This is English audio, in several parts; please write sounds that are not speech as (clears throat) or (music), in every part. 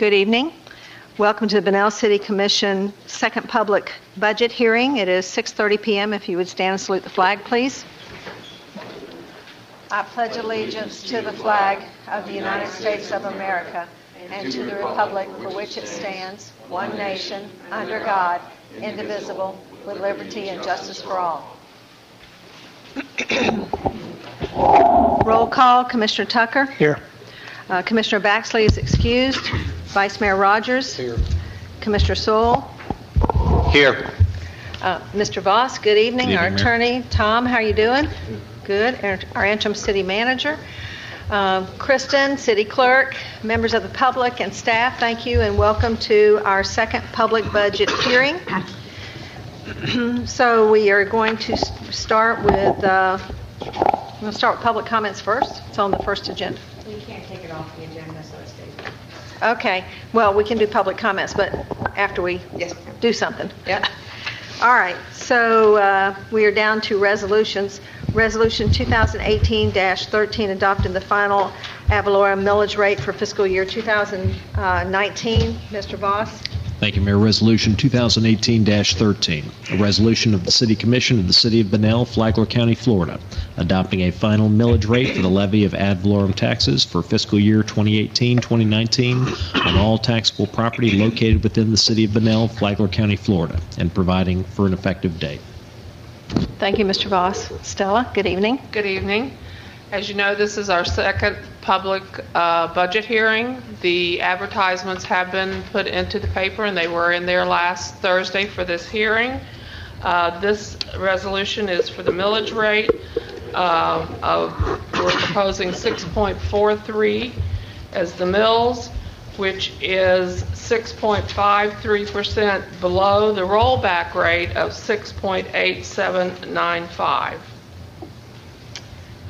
Good evening. Welcome to the Bunnell City Commission second public budget hearing. It is 6:30 PM. If you would stand and salute the flag, please. I pledge allegiance to the flag of the United States of America and to the republic for which it stands, one nation, under God, indivisible, with liberty and justice for all. Roll call, Commissioner Tucker. Here. Uh, Commissioner Baxley is excused. Vice Mayor Rogers. Here. Commissioner Sewell. Here. Uh, Mr. Voss, good evening. Good Our Mayor. attorney, Tom, how are you doing? Good. Our- Our interim city manager. Uh, Kristen, city clerk, members of the public and staff, thank you and welcome to our second public budget hearing. (clears throat) So we are going to start with, uh, we'll start with public comments first. It's on the first agenda. Well, you can't take it off the agenda, so it stays. Okay, well, we can do public comments, but after we Yes. do something. Yeah. (laughs) All right, so uh, we are down to resolutions. Resolution 2018-13, adopting the final ad valorem millage rate for fiscal year 2019. Mr. Voss? Thank you, Mayor. Resolution 2018-13, a resolution of the City Commission of the City of Bunnell, Flagler County, Florida, adopting a final millage rate for the levy of ad valorem taxes for fiscal year 2018-2019 on all taxable property located within the City of Bunnell, Flagler County, Florida, and providing for an effective date. Thank you, Mr. Voss. Stella, good evening. Good evening. As you know, this is our second public uh, budget hearing. The advertisements have been put into the paper, and they were in there last Thursday for this hearing. Uh, This resolution is for the millage rate uh, of, we're proposing 6.43 as the mills, which is 6.53% below the rollback rate of 6.8795.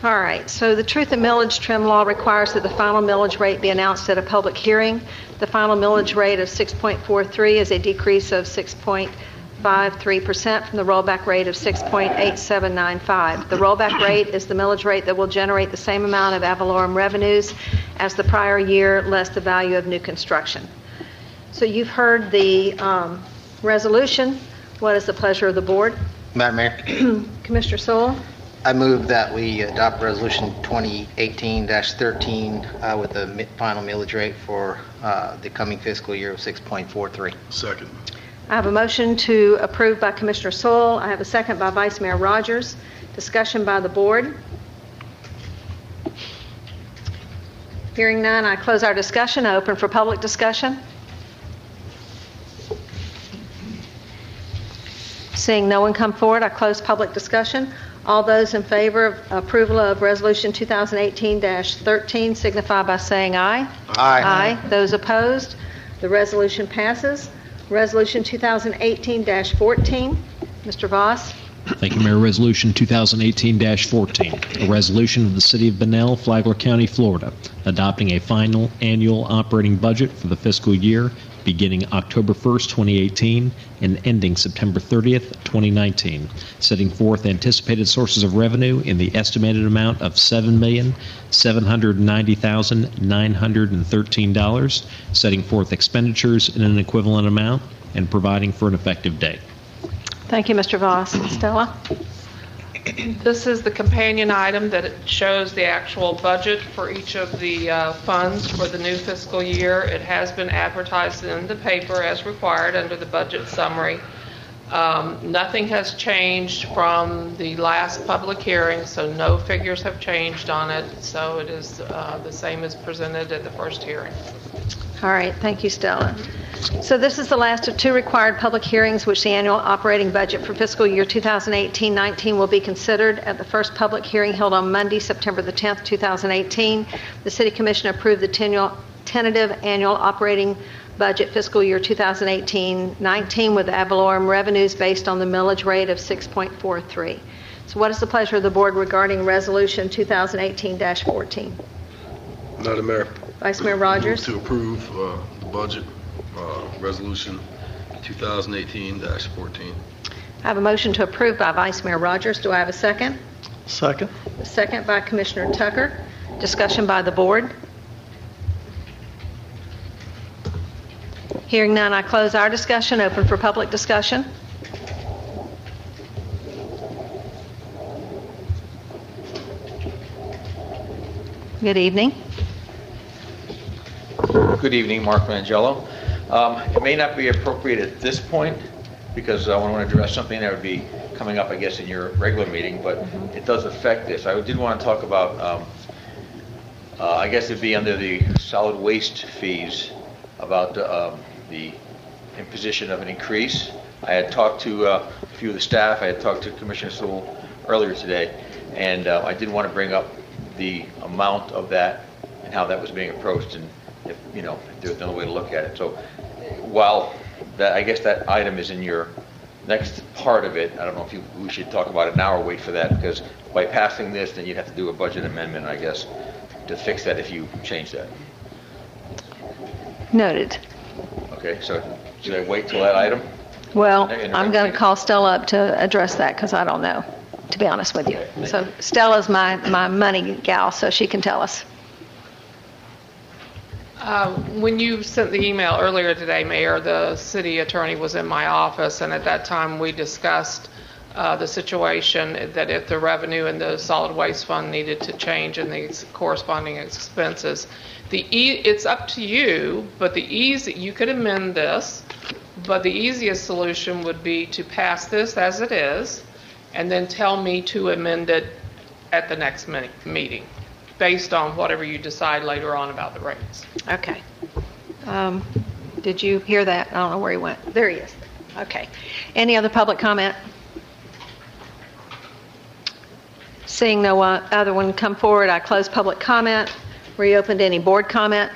All right, so the truth in millage trim law requires that the final millage rate be announced at a public hearing. The final millage rate of 6.43 is a decrease of 6.53% from the rollback rate of 6.8795. The rollback (coughs) rate is the millage rate that will generate the same amount of ad valorem revenues as the prior year, less the value of new construction. So you've heard the um, resolution. What is the pleasure of the board? Madam Mayor, (coughs) Commissioner Sewell? I move that we adopt Resolution 2018-13 uh, with the mi- final millage rate for uh, the coming fiscal year of 6.43. Second. I have a motion to approve by Commissioner Sewell. I have a second by Vice Mayor Rogers. Discussion by the board. Hearing none, I close our discussion. I open for public discussion. Seeing no one come forward, I close public discussion. All those in favor of approval of Resolution 2018-13 signify by saying aye. Aye. Aye. Those opposed, the resolution passes. Resolution 2018-14, Mr. Voss. Thank you, Mayor. Resolution 2018-14, a resolution of the City of Bunnell, Flagler County, Florida, adopting a final annual operating budget for the fiscal year beginning October 1st, 2018, and ending September 30th, 2019, setting forth anticipated sources of revenue in the estimated amount of $7,790,913, setting forth expenditures in an equivalent amount, and providing for an effective date. Thank you, Mr. Voss. Stella? This is the companion item that shows the actual budget for each of the uh, funds for the new fiscal year. It has been advertised in the paper as required under the budget summary. Um, Nothing has changed from the last public hearing, so no figures have changed on it. So it is uh, the same as presented at the first hearing. All right, thank you, Stella. So this is the last of two required public hearings which the annual operating budget for fiscal year 2018-19 will be considered at the first public hearing held on Monday, September the 10th, 2018. The City Commission approved the tentative annual operating budget fiscal year 2018-19 with ad valorem revenues based on the millage rate of 6.43. So what is the pleasure of the board regarding Resolution 2018-14? Madam Mayor. Vice Mayor Rogers? Move to approve uh, the budget, uh, resolution 2018-14. I have a motion to approve by Vice Mayor Rogers. Do I have a second? Second. A second by Commissioner Tucker. Discussion by the board. Hearing none, I close our discussion, open for public discussion. Good evening. Good evening, Mark Mangello. Um, It may not be appropriate at this point, because I want to address something that would be coming up, I guess, in your regular meeting, but it does affect this. I did want to talk about, um, uh, I guess it'd be under the solid waste fees, about um, the imposition of an increase. I had talked to uh, a few of the staff, I had talked to Commissioner Sewell earlier today, and uh, I did want to bring up the amount of that and how that was being approached, and if, you know, if there's another way to look at it. So while that, I guess that item is in your next part of it, I don't know if you, we should talk about it now or wait for that, because by passing this, then you'd have to do a budget amendment, I guess, to fix that if you change that. Noted. Okay, so should I wait till that item? Well, I'm going to call Stella up to address that because I don't know, to be honest with you. Okay. So Stella's my, my money gal, so she can tell us. Uh, When you sent the email earlier today, Mayor, the city attorney was in my office, and at that time, we discussed uh, the situation that if the revenue in the solid waste fund needed to change and the corresponding expenses, the, e- it's up to you, but the easy, you could amend this, but the easiest solution would be to pass this as it is, and then tell me to amend it at the next meeting, based on whatever you decide later on about the rates. Okay. Um, Did you hear that? I don't know where he went. There he is. Okay. Any other public comment? Seeing no one- other one come forward, I close public comment. Reopened any board comment?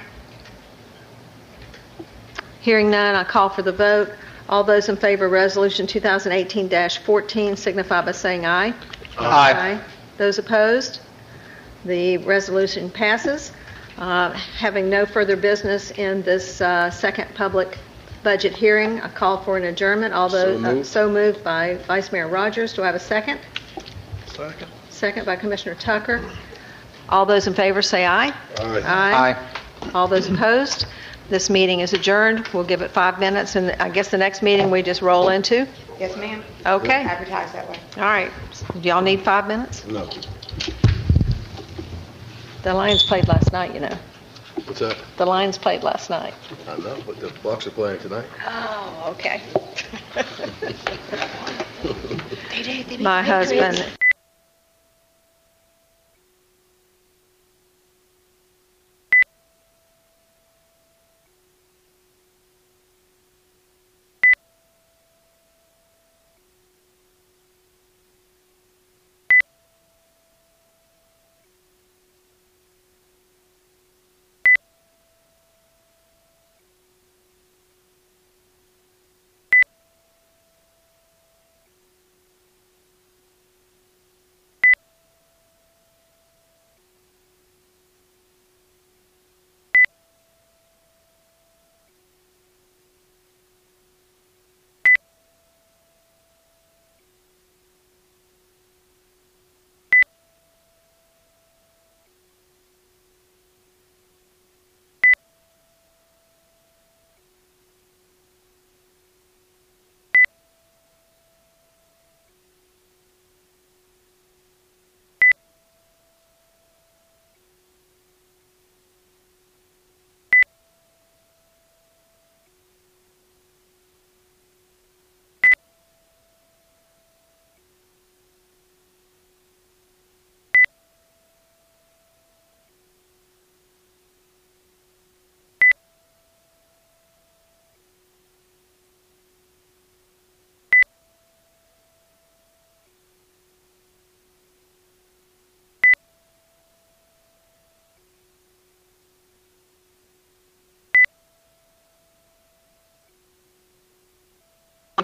Hearing none, I call for the vote. All those in favor of Resolution 2018-14 signify by saying aye. Aye. Those opposed? The resolution passes. Uh, Having no further business in this uh, second public budget hearing, I call for an adjournment. All those uh, So moved by Vice Mayor Rogers. Do I have a second? Second. Second by Commissioner Tucker. All those in favor say aye. Aye. Aye. All those opposed? This meeting is adjourned. We'll give it five minutes, and I guess the next meeting we just roll into? Yes, ma'am. Okay. Advertise that way. All right. Do y'all need five minutes? No. The Lions played last night, you know. What's that? The Lions played last night. I know, but the Bucks are playing tonight. Oh, okay. (laughs) (laughs) My husband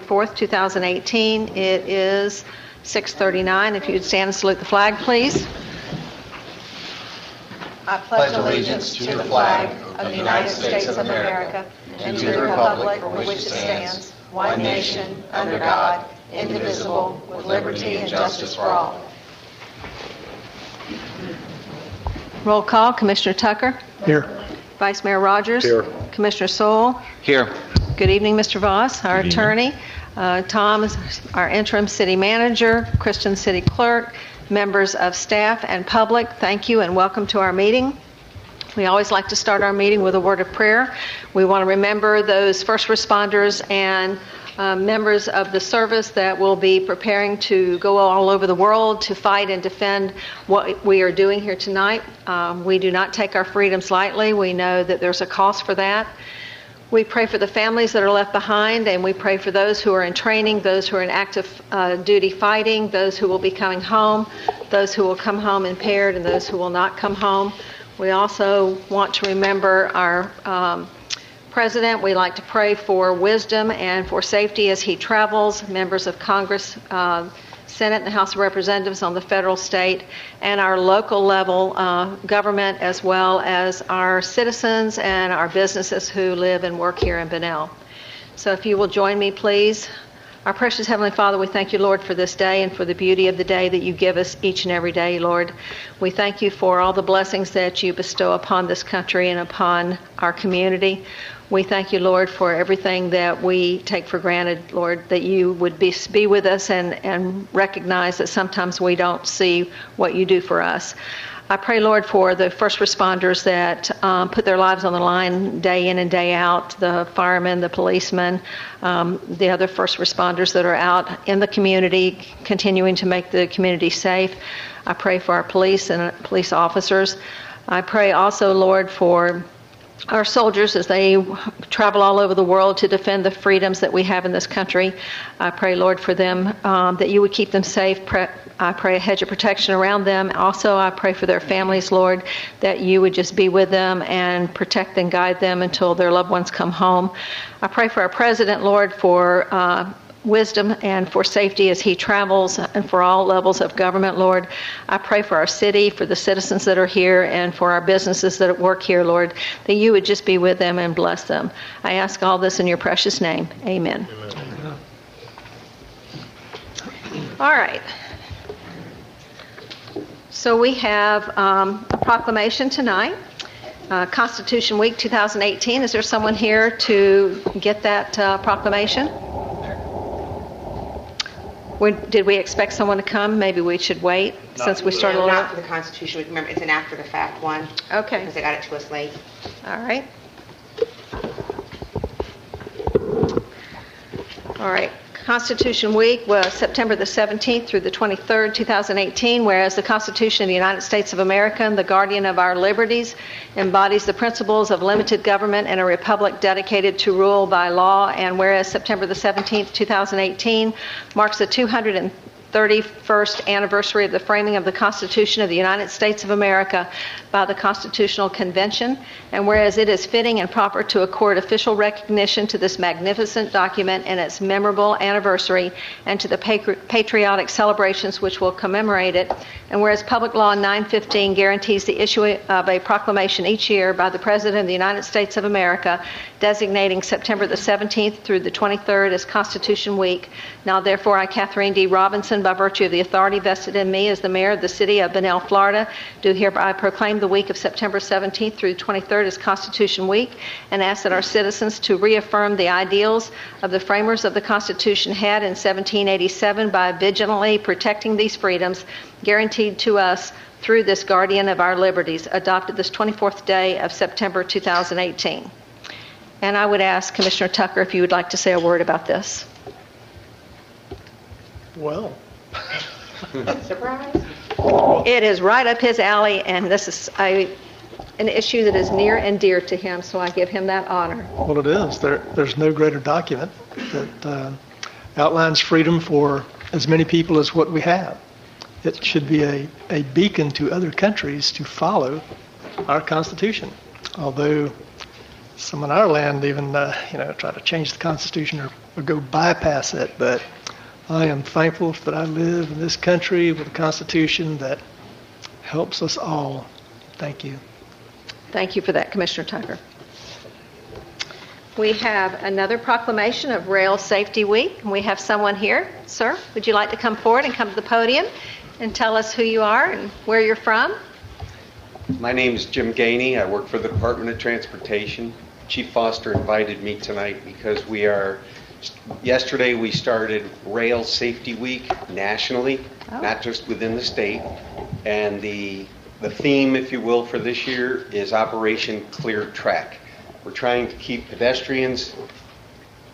Fourth, 2018. It is 6:39. If you'd stand and salute the flag, please. I pledge allegiance to the flag of the United States of America and to the republic for which it stands, one nation, under God, indivisible, with liberty and justice for all. Roll call, Commissioner Tucker. Here. Vice Mayor Rogers. Here. Commissioner Sewell. Here. Good evening, Mr. Voss, our Good attorney. Uh, Tom is our interim city manager, Christian city clerk, members of staff and public, thank you and welcome to our meeting. We always like to start our meeting with a word of prayer. We want to remember those first responders and uh, members of the service that will be preparing to go all over the world to fight and defend what we are doing here tonight. Um, We do not take our freedoms lightly. We know that there's a cost for that. We pray for the families that are left behind, and we pray for those who are in training, those who are in active uh, duty fighting, those who will be coming home, those who will come home impaired, and those who will not come home. We also want to remember our um, president. We like to pray for wisdom and for safety as he travels, members of Congress, uh, Senate, and the House of Representatives on the federal, state, and our local level uh, government, as well as our citizens and our businesses who live and work here in Bunnell. So if you will join me, please. Our precious Heavenly Father, we thank you, Lord, for this day and for the beauty of the day that you give us each and every day, Lord. We thank you for all the blessings that you bestow upon this country and upon our community. We thank you, Lord, for everything that we take for granted, Lord, that you would be, be with us and, and recognize that sometimes we don't see what you do for us. I pray, Lord, for the first responders that um, put their lives on the line day in and day out the firemen, the policemen, um, the other first responders that are out in the community, continuing to make the community safe. I pray for our police and police officers. I pray also, Lord, for our soldiers as they travel all over the world to defend the freedoms that we have in this country. I pray, Lord, for them um, that you would keep them safe. Pre- I pray a hedge of protection around them. Also, I pray for their families, Lord, that you would just be with them and protect and guide them until their loved ones come home. I pray for our president, Lord, for uh, wisdom and for safety as he travels and for all levels of government, Lord. I pray for our city, for the citizens that are here, and for our businesses that work here, Lord, that you would just be with them and bless them. I ask all this in your precious name. Amen. All right. So we have um, a proclamation tonight. Uh, Constitution Week 2018. Is there someone here to get that uh, proclamation? Would- Did we expect someone to come? Maybe we should wait since we started a little... Not for the Constitution remember, it's an after-the-fact one. Okay. Because they got it to us late. All right. All right. Constitution Week was September the 17th through the 23rd, 2018, whereas the Constitution of the United States of America, the guardian of our liberties, embodies the principles of limited government and a republic dedicated to rule by law, and whereas September the 17th, 2018 marks the 231st anniversary of the framing of the Constitution of the United States of America by the Constitutional Convention, and whereas it is fitting and proper to accord official recognition to this magnificent document and its memorable anniversary, and to the patriotic celebrations which will commemorate it, and whereas Public Law 915 guarantees the issue of a proclamation each year by the President of the United States of America designating September the 17th through the 23rd as Constitution Week. Now therefore, I, Catherine D. Robinson, by virtue of the authority vested in me as the mayor of the city of Bunnell, Florida, do hereby proclaim the week of September 17th through 23rd as Constitution Week and ask that our citizens to reaffirm the ideals of the framers of the Constitution had in 1787 by vigilantly protecting these freedoms guaranteed to us through this guardian of our liberties, adopted this 24th day of September 2018. And I would ask Commissioner Tucker if you would like to say a word about this. Well, (laughs) Surprise? It is right up his alley, and this is a, an issue that is near and dear to him, so I give him that honor. well, it is. There, there's no greater document that uh, outlines freedom for as many people as what we have. It should be a, a beacon to other countries to follow our Constitution. Although some in our land even, uh, you know, try to change the Constitution or, or go bypass it, but I am thankful that I live in this country with a Constitution that helps us all. Thank you. Thank you for that, Commissioner Tucker. We have another proclamation of Rail Safety Week. and We have someone here. Sir, would you like to come forward and come to the podium and tell us who you are and where you're from? My name is Jim Gainey. I work for the Department of Transportation. Chief Foster invited me tonight because we are, yesterday we started Rail Safety Week nationally, oh. not just within the state. And the, the theme, if you will, for this year is Operation Clear Track. We're trying to keep pedestrians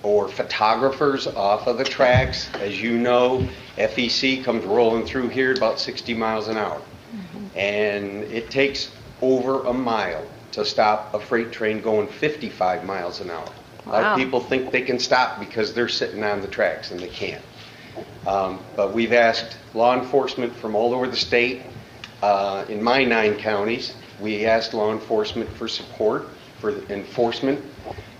or photographers off of the tracks. As you know, FEC comes rolling through here at about 60 miles an hour. Mm-hmm. And it takes over a mile to stop a freight train going 55 miles an hour. A lot Wow. of people think they can stop because they're sitting on the tracks, and they can't. Um, But we've asked law enforcement from all over the state, uh, in my nine counties, we asked law enforcement for support, for enforcement,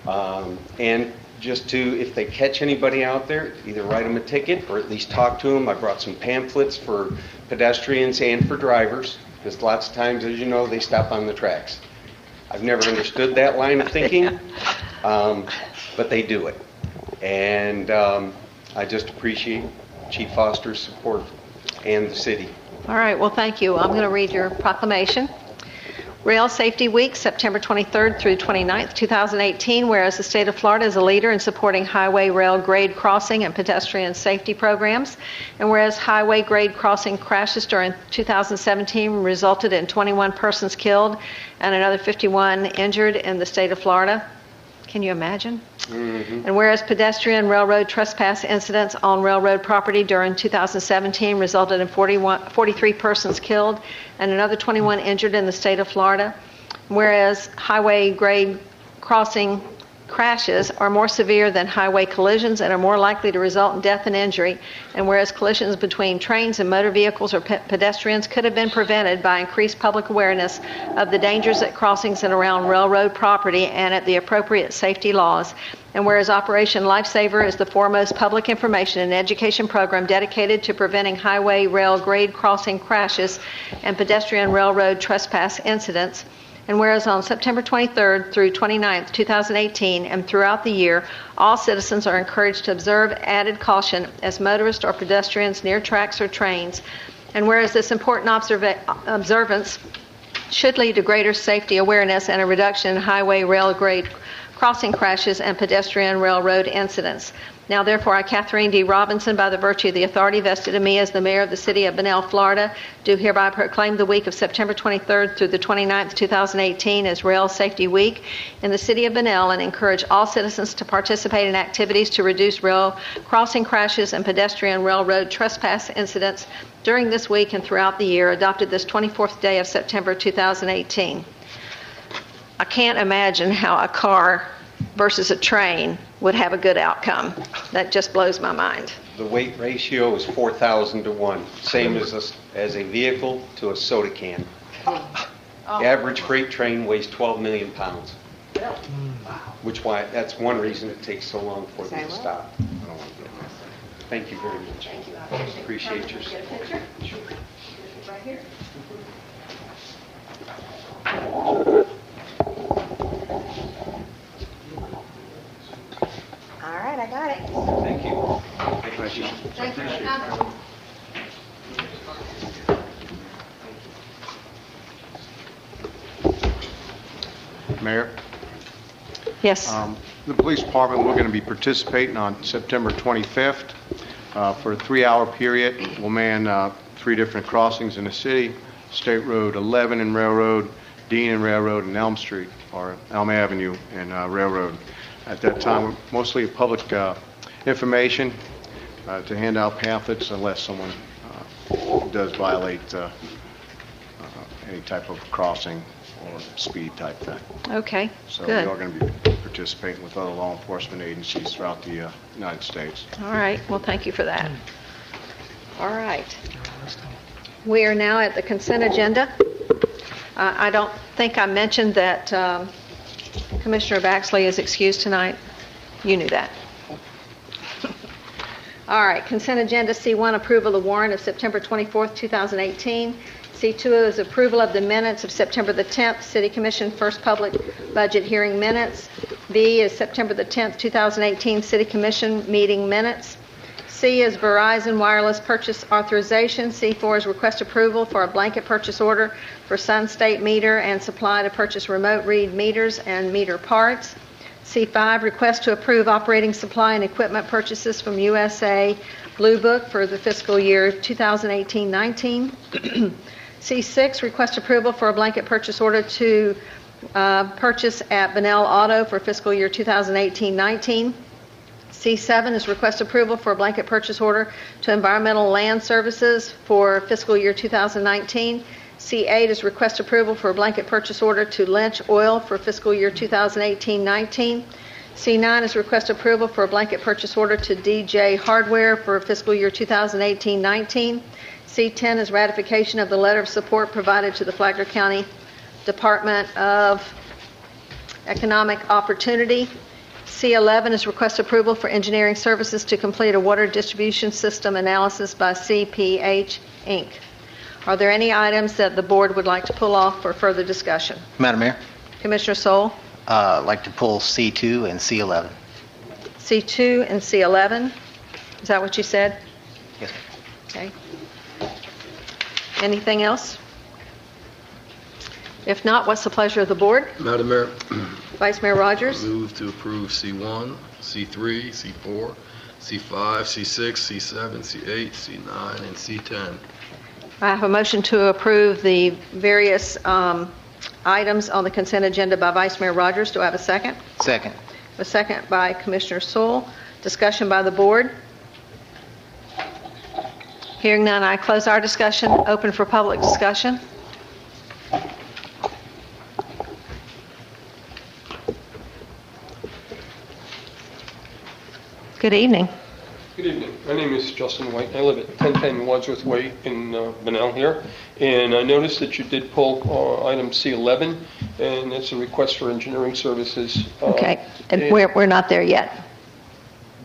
um, and just to, if they catch anybody out there, either write them a ticket or at least talk to them. I brought some pamphlets for pedestrians and for drivers, because lots of times, as you know, they stop on the tracks. I've never understood that line of thinking, (laughs) um, but they do it. And um, I just appreciate Chief Foster's support and the city. All right, well, thank you. I'm going to read your proclamation. Rail Safety Week, September 23rd through 29th, 2018, whereas the state of Florida is a leader in supporting highway rail grade crossing and pedestrian safety programs, and whereas highway grade crossing crashes during 2017 resulted in 21 persons killed and another 51 injured in the state of Florida. Can you imagine? Mm-hmm. And whereas pedestrian railroad trespass incidents on railroad property during 2017 resulted in 41 43 persons killed and another 21 injured in the state of Florida, whereas highway grade crossing crashes are more severe than highway collisions and are more likely to result in death and injury, and whereas collisions between trains and motor vehicles or pe- pedestrians could have been prevented by increased public awareness of the dangers at crossings and around railroad property and at the appropriate safety laws, and whereas Operation Lifesaver is the foremost public information and education program dedicated to preventing highway rail grade crossing crashes and pedestrian railroad trespass incidents, and whereas on September 23rd through 29th, 2018, and throughout the year, all citizens are encouraged to observe added caution as motorists or pedestrians near tracks or trains, and whereas this important observa- observance should lead to greater safety awareness and a reduction in highway rail grade crossing crashes and pedestrian railroad incidents. Now therefore, I, Catherine D. Robinson, by the virtue of the authority vested in me as the mayor of the city of Bunnell, Florida, do hereby proclaim the week of September 23rd through the 29th, 2018 as Rail Safety Week in the city of Bunnell and encourage all citizens to participate in activities to reduce rail crossing crashes and pedestrian railroad trespass incidents during this week and throughout the year, adopted this 24th day of September 2018. I can't imagine how a car versus a train would have a good outcome. That just blows my mind. The weight ratio is 4,000 to 1, same as a, as a vehicle to a soda can. The average freight train weighs 12 million pounds. Which why, that's one reason it takes so long for them to stop. Thank you very much. Appreciate your support. All right, I got it. Thank you. Thank you. Thank you. Mayor, Yes. um, the police department, we're going to be participating on September 25th uh, for a three-hour period. We'll man uh, three different crossings in the city, State Road 11 and Railroad, Dean and Railroad, and Elm Street, or Elm Avenue and uh, Railroad. At that time, mostly public uh, information uh, to hand out pamphlets unless someone uh, does violate uh, uh, any type of crossing or speed type thing. Okay, So we are good. going to be participating with other law enforcement agencies throughout the uh, United States. All right, well, thank you for that. All right. We are now at the consent agenda. Uh, I don't think I mentioned that um, Commissioner Baxley is excused tonight. You knew that. (laughs) All right, consent agenda, C1, approval of the warrant of September 24th, 2018. C2 is approval of the minutes of September the 10th, City Commission first public budget hearing minutes. B is September the 10th, 2018, City Commission meeting minutes. C is Verizon Wireless Purchase Authorization. C4 is request approval for a blanket purchase order for Sun State Meter and Supply to purchase remote read meters and meter parts. C5, request to approve operating supply and equipment purchases from USA Blue Book for the fiscal year 2018-19. C6, (clears throat) request approval for a blanket purchase order to uh, purchase at Bunnell Auto for fiscal year 2018-19. C7 is request approval for a blanket purchase order to Environmental Land Services for fiscal year 2019. C8 is request approval for a blanket purchase order to Lynch Oil for fiscal year 2018-19. C9 is request approval for a blanket purchase order to DJ Hardware for fiscal year 2018-19. C10 is ratification of the letter of support provided to the Flagler County Department of Economic Opportunity. C11 is request approval for engineering services to complete a water distribution system analysis by CPH Inc. Are there any items that the board would like to pull off for further discussion? Madam Mayor, Commissioner Sewell, uh, I'd like to pull C2 and C11. C2 and C11. Is that what you said? Yes, Okay. Anything else? If not, what's the pleasure of the board? Madam Mayor, Vice Mayor Rogers? move to approve C1, C3, C4, C5, C6, C7, C8, C9, and C10. I have a motion to approve the various um, items on the consent agenda by Vice Mayor Rogers. Do I have a second? Second. A second by Commissioner Sewell. Discussion by the board. Hearing none, I close our discussion. Open for public discussion. Good evening. Good evening. My name is Justin White. I live at 1010 Wadsworth Way in uh, Bunnell here. And I noticed that you did pull uh, item C11, and it's a request for engineering services. uh, Okay, and we're, we're not there yet.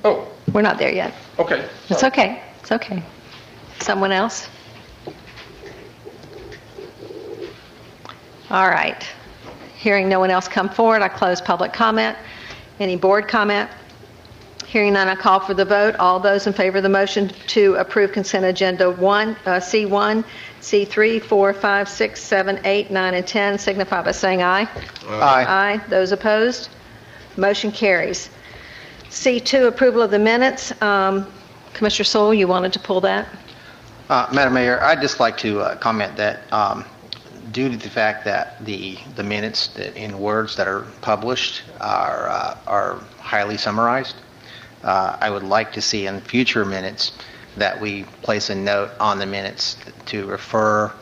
Oh, We're not there yet. okay. It's sorry. okay, it's okay. Someone else? All right. Hearing no one else come forward, I close public comment. Any board comment? Hearing none, I call for the vote. All those in favor of the motion to approve consent agenda 1, uh, C1, C3, 4, 5, 6, 7, 8, 9, and 10 signify by saying aye. Aye. Aye. Those opposed? Motion carries. C2, approval of the minutes. Um, Commissioner Sewell, you wanted to pull that? Uh, Madam Mayor, I'd just like to uh, comment that um, due to the fact that the, the minutes that in words that are published are, uh, are highly summarized, uh, I would like to see in future minutes that we place a note on the minutes to refer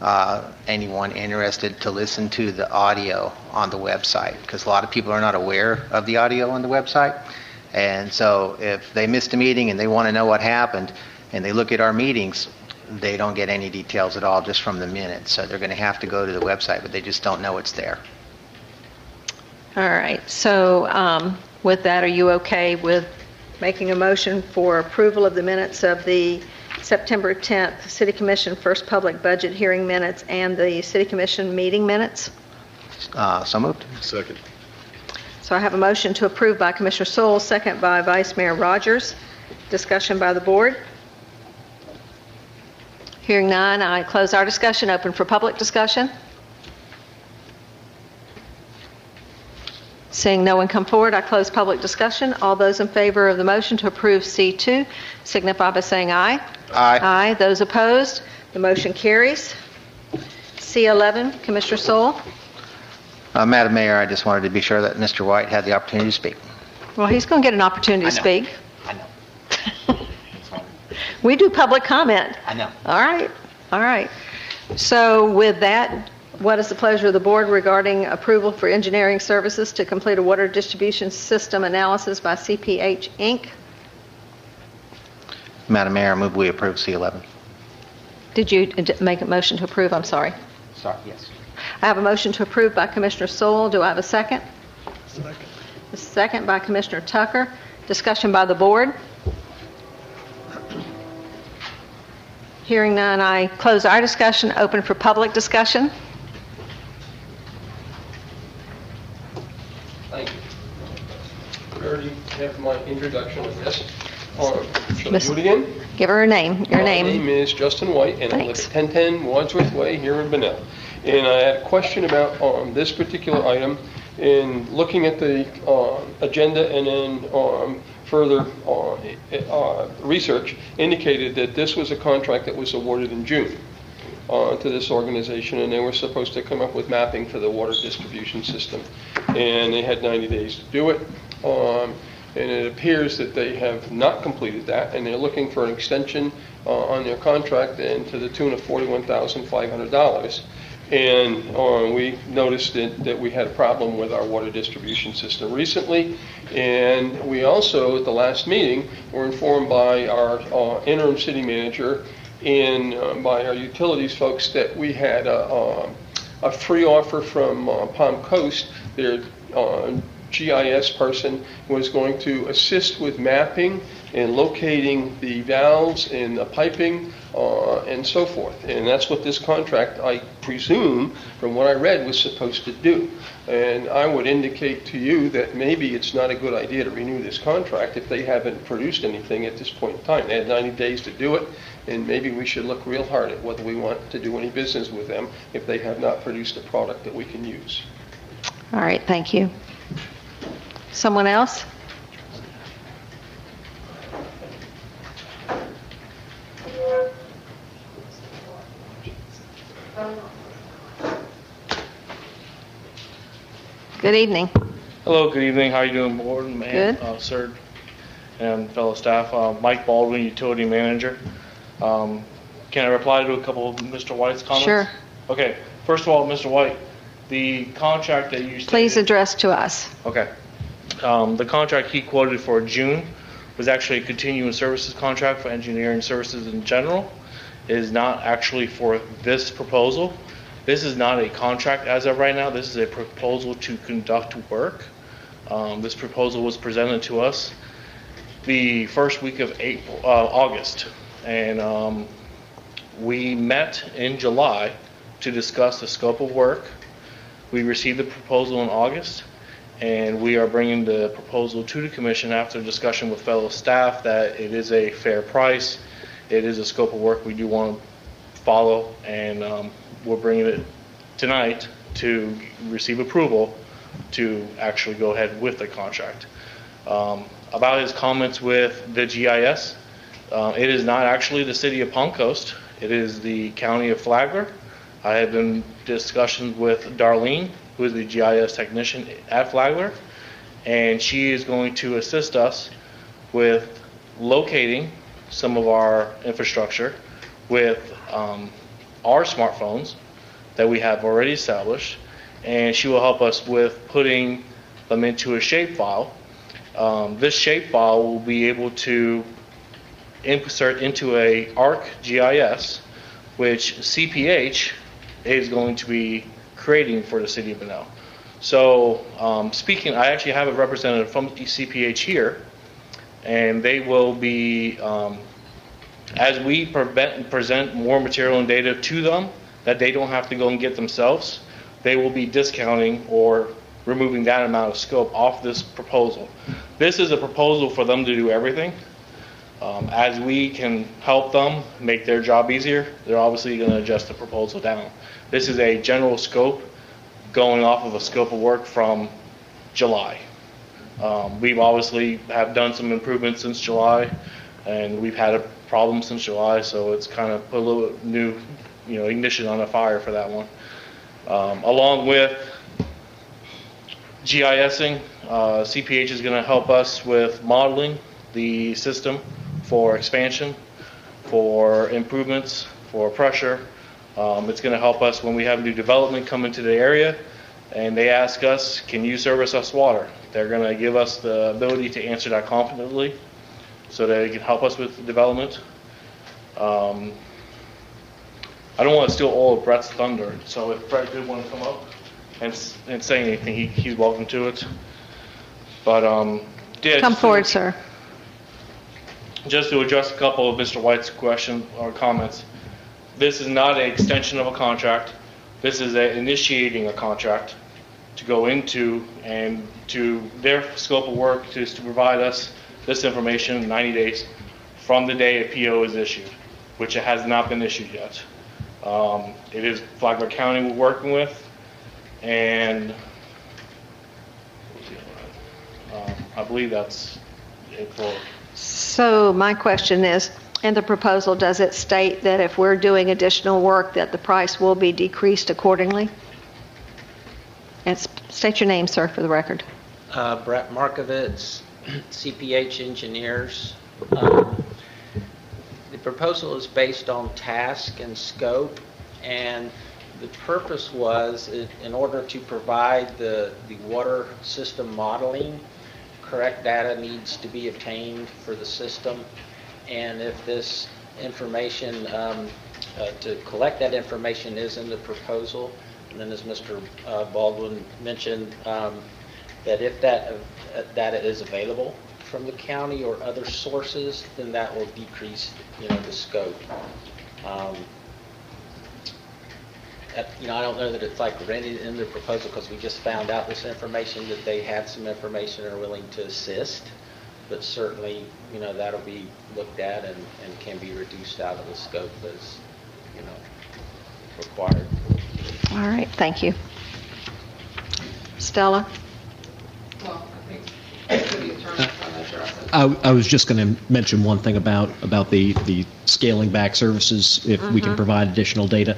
uh, anyone interested to listen to the audio on the website, because a lot of people are not aware of the audio on the website. And so if they missed a meeting and they want to know what happened, and they look at our meetings, they don't get any details at all just from the minutes. So they're going to have to go to the website, but they just don't know it's there. All right, so um, with that, are you okay with making a motion for approval of the minutes of the September 10th City Commission First Public Budget Hearing minutes and the City Commission meeting minutes? Uh, So moved. Second. So I have a motion to approve by Commissioner Sewell, second by Vice Mayor Rogers. Discussion by the board. Hearing none, I close our discussion, open for public discussion. Seeing no one come forward, I close public discussion. All those in favor of the motion to approve C2 signify by saying aye. Aye. Aye. Those opposed, the motion carries. C11, Commissioner Sewell. Uh, Madam Mayor, I just wanted to be sure that Mr. White had the opportunity to speak. Well, he's going to get an opportunity to I know. speak. I know. (laughs) We do public comment. I know. All right, all right. So with that, what is the pleasure of the board regarding approval for engineering services to complete a water distribution system analysis by CPH Inc.? Madam Mayor, I move we approve C11. Did you make a motion to approve? I'm sorry. Sorry, yes. I have a motion to approve by Commissioner Sewell. Do I have a second? Second. A second by Commissioner Tucker. Discussion by the board. Hearing none, I close our discussion, open for public discussion. Thank you. Already have my introduction of this. Uh, Shall I do it again? Give her her name, your name. My name. name is Justin White, and I live Thanks. at 1010 Wadsworth Way here in Bunnell. And I had a question about um, this particular item. in looking at the uh, agenda and then um, further uh, uh, research, indicated that this was a contract that was awarded in June uh, to this organization, and they were supposed to come up with mapping for the water distribution system. And they had 90 days to do it. Um, And it appears that they have not completed that, and they're looking for an extension uh, on their contract and to the tune of $41,500. And uh, we noticed that, that we had a problem with our water distribution system recently. And we also, at the last meeting, were informed by our uh, interim city manager and uh, by our utilities folks that we had a, a, a free offer from uh, Palm Coast. Their uh, GIS person was going to assist with mapping and locating the valves and the piping uh, and so forth. And that's what this contract, I presume, from what I read, was supposed to do. And I would indicate to you that maybe it's not a good idea to renew this contract if they haven't produced anything at this point in time. They had 90 days to do it, and maybe we should look real hard at whether we want to do any business with them if they have not produced a product that we can use. All right, thank you. Someone else? Good evening. Hello, good evening. How are you doing, board and Good. uh, sir and fellow staff? Uh, Mike Baldwin, utility manager. Um, Can I reply to a couple of Mr. White's comments? Sure. Okay. First of all, Mr. White, the contract that you stated. Please address to us. Okay. Um, The contract he quoted for June was actually a continuing services contract for engineering services in general. It is not actually for this proposal. This is not a contract as of right now. This is a proposal to conduct work. Um, This proposal was presented to us the first week of April, uh, August. And um, we met in July to discuss the scope of work. We received the proposal in August, and we are bringing the proposal to the commission after discussion with fellow staff that it is a fair price. It is a scope of work we do want to follow, and um, we're bringing it tonight to receive approval to actually go ahead with the contract. Um, About his comments with the GIS, uh, it is not actually the city of Palm Coast. It is the county of Flagler. I have been discussions with Darlene, who is the GIS technician at Flagler, and she is going to assist us with locating some of our infrastructure with um, our smartphones that we have already established, and she will help us with putting them into a shape file. Um, this shape file will be able to insert into a ArcGIS, which CPH is going to be creating for the city of Bunnell. So, um, speaking, I actually have a representative from CPH here, and they will be, um, as we present more material and data to them that they don't have to go and get themselves, they will be discounting or removing that amount of scope off this proposal. This is a proposal for them to do everything. Um, as we can help them make their job easier, they're obviously going to adjust the proposal down. This is a general scope going off of a scope of work from July. Um, we've obviously have done some improvements since July, and we've had a problem since July, so it's kind of put a little new, you know, ignition on the fire for that one. Um, along with GISing, uh, CPH is going to help us with modeling the system for expansion, for improvements, for pressure. Um, it's going to help us when we have new development come into the area and they ask us, can you service us water? They're going to give us the ability to answer that confidently so that it can help us with the development. Um, I don't want to steal all of Brett's thunder, so if Brett did want to come up and, and say anything, he, he's welcome to it. But, um, yeah, Come just to- forward, sir. just to address a couple of Mr. White's question or comments, this is not an extension of a contract. This is a initiating a contract to go into and to their scope of work is to provide us this information in 90 days from the day a PO is issued, which it has not been issued yet. Um, It is Flagler County we're working with, and I believe that's it for, So my question is, in the proposal, does it state that if we're doing additional work, that the price will be decreased accordingly? And state your name, sir, for the record. Uh, Brett Markovitz, (clears throat) CPH Engineers. Um, The proposal is based on task and scope, and the purpose was, in order to provide the, the water system modeling, correct data needs to be obtained for the system, and if this information, um, uh, to collect that information is in the proposal, and then as Mr. uh, Baldwin mentioned, um, that if that uh, data is available from the county or other sources, then that will decrease, you know, the scope. Um, You know, I don't know that it's like rented in the proposal because we just found out this information, that they have some information and are willing to assist. But certainly, you know, that'll be looked at and, and can be reduced out of the scope as, you know, required. All right, thank you. Stella? Well, I think city attorney's going to address it. I, I was just going to mention one thing about, about the, the scaling back services, if we can provide additional data.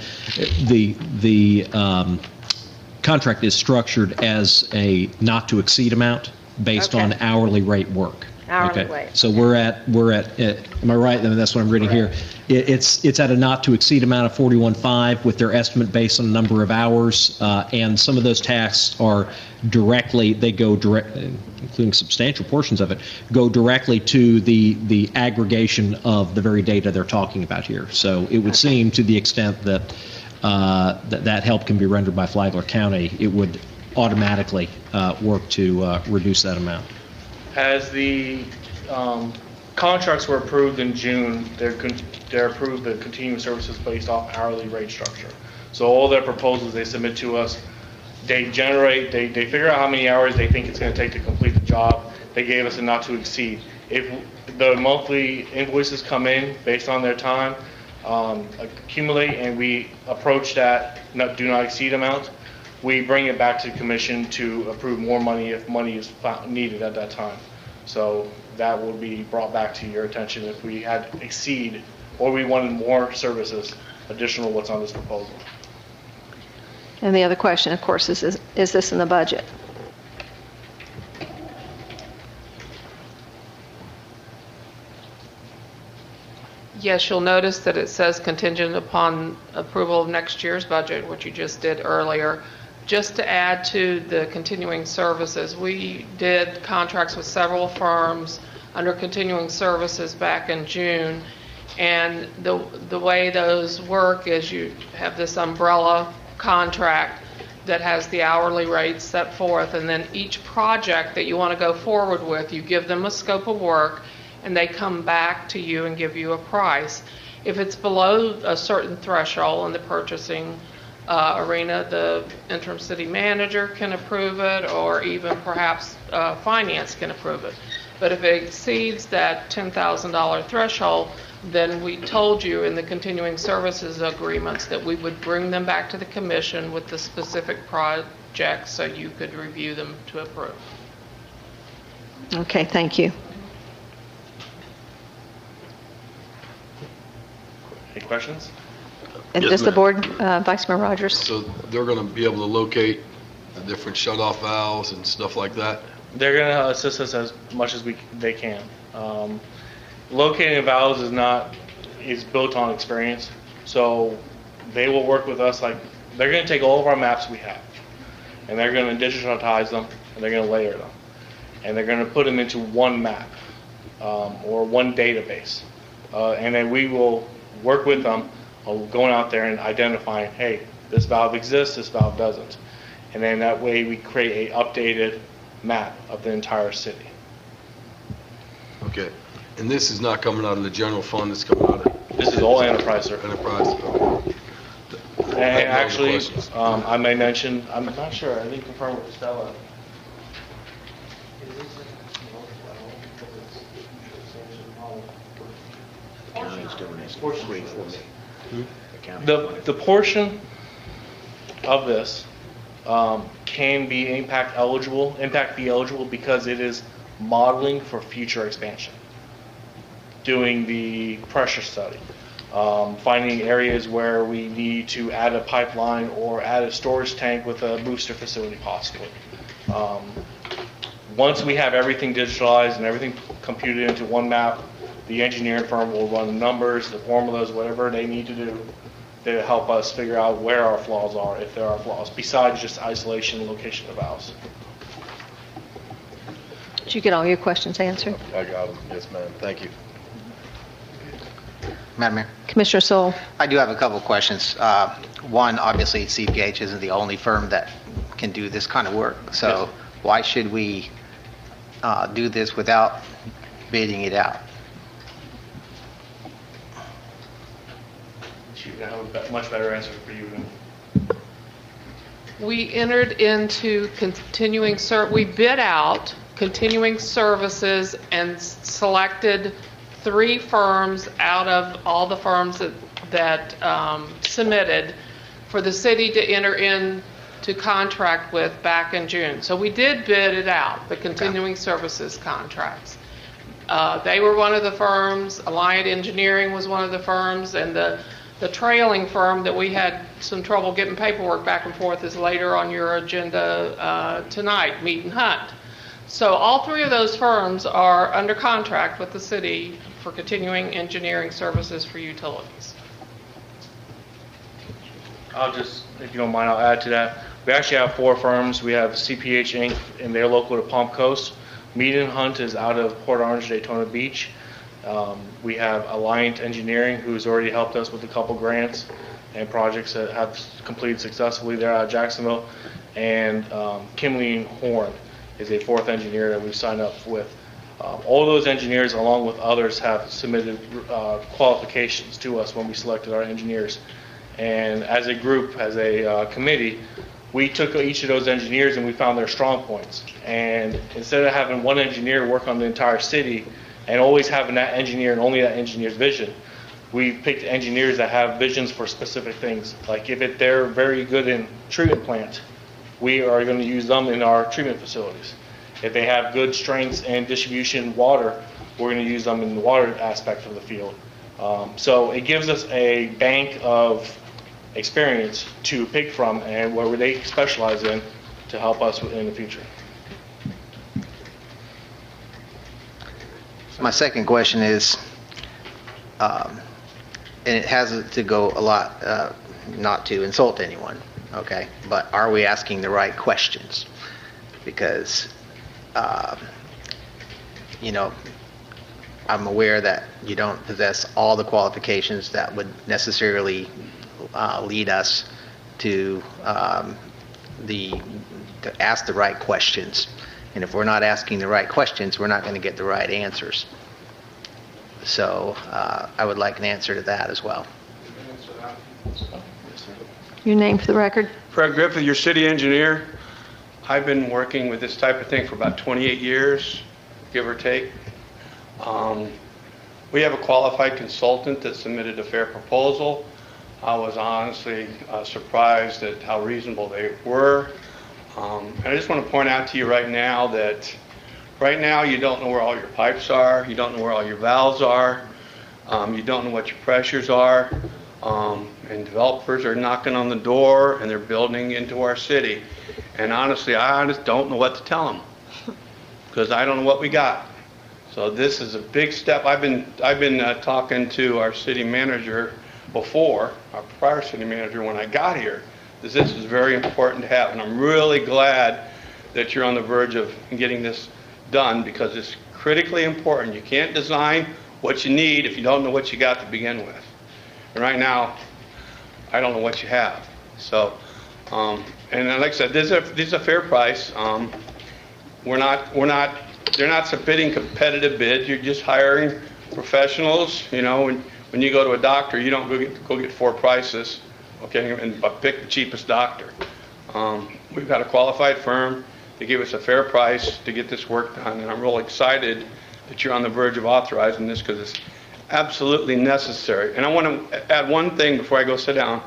The, the um, contract is structured as a not-to-exceed amount based on hourly rate work. Hourly Okay. rate. So we're at, we're at, uh, am I right? I mean, that's what I'm reading here. It- It's, it's at a not-to-exceed amount of 41.5 with their estimate based on the number of hours, uh, and some of those tasks are directly, they go direct, including substantial portions of it, go directly to the, the aggregation of the very data they're talking about here. So it would seem, to the extent that, uh, that that help can be rendered by Flagler County, it would automatically uh, work to uh, reduce that amount. As the um, contracts were approved in June, they're, con- they're approved the continuing services based off hourly rate structure. So all their proposals they submit to us, they generate, they, they figure out how many hours they think it's gonna take to complete the job. They gave us a not to exceed. If the monthly invoices come in based on their time, um, accumulate, and we approach that not, do not exceed amount, we bring it back to the commission to approve more money if money is needed at that time. So that will be brought back to your attention if we had exceed, or we wanted more services, additional what's on this proposal. And the other question, of course, is, is is this in the budget? Yes, you'll notice that it says contingent upon approval of next year's budget, which you just did earlier. Just to add to the continuing services, we did contracts with several firms under continuing services back in June. And the, the way those work is you have this umbrella contract that has the hourly rates set forth, and then each project that you want to go forward with, you give them a scope of work, and they come back to you and give you a price. If it's below a certain threshold in the purchasing uh, arena, the interim city manager can approve it, or even perhaps uh, finance can approve it. But if it exceeds that $10,000 threshold, then we told you in the continuing services agreements that we would bring them back to the commission with the specific projects so you could review them to approve. Okay, thank you. Any questions? And Yes, Does the ma'am. board, uh, Vice Mayor Rogers? So they're going to be able to locate the different shut-off valves and stuff like that? They're gonna assist us as much as we, they can. Um, Locating valves is not, is built on experience, so they will work with us like, they're gonna take all of our maps we have, and they're gonna digitize them, and they're gonna layer them. And they're gonna put them into one map, um, or one database. Uh, and then we will work with them, going out there and identifying, hey, this valve exists, this valve doesn't. And then that way we create a updated map of the entire city. Okay. And this is not coming out of the general fund, it's coming out of This is all enterprise, sir. enterprise? Okay. I have no And other actually, questions. um, I may mention, I'm not sure, I didn't confirm with Stella. The, the portion of this um, can be impact eligible, impact be eligible because it is modeling for future expansion, doing the pressure study, um, finding areas where we need to add a pipeline or add a storage tank with a booster facility possibly. Um, Once we have everything digitalized and everything computed into one map, the engineering firm will run the numbers, the formulas, whatever they need to do to help us figure out where our flaws are, if there are flaws, besides just isolation and location of valves. Did you get all your questions answered? I got them. Yes, ma'am. Thank you. Madam Mayor? Commissioner Sewell? I do have a couple of questions. Uh, One, obviously CPH isn't the only firm that can do this kind of work. So why should we uh, do this without bidding it out? Shoot, I have a much better answer for you We entered into continuing ser, we bid out continuing services and selected three firms out of all the firms that, that um, submitted for the city to enter into contract with back in June. So we did bid it out, the continuing services contracts. Uh, They were one of the firms, Alliant Engineering was one of the firms, and the, the trailing firm that we had some trouble getting paperwork back and forth is later on your agenda uh, tonight, Mead and Hunt. So all three of those firms are under contract with the city for continuing engineering services for utilities. I'll just, if you don't mind, I'll add to that. We actually have four firms. We have CPH Inc., and they're local to Palm Coast. Mead and Hunt is out of Port Orange, Daytona Beach. Um, We have Alliant Engineering, who's already helped us with a couple grants and projects that have completed successfully there out of Jacksonville. And um, Kimley and Horn is a fourth engineer that we've signed up with. Um, All those engineers, along with others, have submitted uh, qualifications to us when we selected our engineers. And as a group, as a uh, committee, we took each of those engineers and we found their strong points. And instead of having one engineer work on the entire city and always having that engineer and only that engineer's vision, we picked engineers that have visions for specific things. Like if it, they're very good in treatment plants, we are going to use them in our treatment facilities. If they have good strengths and distribution water, we're going to use them in the water aspect of the field. Um, so it gives us a bank of experience to pick from and where they specialize in to help us in the future. My second question is, um, and it has to go a lot, uh, not to insult anyone, okay? But are we asking the right questions? Because, um, you know, I'm aware that you don't possess all the qualifications that would necessarily uh, lead us to um, the, to ask the right questions. And if we're not asking the right questions, we're not going to get the right answers. So uh, I would like an answer to that as well. Your name for the record? Fred Griffith, your city engineer. I've been working with this type of thing for about 28 years, give or take. Um, We have a qualified consultant that submitted a fair proposal. I was honestly uh, surprised at how reasonable they were. Um, And I just want to point out to you right now that, right now, you don't know where all your pipes are, you don't know where all your valves are, um, you don't know what your pressures are, um, and developers are knocking on the door and they're building into our city. And honestly, I just don't know what to tell them, because (laughs) I don't know what we got. So this is a big step. I've been, I've been uh, talking to our city manager before, our prior city manager, when I got here, that this is very important to have. And I'm really glad that you're on the verge of getting this done, because it's critically important. You can't design what you need if you don't know what you got to begin with. And right now, I don't know what you have. So, um, and like I said, this is a, this is a fair price. Um, we're not, we're not, they're not submitting competitive bids. You're just hiring professionals. You know, when, when you go to a doctor, you don't go get, go get four prices, okay, and pick the cheapest doctor. Um, we've got a qualified firm. They give us a fair price to get this work done, and I'm real excited that you're on the verge of authorizing this because it's absolutely necessary. And I want to add one thing before I go sit down,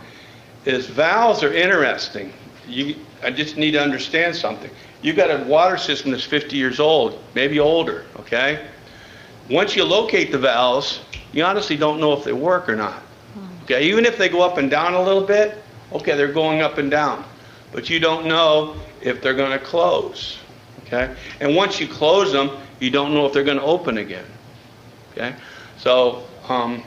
is valves are interesting. You, I just need to understand something. You've got a water system that's 50 years old, maybe older, okay? Once you locate the valves, you honestly don't know if they work or not. Okay, even if they go up and down a little bit, okay, they're going up and down. But you don't know if they're going to close, okay? And once you close them, you don't know if they're going to open again, okay? So, um,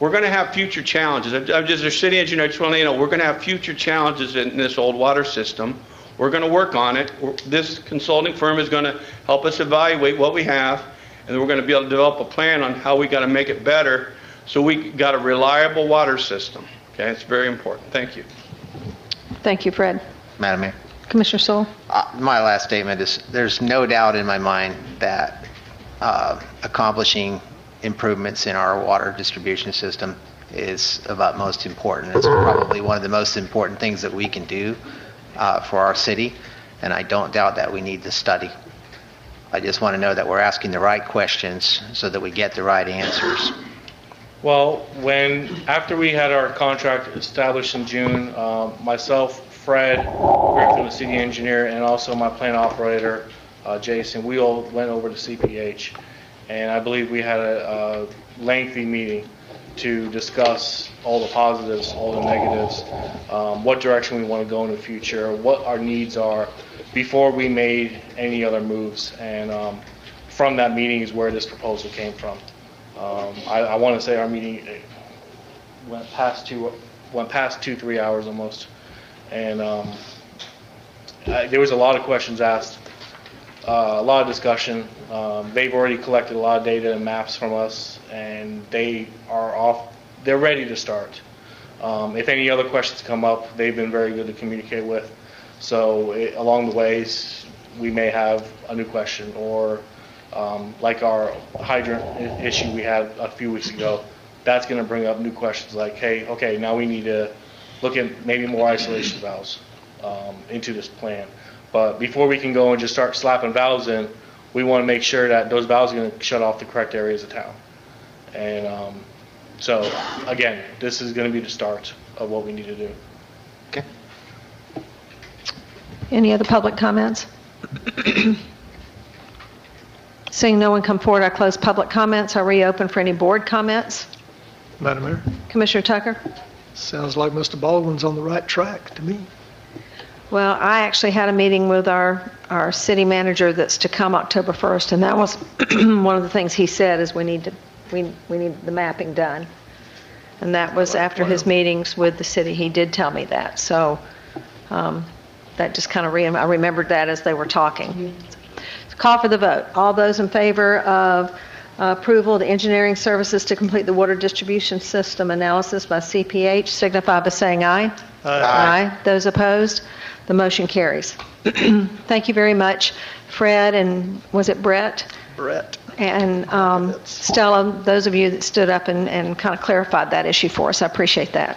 we're going to have future challenges. I'm just a city engineer, I just want to you know, we're going to have future challenges in this old water system. We're going to work on it. This consulting firm is going to help us evaluate what we have, and we're going to be able to develop a plan on how we got to make it better, so we got a reliable water system. Okay, it's very important. Thank you. Thank you, Fred. Madam Mayor. Commissioner Sewell? Uh, My last statement is, there's no doubt in my mind that uh, accomplishing improvements in our water distribution system is of utmost importance. It's probably one of the most important things that we can do uh, for our city, and I don't doubt that we need the study. I just want to know that we're asking the right questions so that we get the right answers. Well, when, after we had our contract established in June, um, myself, Fred, Griffin, the city engineer, and also my plant operator, uh, Jason, we all went over to CPH. And I believe we had a a lengthy meeting to discuss all the positives, all the negatives, um, what direction we want to go in the future, what our needs are, before we made any other moves. And um, from that meeting is where this proposal came from. Um, I, I want to say our meeting went past two, went past two, three hours almost. And um, I- there was a lot of questions asked, uh, a lot of discussion. Um, They've already collected a lot of data and maps from us, and they are off, they're ready to start. Um, If any other questions come up, they've been very good to communicate with. So eh, along the ways, we may have a new question, or um, like our hydrant i- issue we had a few weeks ago, that's going to bring up new questions like, hey, okay, now we need to look at maybe more isolation valves um, into this plan. But before we can go and just start slapping valves in, we want to make sure that those valves are going to shut off the correct areas of town. And um, so, again, this is going to be the start of what we need to do. Okay. Any other public comments? (clears throat) Seeing no one come forward, I close public comments. I reopen for any board comments. Madam Mayor, Commissioner Tucker? sounds like Mr. Baldwin's on the right track to me. Well, I actually had a meeting with our, our city manager that's to come October 1st, and that was (clears throat) one of the things he said is we need to, we, we need the mapping done. And that was after his meetings with the city, he did tell me that. So um, that just kind of, re I remembered that as they were talking. Call for the vote. All those in favor of uh, approval of the engineering services to complete the water distribution system analysis by CPH signify by saying aye. Aye. Those opposed? The motion carries. (clears throat) Thank you very much, Fred, and was it Brett? Brett. And um, Stella, those of you that stood up and, and kind of clarified that issue for us, I appreciate that.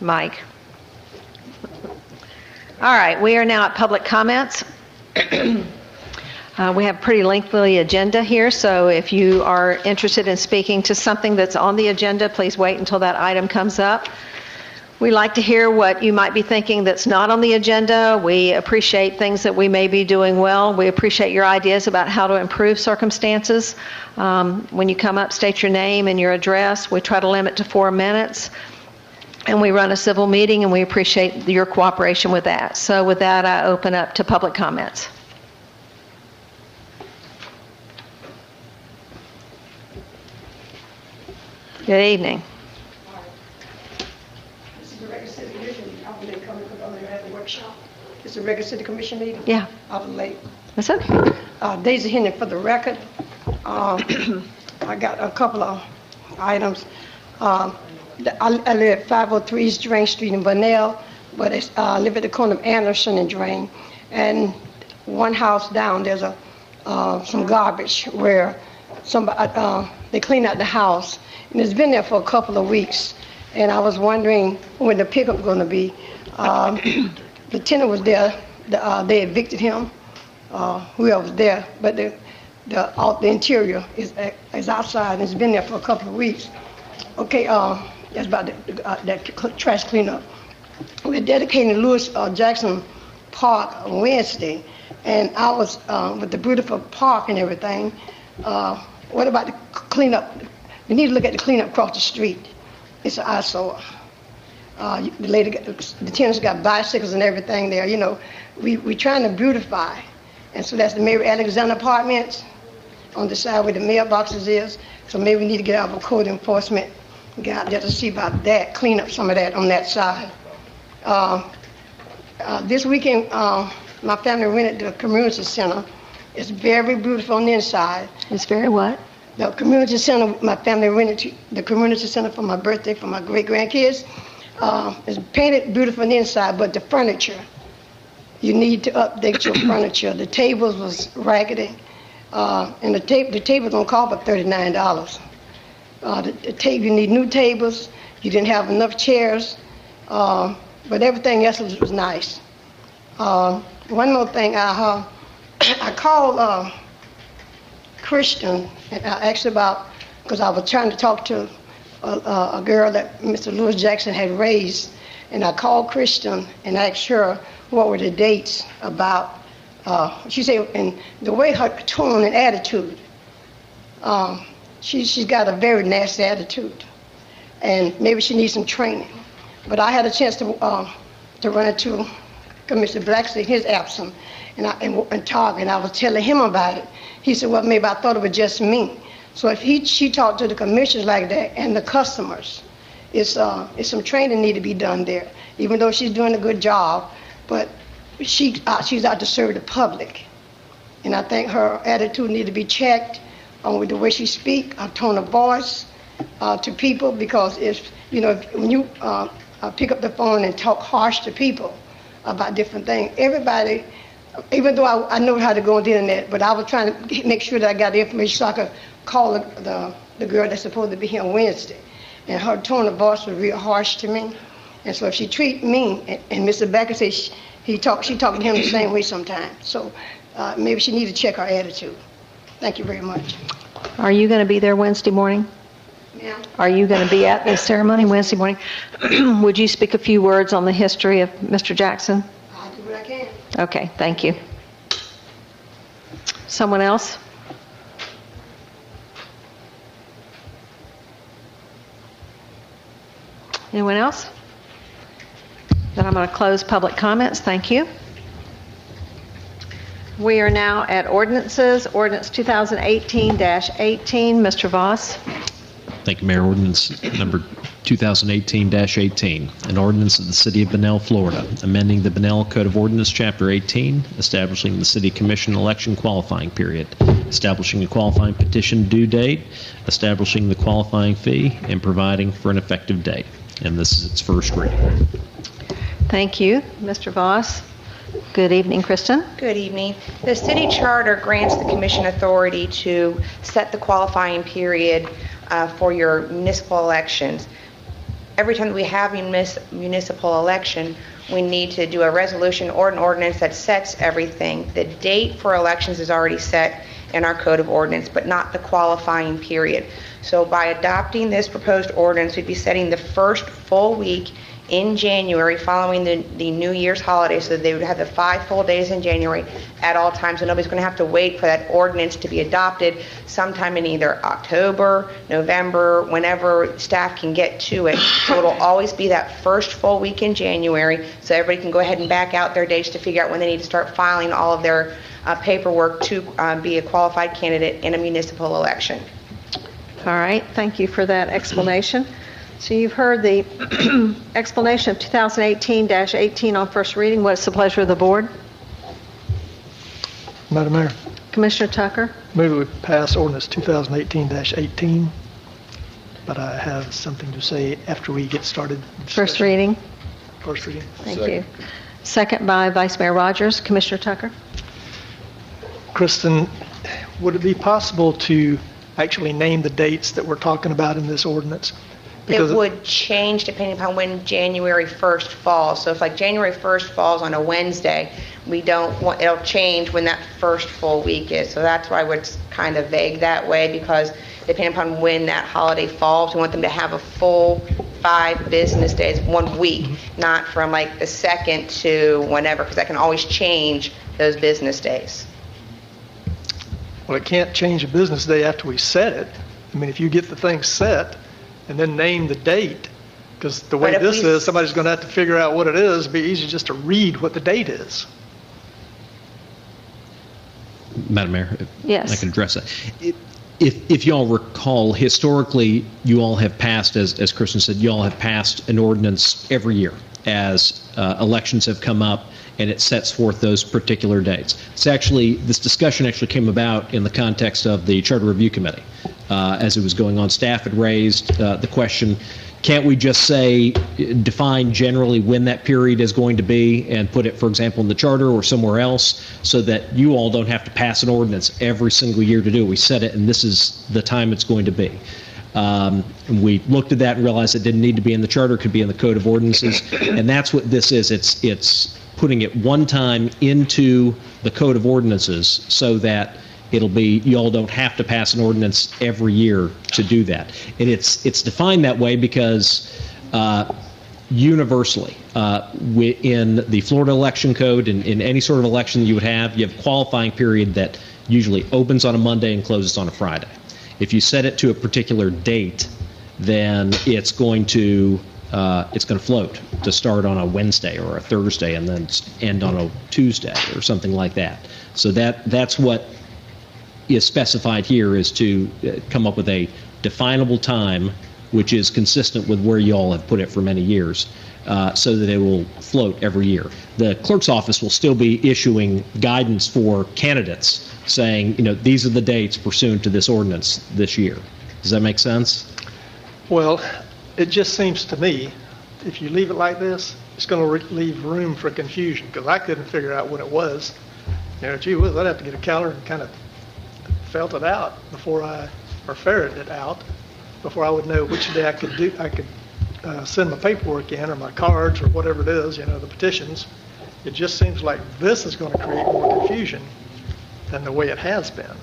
Mike. All right, we are now at public comments. (clears throat) Uh, We have a pretty lengthy agenda here, so if you are interested in speaking to something that's on the agenda, please wait until that item comes up. We like to hear what you might be thinking that's not on the agenda. We appreciate things that we may be doing well. We appreciate your ideas about how to improve circumstances. Um, When you come up, state your name and your address. We try to limit to four minutes. And we run a civil meeting, and we appreciate your cooperation with that. So with that, I open up to public comments. Good evening. This is the regular city commission. I was late coming because I was at the workshop. It's a regular city commission meeting. Yeah. I was late. That's okay. Uh, Daisy Henry for the record. Um, (clears throat) I got a couple of items. Um, the- I I live at 503 East Drain Street in Bunnell, but it's, uh, I live at the corner of Anderson and Drain. And one house down, there's a, uh, some garbage where somebody, uh, they clean out the house. And it's been there for a couple of weeks. And I was wondering when the pickup going to be. Um, (coughs) The tenant was there, the, uh, they evicted him, uh, whoever was there, but the, the, out- the interior is, is outside, and it's been there for a couple of weeks. Okay, uh, that's about the, uh, that trash cleanup. We're dedicating Lewis uh, Jackson park on Wednesday, and I was, uh, with the beautiful park and everything, uh, what about the cleanup? We need to look at the cleanup across the street. It's an eyesore. Uh, the lady, got- the tenants got bicycles and everything there, you know. We, we trying to beautify. And so that's the Mary Alexander Apartments on the side where the mailboxes is. So maybe we need to get out our code enforcement guy there to see about that, clean up some of that on that side. Uh, uh, this weekend, uh, my family rented the community center. It's very beautiful on the inside. It's very what? The community center, my family rented to- the community center for my birthday for my great grandkids. Uh, it's painted beautiful on the inside, but the furniture, you need to update your (clears throat) furniture. The tables was raggedy, uh, and the table the tables don't cost but thirty nine dollars. Uh, the, the table, you need new tables. You didn't have enough chairs, uh, but everything else was, was nice. Uh, one more thing, I uh, (clears throat) I called uh, Christian and I asked about because I was trying to talk to a, a, girl that Mr. Lewis Jackson had raised, and I called Christian and asked her what were the dates about. Uh, she said, and the way her tone and attitude, um, she, she's got a very nasty attitude, and maybe she needs some training. But I had a chance to uh, to run into Commissioner Blacksley in his absence, and, I, and, and talk, and I was telling him about it. He said, well, maybe I thought it was just me. So if he, she talked to the commissioners like that and the customers, it's, uh, it's some training need to be done there, even though she's doing a good job, but she, uh, she's out to serve the public. And I think her attitude need to be checked on with the way she speak, her tone of voice uh, to people, because if, you know, if, when you uh, uh, pick up the phone and talk harsh to people about different things, everybody, even though I, I know how to go on the internet, but I was trying to make sure that I got the information so I could call the, the, the girl that's supposed to be here on Wednesday. And her tone of voice was real harsh to me. And so if she treat me, and, and Mr. Becker said she, he talk, she talking to him the same way sometimes. So uh, maybe she need to check her attitude. Thank you very much. Are you going to be there Wednesday morning? Ma'am? Are you going to be at the ceremony Wednesday morning? (clears throat) Would you speak a few words on the history of Mr. Jackson? I'll do what I can. Okay, thank you. Someone else? Anyone else? Then I'm going to close public comments. Thank you. We are now at ordinances, ordinance 2018-18. Mr. Voss? Thank you, Mayor. Ordinance number 2018-18, an ordinance of the City of Bunnell, Florida, amending the Bunnell Code of Ordinance, Chapter 18, establishing the City Commission election qualifying period, establishing a qualifying petition due date, establishing the qualifying fee, and providing for an effective date. And this is its first reading. Thank you, Mr. Voss. Good evening, Kristen. Good evening. The city charter grants the commission authority to set the qualifying period uh, for your municipal elections. Every time that we have a municipal election, we need to do a resolution or an ordinance that sets everything. The date for elections is already set in our code of ordinance, but not the qualifying period. So by adopting this proposed ordinance, we'd be setting the first full week in January following the, the New Year's holiday, so they would have the five full days in January at all times, and nobody's going to have to wait for that ordinance to be adopted sometime in either October, November, whenever staff can get to it. So it'll (coughs) always be that first full week in January, so everybody can go ahead and back out their dates to figure out when they need to start filing all of their uh, paperwork to uh, be a qualified candidate in a municipal election. All right, thank you for that explanation. So you've heard the (clears throat) explanation of 2018-18 on first reading. What's the pleasure of the board? Madam Mayor, Commissioner Tucker? move we pass ordinance 2018-18, but I have something to say after we get started. First reading. First reading. Thank you. Second by Vice Mayor Rogers. Commissioner Tucker? Kristen, would it be possible to actually name the dates that we're talking about in this ordinance? Because It would change depending upon when January 1st falls. So if like January 1st falls on a Wednesday, we don't want, it'll change when that first full week is. So that's why it's kind of vague that way because depending upon when that holiday falls, we want them to have a full five business days, one week, mm-hmm. not from like the second to whenever, because that can always change those business days. Well, it can't change a business day after we set it. I mean, if you get the thing set and then name the date, because the way this we- is, somebody's going to have to figure out what it is. It'd be easy just to read what the date is. Madam Mayor? Yes. I can address that. If, if y'all recall, historically, you all have passed, as, as Kristen said, you all have passed an ordinance every year as uh, elections have come up, and it sets forth those particular dates. It's actually, this discussion actually came about in the context of the Charter Review Committee. Uh, As it was going on, staff had raised uh, the question, can't we just say, define generally when that period is going to be and put it, for example, in the charter or somewhere else so that you all don't have to pass an ordinance every single year to do it? We set it and this is the time it's going to be. Um, and we looked at that and realized it didn't need to be in the charter, it could be in the code of ordinances. And that's what this is. It's, it's putting it one time into the code of ordinances so that it'll be, you all don't have to pass an ordinance every year to do that. And it's, it's defined that way because uh, universally, uh, in the Florida election code, and in any sort of election you would have, you have a qualifying period that usually opens on a Monday and closes on a Friday. If you set it to a particular date, then it's going to, uh, it's going to float to start on a Wednesday or a Thursday and then end on a Tuesday or something like that. So that, that's what is specified here is to uh, come up with a definable time which is consistent with where you all have put it for many years, uh, so that it will float every year. The clerk's office will still be issuing guidance for candidates, saying, you know, these are the dates pursuant to this ordinance this year. Does that make sense? Well, it just seems to me, if you leave it like this, it's going to leave room for confusion, because I couldn't figure out what it was. You know, gee whiz, I'd have to get a calendar and kind of felt it out before I, or ferret it out, before I would know which day I could do, I could uh, send my paperwork in, or my cards, or whatever it is, you know, the petitions. It just seems like this is going to create more confusion than the way it has been.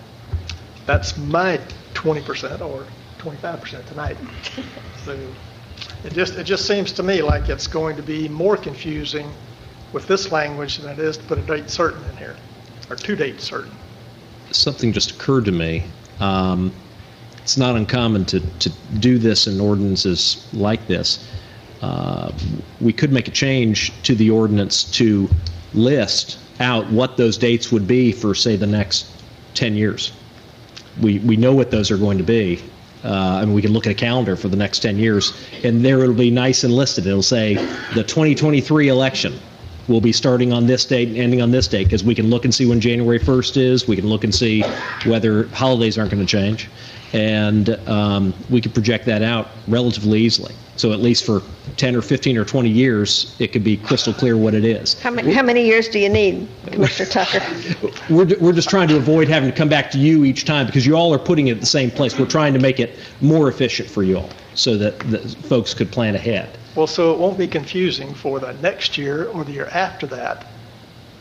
That's my 20% or 25% tonight. (laughs) So it just, it just seems to me like it's going to be more confusing with this language than it is to put a date certain in here, or two dates certain. Something just occurred to me. Um, it's not uncommon to, to do this in ordinances like this. Uh, we could make a change to the ordinance to list out what those dates would be for, say, the next 10 years. We, we know what those are going to be. Uh, and we can look at a calendar for the next 10 years, and there it'll be nice and listed. It'll say the 2023 election will be starting on this date and ending on this date, because we can look and see when January 1st is. We can look and see whether holidays aren't going to change. And um, we could project that out relatively easily. So at least for 10 or 15 or 20 years, it could be crystal clear what it is. How many, how many years do you need, Commissioner Tucker? (laughs) We're, we're just trying to avoid having to come back to you each time because you all are putting it at the same place. We're trying to make it more efficient for you all so that, that folks could plan ahead. Well, so it won't be confusing for the next year or the year after that.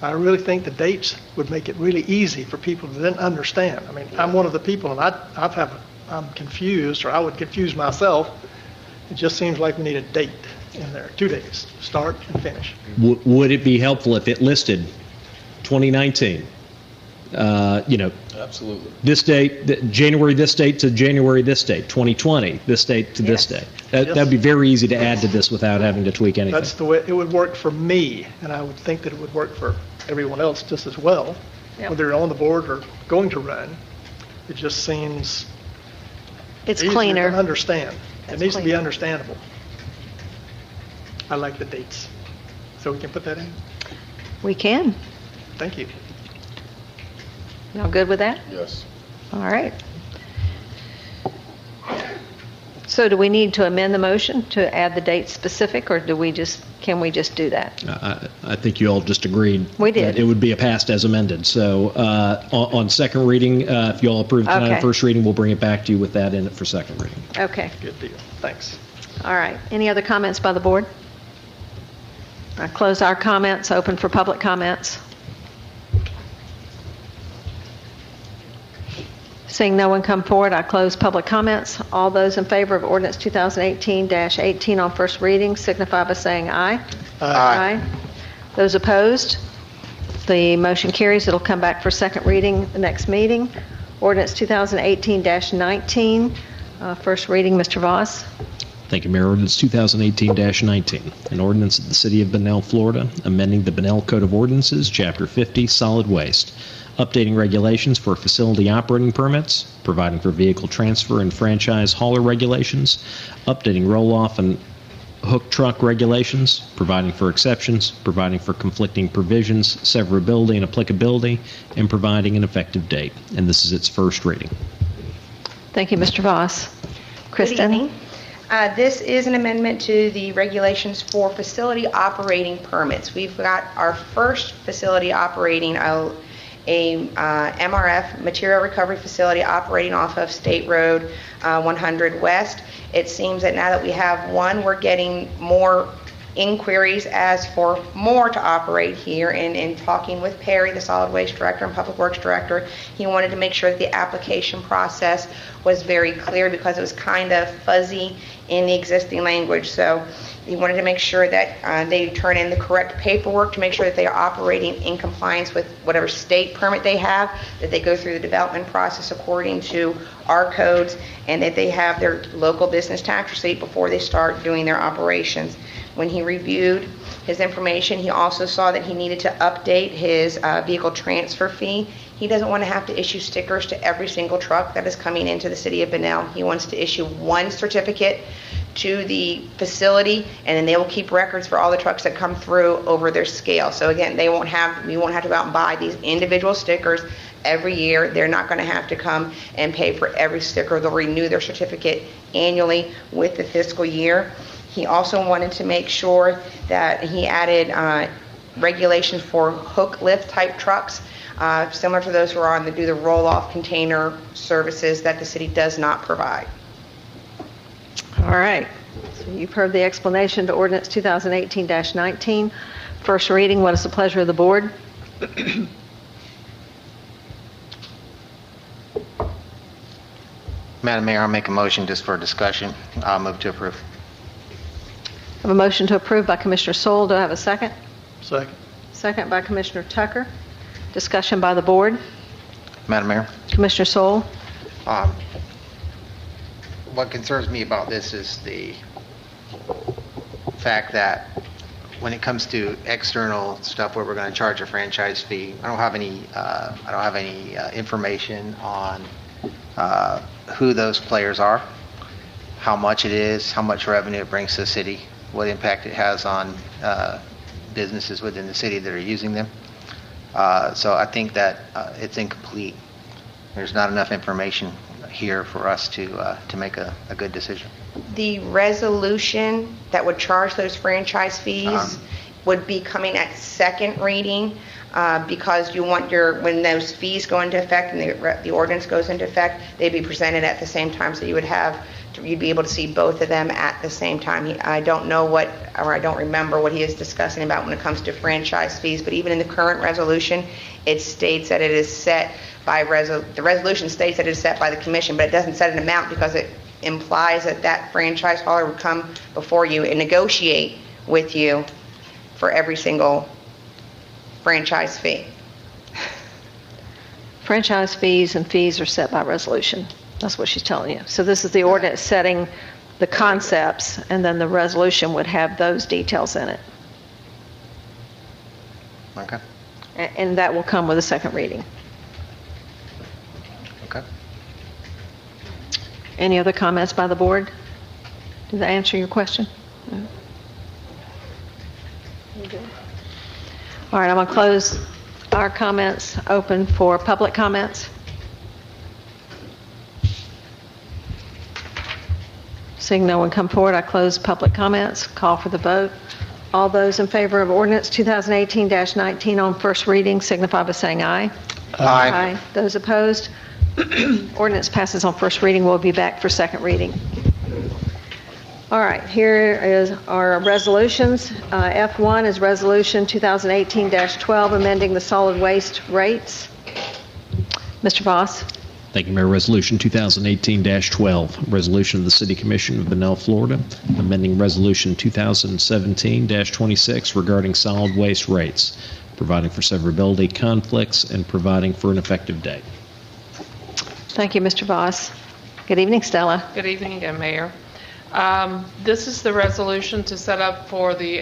I really think the dates would make it really easy for people to then understand. I mean, I'm one of the people, and I, I've have, I'm confused, or I would confuse myself. It just seems like we need a date in there, two days, start and finish. W- would it be helpful if it listed 2019? Uh, you know, Absolutely. this date, January this date to January this date, 2020, this date to this date. That, Yes. that'd be very easy to add to this without having to tweak anything. That's the way, it would work for me, and I would think that it would work for everyone else just as well, Yep. whether you're on the board or going to run. It just seems It's easier to cleaner. understand. It It's needs to be understandable. I like the dates. So we can put that in? We can. Thank you. Y'all good with that? Yes. All right. So do we need to amend the motion to add the date specific, or do we just, can we just do that? I, I think you all just agreed. We did. that It would be a passed as amended. So uh, on, on second reading, uh, if you all approve tonight on Okay. first reading, we'll bring it back to you with that in it for second reading. Okay, Good deal. Thanks. all right. Any other comments by the board? I close our comments, open for public comments. Seeing no one come forward, I close public comments. All those in favor of ordinance 2018-18 on first reading signify by saying aye. Aye. Those opposed, the motion carries. It'll come back for second reading the next meeting. Ordinance 2018-19, uh, first reading, Mr. Voss. Thank you, Mayor. Ordinance 2018-19, an ordinance of the City of Bunnell, Florida, amending the Bunnell Code of Ordinances, Chapter 50, Solid Waste, updating regulations for facility operating permits, providing for vehicle transfer and franchise hauler regulations, updating roll-off and hook truck regulations, providing for exceptions, providing for conflicting provisions, severability and applicability, and providing an effective date. And this is its first reading. Thank you, Mr. Voss. Kristen? Uh, This is an amendment to the regulations for facility operating permits. We've got our first facility operating, a a, uh, MRF, Material Recovery Facility, operating off of State Road uh, 100 West. It seems that now that we have one, we're getting more inquiries as for more to operate here. And in talking with Perry, the Solid Waste Director and Public Works Director, he wanted to make sure that the application process was very clear because it was kind of fuzzy in the existing language. So he wanted to make sure that uh, they turn in the correct paperwork to make sure that they are operating in compliance with whatever state permit they have, that they go through the development process according to our codes, and that they have their local business tax receipt before they start doing their operations. When he reviewed his information, he also saw that he needed to update his uh, vehicle transfer fee. He doesn't want to have to issue stickers to every single truck that is coming into the city of Bunnell. He wants to issue one certificate to the facility, and then they will keep records for all the trucks that come through over their scale. So again, they won't have, we won't have to go out and buy these individual stickers every year. They're not going to have to come and pay for every sticker. They'll renew their certificate annually with the fiscal year. He also wanted to make sure that he added uh, regulations for hook lift type trucks, uh, similar to those who are on the, do the roll-off container services that the city does not provide. All right. So you've heard the explanation to ordinance 2018-19. First reading, what is the pleasure of the board? Madam Mayor, I'll make a motion just for discussion. I'll move to approve. I have a motion to approve by Commissioner Sewell. Do I have a second? Second. Second by Commissioner Tucker. Discussion by the board. Madam Mayor? Commissioner Sewell? Um, What concerns me about this is the fact that when it comes to external stuff where we're going to charge a franchise fee, I don't have any, uh, I don't have any uh, information on uh, who those players are, how much it is, how much revenue it brings to the city, what impact it has on uh, businesses within the city that are using them. Uh, So I think that uh, it's incomplete. There's not enough information here for us to, uh, to make a, a good decision. The resolution that would charge those franchise fees Uh-huh. would be coming at second reading uh, because you want your, when those fees go into effect and the the ordinance goes into effect, they'd be presented at the same time, so you would have, you'd be able to see both of them at the same time. I don't know what, or I don't remember what he is discussing about when it comes to franchise fees, but even in the current resolution, it states that it is set by, resol- the resolution states that it is set by the commission, but it doesn't set an amount because it implies that that franchise hauler would come before you and negotiate with you for every single franchise fee. Franchise fees and fees are set by resolution. That's what she's telling you. So this is the ordinance setting the concepts, and then the resolution would have those details in it. Okay? A- And that will come with a second reading. Okay. Any other comments by the board? Did that answer your question? No? All right, I'm going to close our comments open for public comments. Seeing no one come forward, I close public comments, call for the vote. All those in favor of ordinance 2018-19 on first reading signify by saying aye. Aye. Aye. Those opposed? (clears throat) Ordinance passes on first reading. We'll be back for second reading. All right, here is our resolutions. Uh, F1 is Resolution 2018-12, amending the solid waste rates. Mr. Voss? Thank you, Mayor. Resolution 2018-12, resolution of the City Commission of Bunnell, Florida, amending Resolution 2017-26 regarding solid waste rates, providing for severability conflicts, and providing for an effective date. Thank you, Mr. Voss. Good evening, Stella. Good evening again, Mayor. Um, This is the resolution to set up for the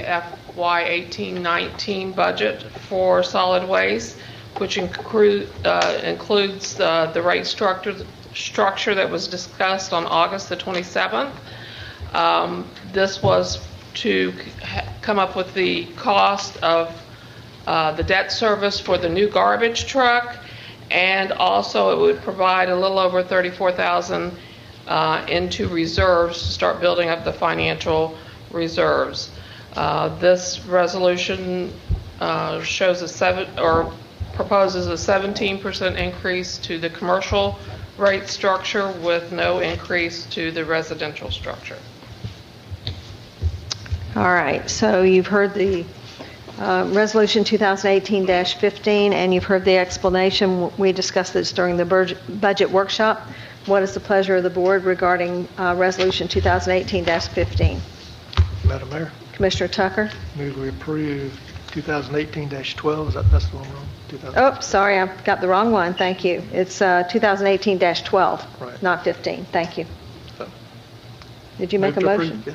FY 1819 budget for solid waste, which incru- uh, includes uh, the rate structure structure that was discussed on August the 27th. Um, This was to ha- come up with the cost of uh, the debt service for the new garbage truck, and also it would provide a little over 34,000 uh, into reserves to start building up the financial reserves. Uh, This resolution uh, shows a seven, or proposes a 17% increase to the commercial rate structure with no increase to the residential structure. All right, so you've heard the uh, Resolution 2018-15, and you've heard the explanation. We discussed this during the budget workshop. What is the pleasure of the board regarding uh, Resolution 2018-15? Madam Mayor, Commissioner Tucker? move we approve 2018-12, is that, that's the one wrong? 2000 Oh, sorry, I've got the wrong one, thank you. It's uh, 2018-12, Right. not 15, thank you. So- Did you make a Move to approve, motion? yeah.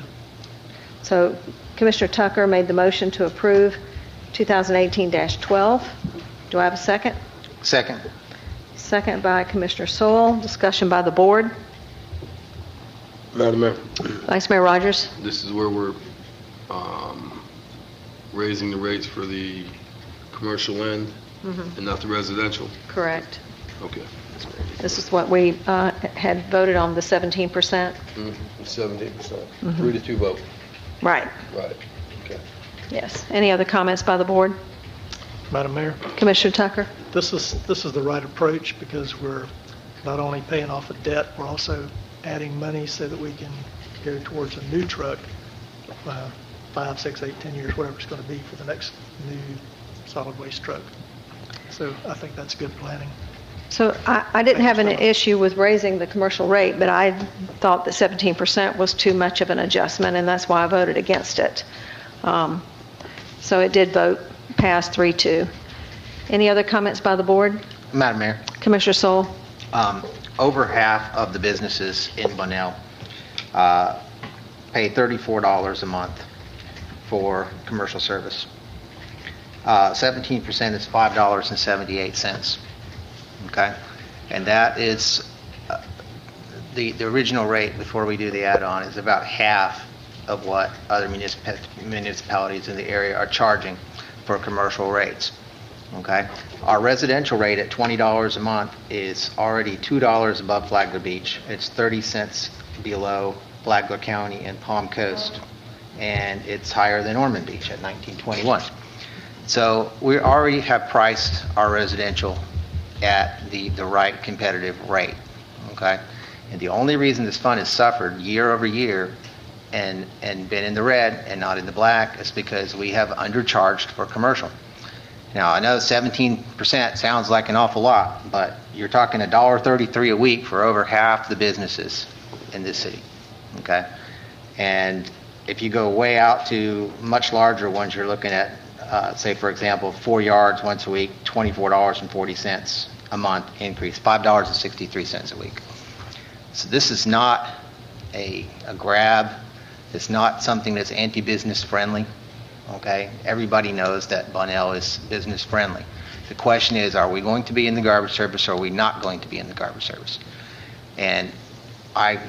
So Commissioner Tucker made the motion to approve 2018-12. Do I have a second? Second. Second by Commissioner Sewell. Discussion by the board. Madam Mayor. Vice Mayor Rogers? This is where we're um, raising the rates for the commercial end. And not the residential? Correct. Okay. This is what we uh, had voted on, the 17%. Seventeen percent. Mhm. Three to two vote. Right, Right. Okay. yes. Any other comments by the board? Madam Mayor, Commissioner Tucker? this is, this is the right approach because we're not only paying off a debt, we're also adding money so that we can go towards a new truck, uh, five, six, eight, 10 years, whatever it's going to be for the next new solid waste truck. So I think that's good planning. So I I didn't have an issue with raising the commercial rate, but I thought that 17% was too much of an adjustment, and that's why I voted against it. Um, So it did vote pass 3-2. Any other comments by the board? Madam Mayor, Commissioner Sewell? um, over half of the businesses in Bunnell uh, pay $34 a month for commercial service. Uh, 17% is $5.78. Okay? And that is, uh, the, the original rate before we do the add-on is about half of what other municipa- municipalities in the area are charging for commercial rates. Okay? Our residential rate at $20 a month is already $2 above Flagler Beach. It's 30 cents below Flagler County and Palm Coast. And it's higher than Ormond Beach at 1921. So we already have priced our residential at the, the right competitive rate, okay? And the only reason this fund has suffered year over year and, and been in the red and not in the black is because we have undercharged for commercial. Now, I know 17% sounds like an awful lot, but you're talking $1.33 a week for over half the businesses in this city, okay? And if you go way out to much larger ones, you're looking at, uh, say, for example, four yards once a week, $24.40 a month increase, $5.63 a week. So this is not a, a grab. It's not something that's anti-business friendly, okay? Everybody knows that Bunnell is business friendly. The question is, are we going to be in the garbage service or are we not going to be in the garbage service? And I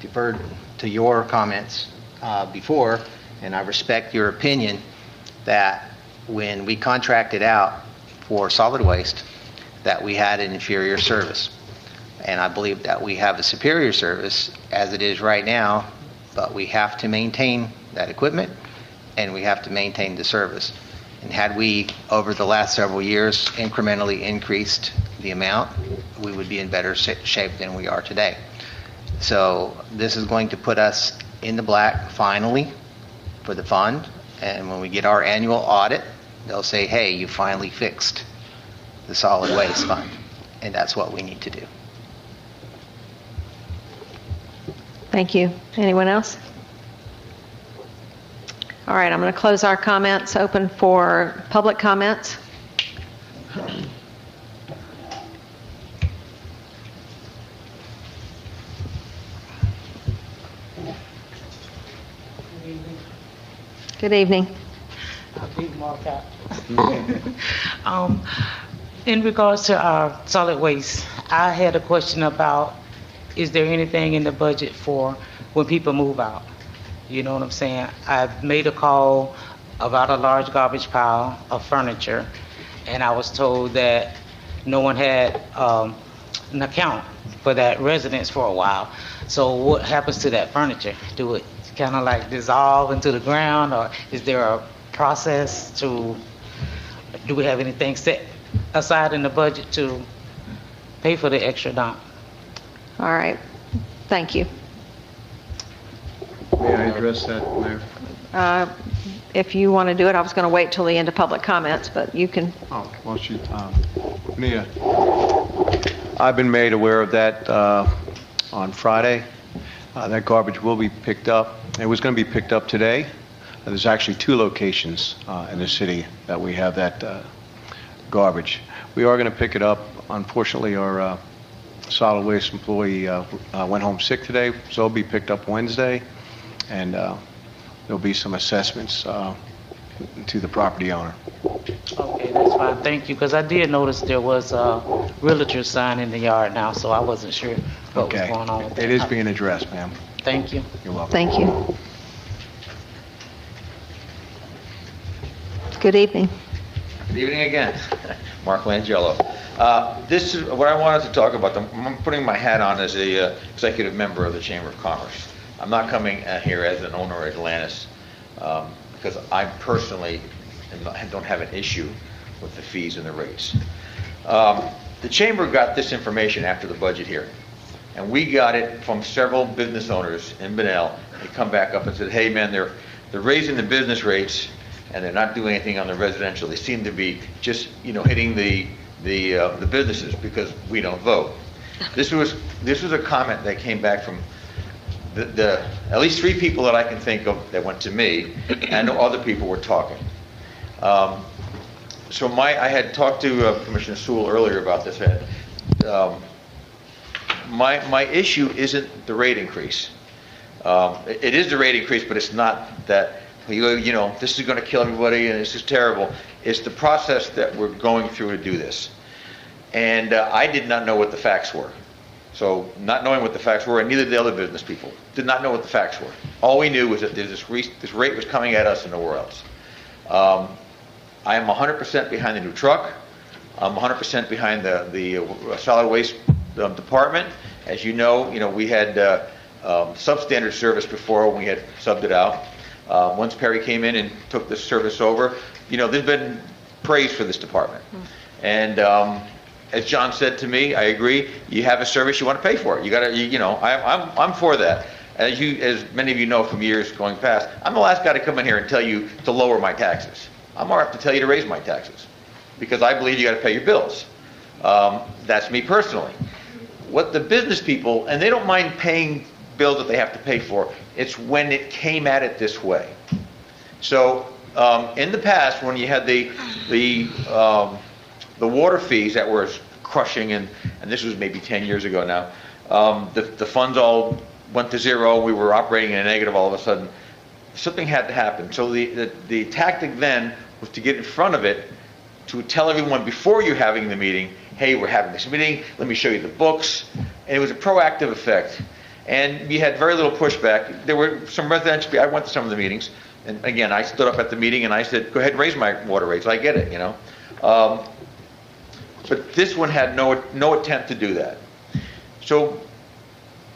deferred to your comments uh, before, and I respect your opinion that when we contracted out for solid waste, that we had an inferior service. And I believe that we have a superior service as it is right now, but we have to maintain that equipment and we have to maintain the service. And had we, over the last several years, incrementally increased the amount, we would be in better shape than we are today. So this is going to put us in the black finally for the fund. And when we get our annual audit, They'll say, hey, you finally fixed the solid waste fund. And that's what we need to do. Thank you. Anyone else? All right, I'm going to close our comments, open for public comments. Good evening. (laughs) Um, In regards to our solid waste, I had a question about, is there anything in the budget for when people move out? You know what I'm saying? I've made a call about a large garbage pile of furniture, and I was told that no one had um, an account for that residence for a while. So what happens to that furniture? Do it kind of like dissolve into the ground, or is there a process to, do we have anything set aside in the budget to pay for the extra dump? All right, thank you. May I address that, Mayor? Uh, If you want to do it, I was going to wait till the end of public comments, but you can, Oh, well, she, um, Mia. I've been made aware of that uh, on Friday. Uh, That garbage will be picked up. It was going to be picked up today. Uh, There's actually two locations uh, in the city that we have that uh, garbage. We are going to pick it up. Unfortunately, our uh, solid waste employee uh, uh, went home sick today, so it'll be picked up Wednesday, and uh, there'll be some assessments uh, to the property owner. Okay, that's fine, thank you, because I did notice there was a realtor sign in the yard now, so I wasn't sure what was Okay. going on with that. It is being addressed, ma'am. Thank you. You're welcome. thank you. Good evening. Good evening again. (laughs) Mark Langello. Uh, This is what I wanted to talk about. I'm putting my hat on as a uh, executive member of the Chamber of Commerce. I'm not coming uh, here as an owner of Atlantis um, because I personally don't have an issue with the fees and the rates. Um, The Chamber got this information after the budget hearing, and we got it from several business owners in Bunnell. They come back up and said, hey, man, they're, they're raising the business rates, and they're not doing anything on the residential. They seem to be just, you know, hitting the, the, uh, the businesses because we don't vote. This was, this was a comment that came back from the, the, at least three people that I can think of that went to me, and other people were talking. Um, So my, I had talked to uh, Commissioner Sewell earlier about this. and, um, My, my issue isn't the rate increase. Um, It it is the rate increase, but it's not that, you you know, this is going to kill everybody and this is terrible. It's the process that we're going through to do this. And uh, I did not know what the facts were. So not knowing what the facts were, and neither did the other business people, did not know what the facts were. All we knew was that this, re- this rate was coming at us and nowhere else. Um, I am 100% behind the new truck. I'm 100% behind the, the uh, solid waste um, department. As you know, you know, we had uh, um, substandard service before when we had subbed it out. Uh, Once Perry came in and took this service over, you know, there's been praise for this department. And um, as John said to me, I agree, you have a service, you want to pay for it. You gotta, you you know, I- I'm, I'm for that. As you, as many of you know from years going past, I'm the last guy to come in here and tell you to lower my taxes. I'm more apt to tell you to raise my taxes, because I believe you got to pay your bills. Um, That's me personally. What the business people, and they don't mind paying bills that they have to pay for, it's when it came at it this way. So, um, in the past, when you had the, the, um, the water fees that were crushing, and, and this was maybe 10 years ago now, um, the, the funds all went to zero, we were operating in a negative all of a sudden. Something had to happen. So the, the, the tactic then was to get in front of it, to tell everyone before you're having the meeting, hey, we're having this meeting, let me show you the books. And it was a proactive effect. And we had very little pushback. There were some residential, I went to some of the meetings, and again, I stood up at the meeting and I said, go ahead and raise my water rates, I get it, you know. Um, But this one had no, no attempt to do that. So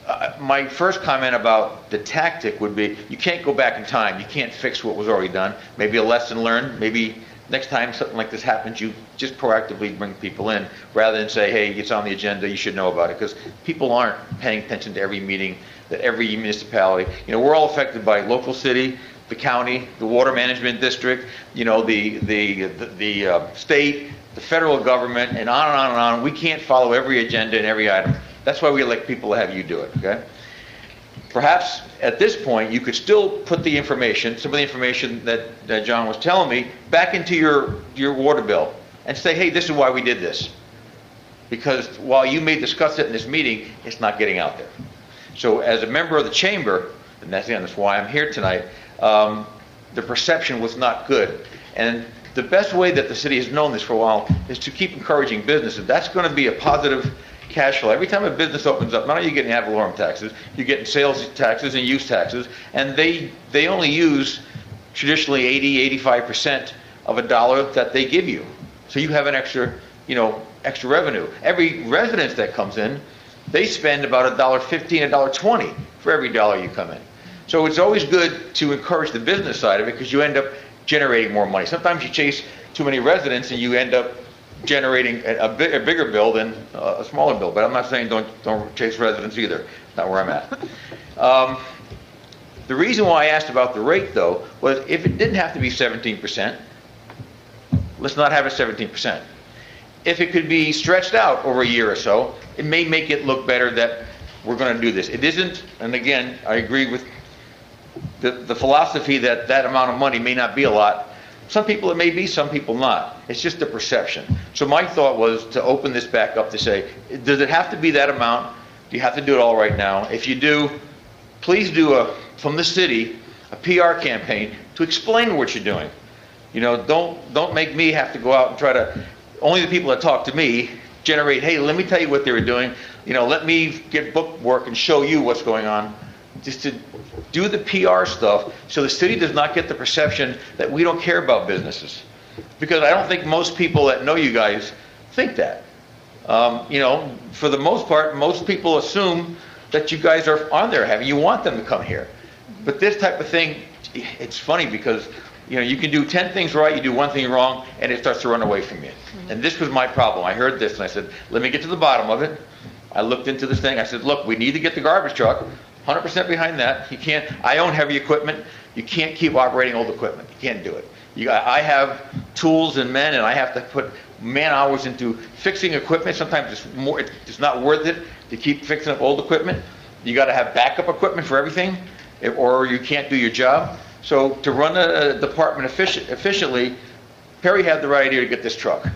uh, my first comment about the tactic would be, you can't go back in time, you can't fix what was already done. Maybe a lesson learned, maybe next time something like this happens, you just proactively bring people in, rather than say, hey, it's on the agenda, you should know about it, because people aren't paying attention to every meeting, that every municipality, you know, we're all affected by local city, the county, the water management district, you know, the, the, the, the uh, state, the federal government, and on and on and on. We can't follow every agenda and every item. That's why we elect people to have you do it, okay? Perhaps at this point, you could still put the information, some of the information that, that John was telling me, back into your, your water bill and say, hey, this is why we did this. Because while you may discuss it in this meeting, it's not getting out there. So as a member of the chamber, and that's, again, that's why I'm here tonight, um, the perception was not good. And the best way that the city has known this for a while is to keep encouraging businesses. That's going to be a positive cash flow. Every time a business opens up, not only are you getting ad valorem taxes, you're getting sales taxes and use taxes, and they, they only use traditionally 80, 85% of a dollar that they give you. So you have an extra, you know, extra revenue. Every residence that comes in, they spend about a dollar fifteen, a dollar twenty for every dollar you come in. So it's always good to encourage the business side of it because you end up generating more money. Sometimes you chase too many residents and you end up generating a, a, bi- a bigger bill than uh, a smaller bill. But I'm not saying don't don't chase residents either. Not where I'm at. (laughs) Um, the reason why I asked about the rate, though, was if it didn't have to be 17%, let's not have it 17%. If it could be stretched out over a year or so, it may make it look better that we're going to do this. It isn't, and again, I agree with the, the philosophy that that amount of money may not be a lot. Some people it may be, some people not. It's just a perception. So my thought was to open this back up to say, does it have to be that amount? Do you have to do it all right now? If you do, please do a, from the city, a PR campaign to explain what you're doing. You know, don't, don't make me have to go out and try to, only the people that talk to me generate, hey, let me tell you what they were doing. You know, let me get book work and show you what's going on. Just to do the PR stuff so the city does not get the perception that we don't care about businesses. Because I don't think most people that know you guys think that. Um, you know, for the most part, most people assume that you guys are on there having, you want them to come here. But this type of thing, it's funny because, you know, you can do 10 things right, you do one thing wrong, and it starts to run away from you. And this was my problem. I heard this and I said, let me get to the bottom of it. I looked into this thing. I said, look, we need to get the garbage truck. 100% behind that. You can't, I own heavy equipment. You can't keep operating old equipment. You can't do it. You, I I have tools and men, and I have to put man hours into fixing equipment. Sometimes it's more, it's not worth it to keep fixing up old equipment. You got to have backup equipment for everything, or you can't do your job. So to run a, a department efficient, efficiently, Perry had the right idea to get this truck.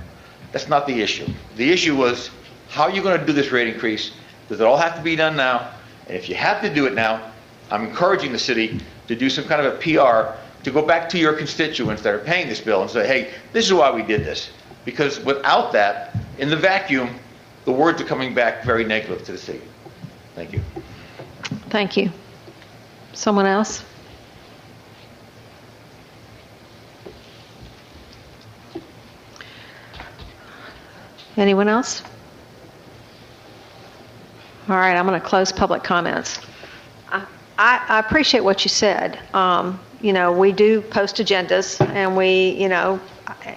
That's not the issue. The issue was, how are you going to do this rate increase? Does it all have to be done now? And if you have to do it now, I'm encouraging the city to do some kind of a PR to go back to your constituents that are paying this bill and say, hey, this is why we did this. Because without that, in the vacuum, the words are coming back very negative to the city. Thank you. Thank you. Someone else? Anyone else? All right, I'm going to close public comments. I, I I appreciate what you said. Um, You know, we do post agendas, and we, you know,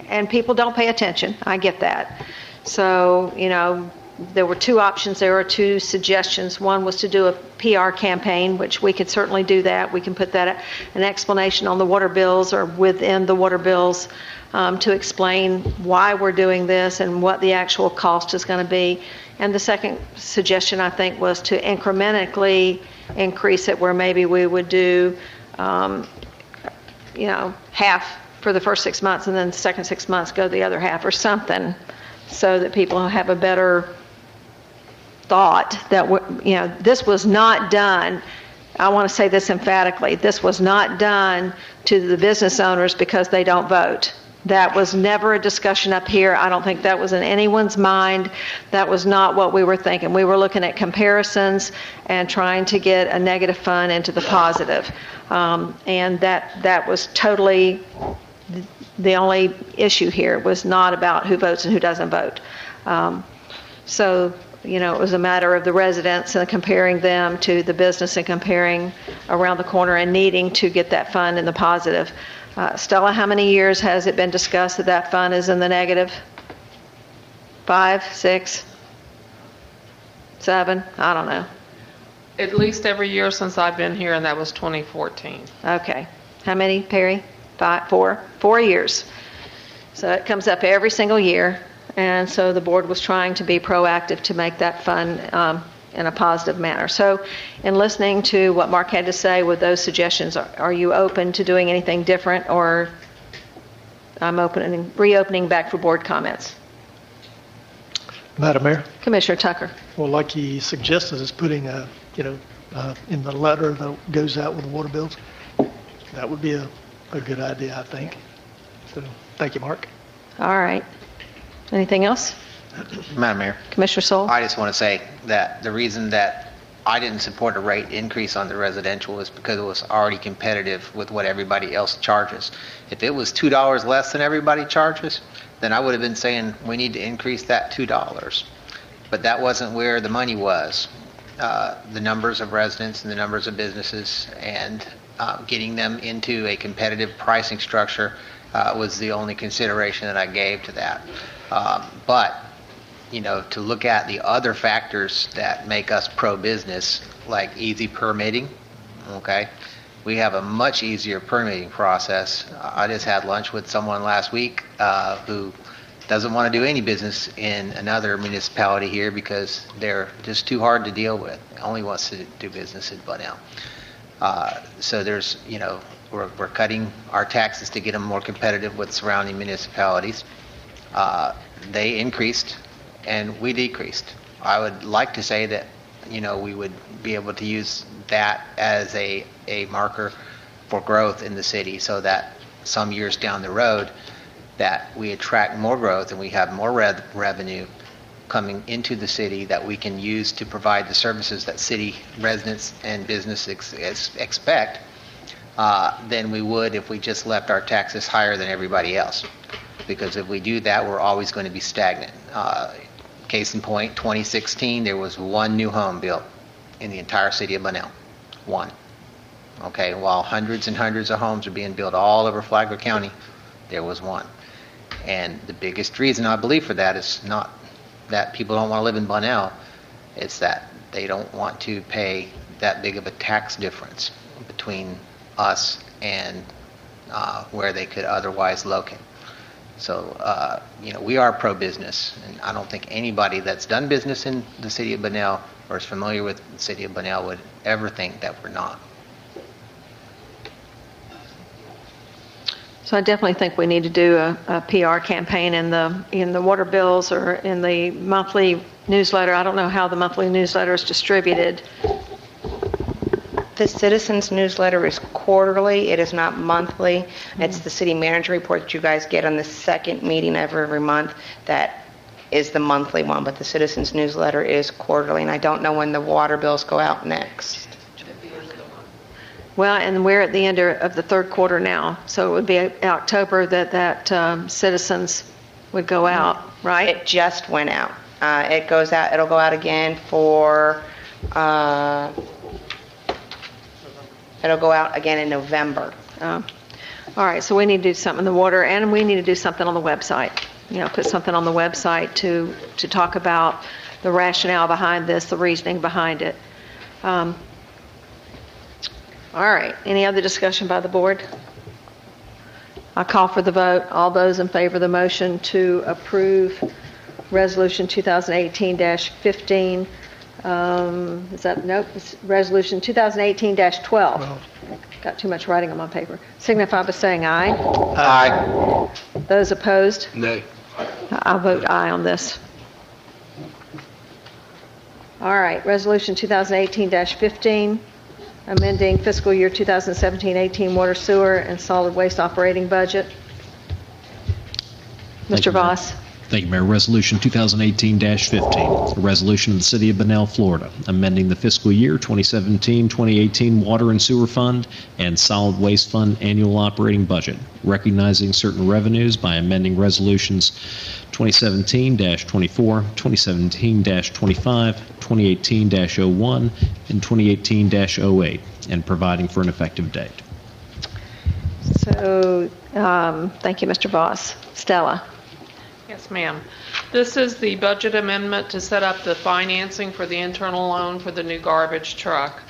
and people don't pay attention. I get that. So, you know, there were two options, there were two suggestions. One was to do a PR campaign, which we could certainly do that. We can put that, an explanation on the water bills or within the water bills um, to explain why we're doing this and what the actual cost is going to be. And the second suggestion, I think, was to incrementally increase it where maybe we would do, um, you know, half for the first six months and then the second six months go the other half or something so that people have a better thought that, you know, this was not done, I want to say this emphatically, this was not done to the business owners because they don't vote. That was never a discussion up here. I don't think that was in anyone's mind. That was not what we were thinking. We were looking at comparisons and trying to get a negative fund into the positive. Um, And that, that was totally the only issue here was not about who votes and who doesn't vote. Um, So, you know, it was a matter of the residents and comparing them to the business and comparing around the corner and needing to get that fund in the positive. Uh, Stella, how many years has it been discussed that that fund is in the negative? Five, six, seven? I don't know. At least every year since I've been here, and that was 2014. Okay. How many, Perry? Five, four? Four years. So it comes up every single year, and so the board was trying to be proactive to make that fund um, in a positive manner. So in listening to what Mark had to say with those suggestions, are are you open to doing anything different, or I'm opening, reopening back for board comments? Madam Mayor? Commissioner Tucker? Well, like he suggested, is putting, a, you know, uh, in the letter that goes out with the water bills. That would be a, a good idea, I think. So, thank you, Mark. All right. Anything else? Madam Mayor? Commissioner Sewell? I just want to say that the reason that I didn't support a rate increase on the residential is because it was already competitive with what everybody else charges. If it was $2 less than everybody charges, then I would have been saying we need to increase that $2. But that wasn't where the money was. Uh, The numbers of residents and the numbers of businesses and uh, getting them into a competitive pricing structure uh, was the only consideration that I gave to that. Um, But you know, to look at the other factors that make us pro-business, like easy permitting, okay? We have a much easier permitting process. I just had lunch with someone last week uh, who doesn't want to do any business in another municipality here because they're just too hard to deal with. Only wants to do business in Bunnell. Uh, So there's, you know, we're, we're cutting our taxes to get them more competitive with surrounding municipalities. Uh, They increased and we decreased. I would like to say that, you know, we would be able to use that as a, a marker for growth in the city so that some years down the road, that we attract more growth and we have more rev- revenue coming into the city that we can use to provide the services that city residents and business ex- ex- expect uh, than we would if we just left our taxes higher than everybody else. Because if we do that, we're always going to be stagnant. Uh, Case in point, 2016, there was one new home built in the entire city of Bunnell. One. Okay, while hundreds and hundreds of homes are being built all over Flagler County, there was one. And the biggest reason I believe for that is not that people don't want to live in Bunnell, it's that they don't want to pay that big of a tax difference between us and uh, where they could otherwise locate. So, uh, you know, we are pro-business, and I don't think anybody that's done business in the city of Bunnell or is familiar with the city of Bunnell would ever think that we're not. So I definitely think we need to do a, a PR campaign in the, in the water bills or in the monthly newsletter. I don't know how the monthly newsletter is distributed. The Citizens newsletter is quarterly, it is not monthly. It's the city manager report that you guys get on the second meeting of every month. That is the monthly one, but the Citizens newsletter is quarterly, and I don't know when the water bills go out next. Well, and we're at the end of the third quarter now, so it would be October that that um, Citizens would go out, right? It just went out. Uh, It goes out, it'll go out again for, uh, it'll go out again in November. Oh. All right, so we need to do something in the water, and we need to do something on the website. You know, put something on the website to, to talk about the rationale behind this, the reasoning behind it. Um, All right, any other discussion by the board? I call for the vote. All those in favor of the motion to approve Resolution 2018-15, um, is that, nope, it's Resolution 2018-12. Got too much writing on my paper. Signify by saying aye. Aye. Those opposed? Nay. I'll vote aye on this. All right, Resolution 2018-15, amending fiscal year 2017-18 water sewer and solid waste operating budget. Thank Mr. you, Voss. Thank you, Mayor. Resolution 2018-15, a resolution of the City of Bunnell, Florida, amending the fiscal year 2017-2018 Water and Sewer Fund and Solid Waste Fund annual operating budget, recognizing certain revenues by amending resolutions 2017-24, 2017-25, 2018-01, and 2018-08, and providing for an effective date. So, um, thank you, Mr. Voss. Stella? Yes, ma'am. This is the budget amendment to set up the financing for the internal loan for the new garbage truck.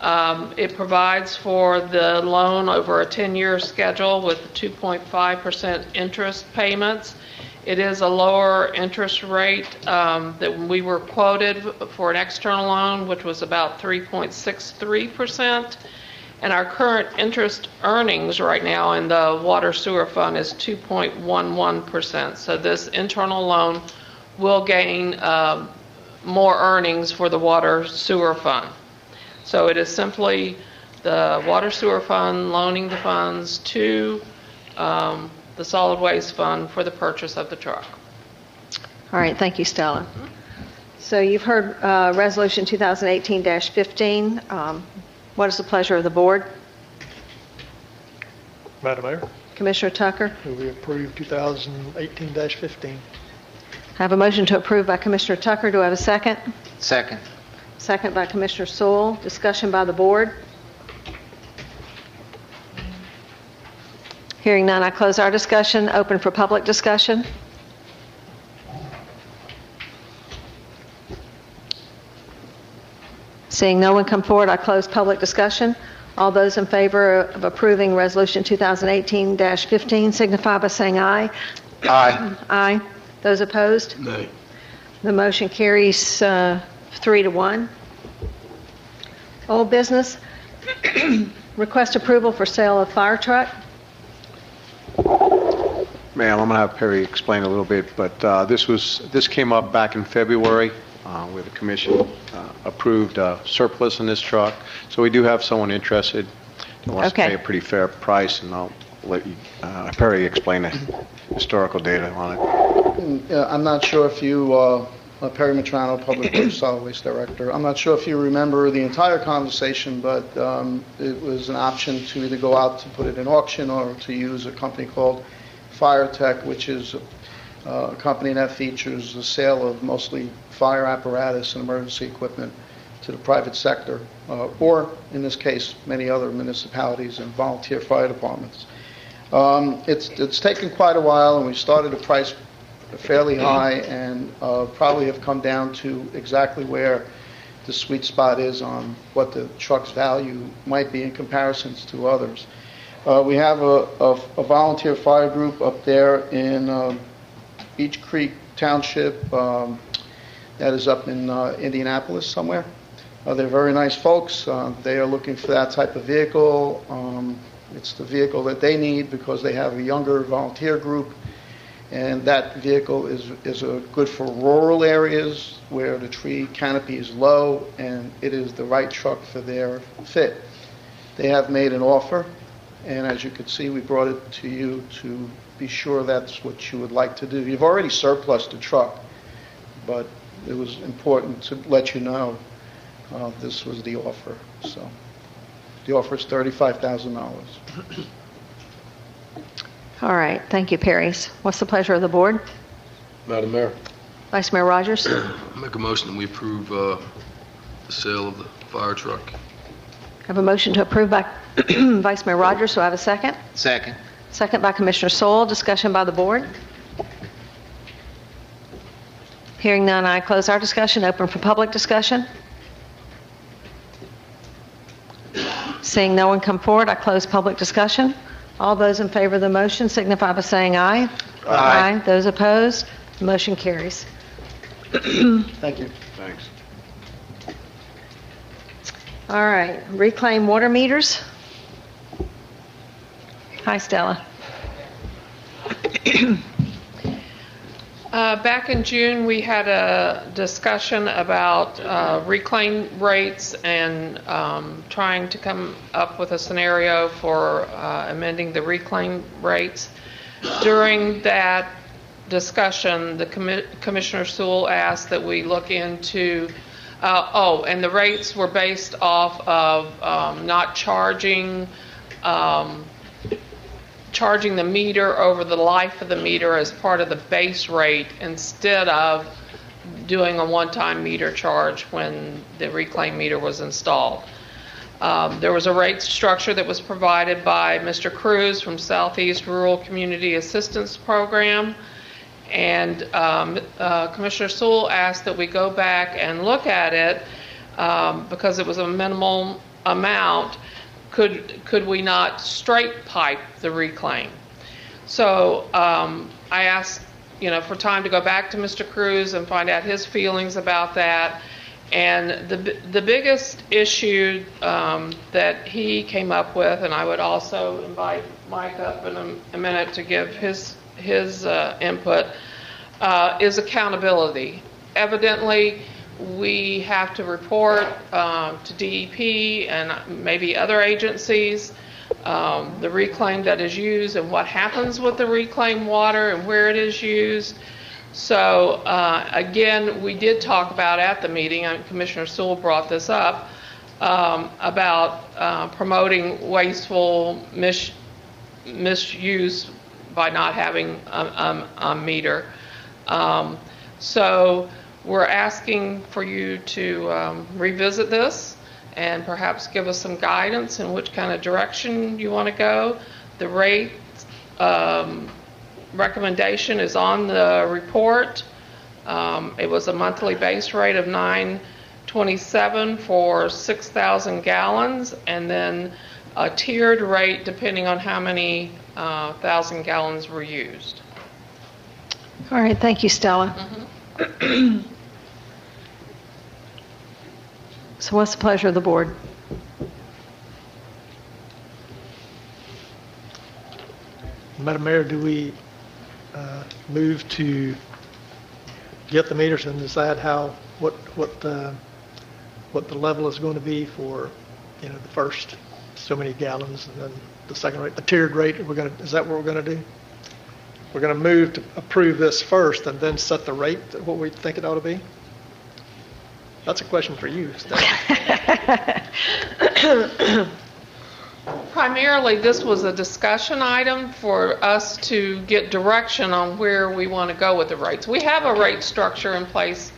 Um, It provides for the loan over a 10-year schedule with 2.5% interest payments, It is a lower interest rate um, that we were quoted for an external loan, which was about 3.63%. And our current interest earnings right now in the water sewer fund is 2.11%. So this internal loan will gain um, more earnings for the water sewer fund. So it is simply the water sewer fund loaning the funds to um, the solid waste fund for the purchase of the truck. All right, thank you, Stella. So you've heard uh, Resolution 2018-15. Um, What is the pleasure of the board? Madam Mayor, Commissioner Tucker? we approve 2018-15. I have a motion to approve by Commissioner Tucker. Do I have a second? Second. Second by Commissioner Sewell. Discussion by the board. Hearing none, I close our discussion. Open for public discussion. Seeing no one come forward, I close public discussion. All those in favor of approving Resolution 2018-15 signify by saying aye. Aye. Aye. Those opposed? Nay. The motion carries uh, three to one. Old business, (clears throat) request approval for sale of fire truck. Ma'am, I'm going to have Perry explain a little bit, but uh, this was, this came up back in February, uh, where the commission uh, approved uh, surplus in this truck. So we do have someone interested that wants to pay a pretty fair price, and I'll let you, uh, Perry explain the historical data on it. Yeah, I'm not sure if you, uh, uh, Perry Matrano, Public Works (coughs) Solid Waste Director, I'm not sure if you remember the entire conversation, but um, it was an option to either go out to put it in auction or to use a company called Fire Tech, which is uh, a company that features the sale of mostly fire apparatus and emergency equipment to the private sector, uh, or, in this case, many other municipalities and volunteer fire departments. Um, It's it's taken quite a while, and we started a price fairly high and uh, probably have come down to exactly where the sweet spot is on what the truck's value might be in comparisons to others. Uh, We have a a- a volunteer fire group up there in um, Beach Creek Township, um, that is up in uh, Indianapolis somewhere. Uh, They're very nice folks. Uh, They are looking for that type of vehicle. Um, It's the vehicle that they need because they have a younger volunteer group, and that vehicle is is uh, good for rural areas where the tree canopy is low, and it is the right truck for their fit. They have made an offer, and as you can see, we brought it to you to be sure that's what you would like to do. You've already surplus the truck, but it was important to let you know uh, this was the offer, so. The offer is $35,000. All right, thank you, Perry's. What's the pleasure of the board? Madam Mayor, Vice Mayor Rogers? I (clears throat) make a motion that we approve uh, the sale of the fire truck. I have a motion to approve by (clears throat) Vice Mayor Rogers. Do I have a second? Second. Second by Commissioner Sewell. Discussion by the board. Hearing none, I close our discussion. Open for public discussion. Seeing no one come forward, I close public discussion. All those in favor of the motion signify by saying aye. Aye. Those opposed, the motion carries. Thank you. Thanks. All right, reclaim water meters. Hi, Stella. Uh, Back in June, we had a discussion about uh, reclaim rates and um, trying to come up with a scenario for uh, amending the reclaim rates. During that discussion, the commi- Commissioner Sewell asked that we look into, uh, oh, and the rates were based off of um, not charging um, charging the meter over the life of the meter as part of the base rate instead of doing a one-time meter charge when the reclaim meter was installed. Um, There was a rate structure that was provided by Mr. Cruz from Southeast Rural Community Assistance Program. And um, uh, Commissioner Sewell asked that we go back and look at it um, because it was a minimal amount. Could, could we not straight pipe the reclaim? So um, I asked you know, for time to go back to Mr. Cruz and find out his feelings about that. And the, the biggest issue um, that he came up with, and I would also invite Mike up in a, a minute to give his, his uh, input, uh, is accountability. Evidently, we have to report um, to DEP and maybe other agencies um, the reclaim that is used and what happens with the reclaimed water and where it is used. So uh, again, we did talk about at the meeting, and Commissioner Sewell brought this up, um, about uh, promoting wasteful mis- misuse by not having a, a, a meter. Um, so we're asking for you to um, revisit this and perhaps give us some guidance in which kind of direction you want to go. The rate um, recommendation is on the report. Um, It was a monthly base rate of 927 for 6,000 gallons, and then a tiered rate depending on how many uh, thousand gallons were used. All right, thank you, Stella. (clears throat) So what's the pleasure of the board? Madam Mayor, do we uh, move to get the meters and decide how, what, what, uh, what the level is going to be for, you know, the first so many gallons and then the second rate, the tiered rate, we're going to, is that what we're going to do? We're going to move to approve this first and then set the rate, what we think it ought to be? That's a question for you. (coughs) Primarily, this was a discussion item for us to get direction on where we want to go with the rates. We have a rate structure in place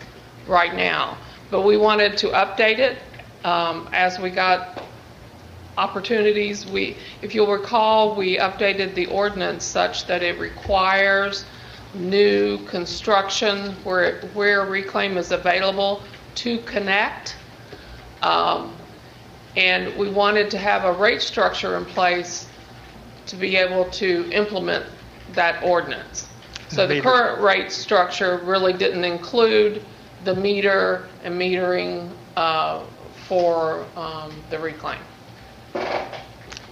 right now, but we wanted to update it um, as we got opportunities. We, if you'll recall, we updated the ordinance such that it requires new construction where, where reclaim is available to connect. Um, and we wanted to have a rate structure in place to be able to implement that ordinance. So the current rate structure really didn't include the meter and metering uh, for um, the reclaim.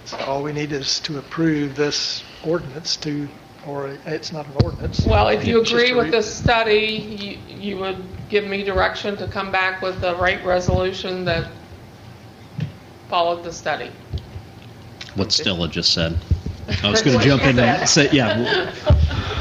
So all we need is to approve this ordinance to, or it's not an ordinance. Well, if you It's just agree a with re- this study, you you would give me direction to come back with the right resolution that followed the study. What Stella just said. I was going to jump in and say, yeah,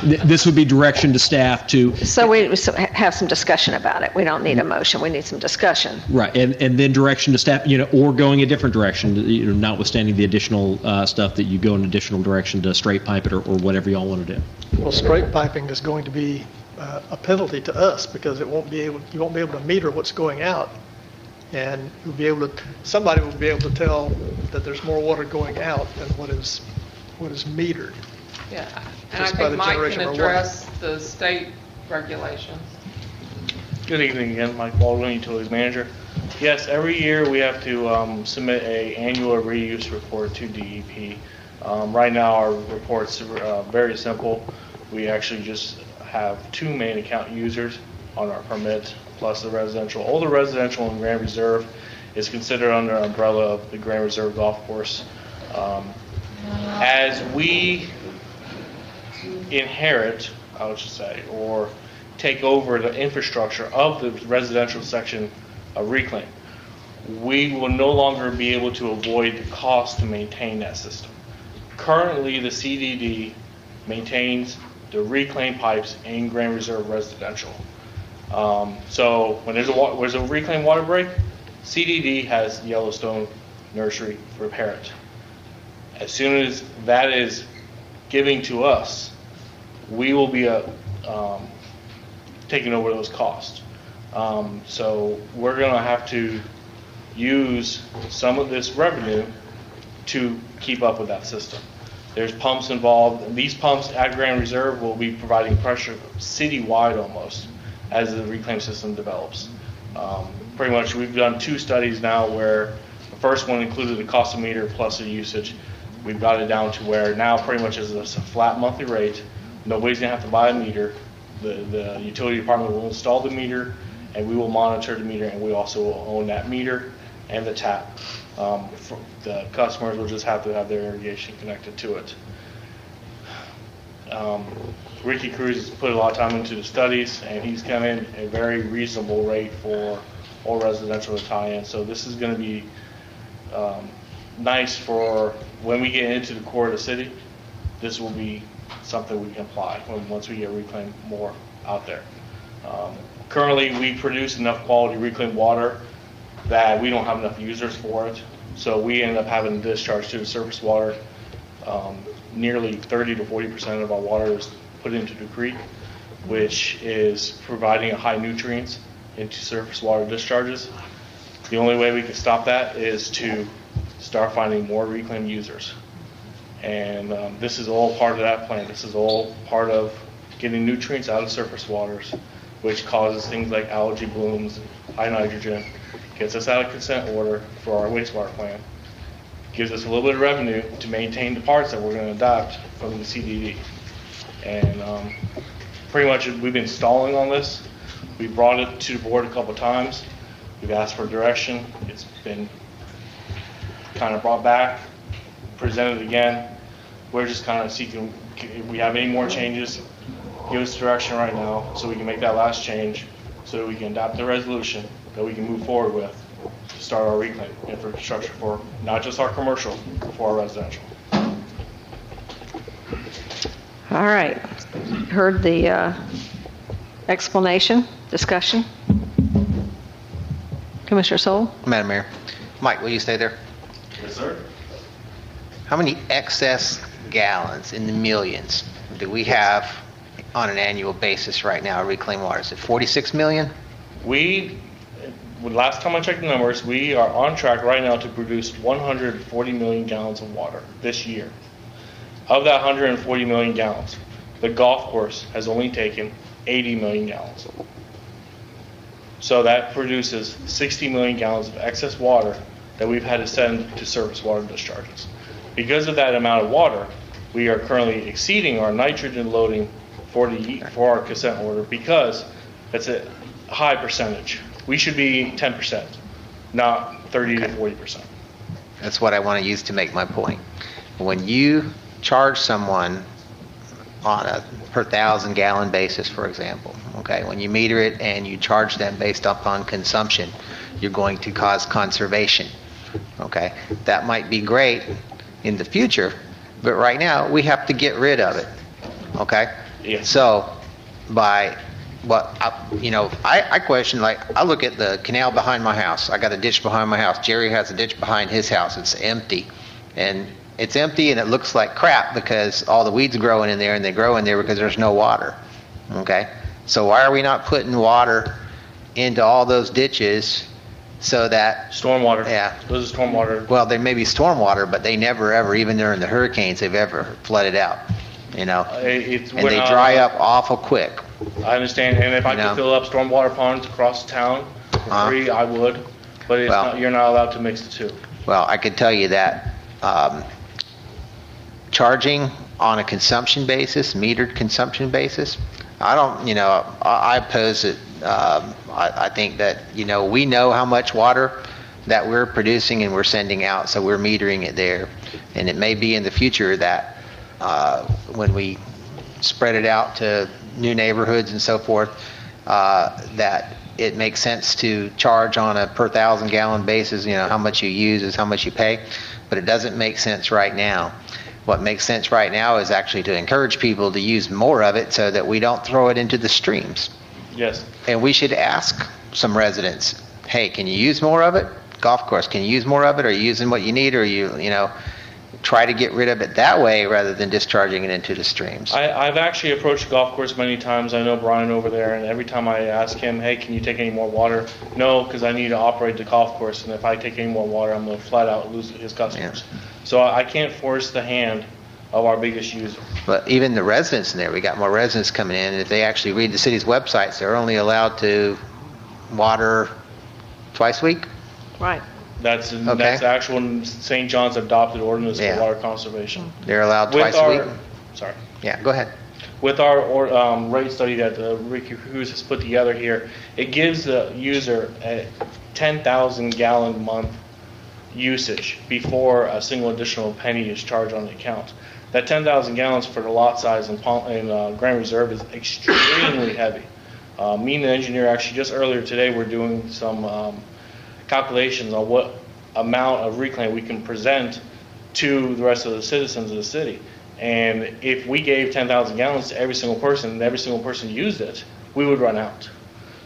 th- this would be direction to staff to, So we so have some discussion about it. We don't need a motion, we need some discussion. right, and, and then direction to staff, you know, or going a different direction, you know, notwithstanding the additional uh, stuff that you go in additional direction to straight pipe it or, or whatever y'all want to do. Well, straight piping is going to be uh, a penalty to us because it won't be able, you won't be able to meter what's going out. And you'll be able to, somebody will be able to tell that there's more water going out than what is, what is metered. Yeah, and I Just by think the Mike generation can of water. address the state regulations. Good evening again, Mike Baldwin, Utilities Manager. Yes, every year we have to um, submit a annual reuse report to DEP. Um, Right now, our report's uh, very simple. We actually just have two main account users on our permit, plus the residential. All the residential in Grand Reserve is considered under umbrella of the Grand Reserve Golf Course. Um, As we inherit, I would say, or take over the infrastructure of the residential section of Reclaim, we will no longer be able to avoid the cost to maintain that system. Currently, the CDD maintains the reclaim pipes in Grand Reserve Residential. Um, so when there's a, wa- there's a reclaimed water break, CDD has Yellowstone Nursery repair it. As soon as that is giving to us, we will be uh, um, taking over those costs. Um, so we're going to have to use some of this revenue to keep up with that system. There's pumps involved, and these pumps at Grand Reserve will be providing pressure citywide almost as the reclaim system develops. Um, Pretty much, we've done two studies now where the first one included the cost of meter plus the usage. We've got it down to where now pretty much is a flat monthly rate. Nobody's gonna have to buy a meter. The, the utility department will install the meter, and we will monitor the meter, and we also will own that meter and the tap. Um, The customers will just have to have their irrigation connected to it. Um, Ricky Cruz has put a lot of time into the studies, and he's come in a very reasonable rate for all residential to tie in. So this is going to be um, nice for when we get into the core of the city. This will be something we can apply when, once we get reclaimed more out there. Um, Currently, we produce enough quality reclaimed water that we don't have enough users for it. So we end up having to discharge to the surface water. Um, Nearly 30 to 40 percent of our water is put into the creek, which is providing high nutrients into surface water discharges. The only way we can stop that is to start finding more reclaimed users. And um, this is all part of that plan. This is all part of getting nutrients out of surface waters, which causes things like algae blooms, high nitrogen, gets us out of consent order for our wastewater plant, gives us a little bit of revenue to maintain the parts that we're going to adopt from the CDD. And um, pretty much, we've been stalling on this. We brought it to the board a couple times. We've asked for direction. It's been kind of brought back, presented again. We're just kind of seeking, if we have any more changes, give us direction right now so we can make that last change, so that we can adopt the resolution that we can move forward with to start our reclaim infrastructure for not just our commercial, but for our residential. All right. Heard the uh, explanation, discussion. Commissioner Sewell? Madam Mayor. Mike, will you stay there? Yes, sir. How many excess gallons in the millions do we have on an annual basis right now, reclaimed water? Is it 46 million? We, last time I checked the numbers, we are on track right now to produce 140 million gallons of water this year. Of that 140 million gallons, the golf course has only taken 80 million gallons. So that produces 60 million gallons of excess water that we've had to send to surface water discharges. Because of that amount of water, we are currently exceeding our nitrogen loading for the, for our consent order because it's a high percentage. We should be 10%, not 30 to 40%. That's what I want to use to make my point. When you charge someone on a per thousand gallon basis, for example, okay, when you meter it and you charge them based upon consumption, you're going to cause conservation, okay? That might be great in the future, but right now, we have to get rid of it, okay? Yes. So, by, what, I- you know, I, I question, like, I look at the canal behind my house. I got a ditch behind my house. Jerry has a ditch behind his house. It's empty. And it's empty and it looks like crap because all the weeds growing in there and they grow in there because there's no water. Okay? So why are we not putting water into all those ditches so that, Stormwater. yeah, Those are stormwater. well, there may be stormwater, but they never ever, even during the hurricanes, they've ever flooded out, you know? Uh, It's And they dry up awful quick. I understand, and if I could fill up stormwater ponds across town for Uh-huh. free, I would, but it's Well- not, you're not allowed to mix the two. Well, I could tell you that um, charging on a consumption basis, metered consumption basis, I don't, you know, I I oppose it. Um, I I think that, you know, we know how much water that we're producing and we're sending out, so we're metering it there. And it may be in the future that uh, when we spread it out to new neighborhoods and so forth, uh, that it makes sense to charge on a per thousand gallon basis, you know, how much you use is how much you pay, but it doesn't make sense right now. What makes sense right now is actually to encourage people to use more of it so that we don't throw it into the streams. Yes. And we should ask some residents, hey, can you use more of it? Golf course, can you use more of it? Are you using what you need? Or you, you know, try to get rid of it that way rather than discharging it into the streams. I, I've actually approached the golf course many times. I know Brian over there, and every time I ask him, hey, can you take any more water? No, because I need to operate the golf course, and if I take any more water, I'm going to flat out lose his customers. So I I can't force the hand of our biggest user. But even the residents in there, we got more residents coming in. If they actually read the city's websites, they're only allowed to water twice a week. Right. That's, Okay. that's the actual St. John's adopted ordinance Yeah. for water conservation. They're allowed With twice a our- week. Sorry. Yeah, go ahead. with our or, um, rate study that uh, Ricky Cruz has put together here, it gives the user a 10,000 gallon month usage before a single additional penny is charged on the account. That 10,000 gallons for the lot size in, in uh, Grand Reserve is extremely (coughs) heavy. Uh, me and the engineer actually just earlier today were doing some um, calculations on what amount of reclaim we can present to the rest of the citizens of the city. And if we gave 10,000 gallons to every single person and every single person used it, we would run out.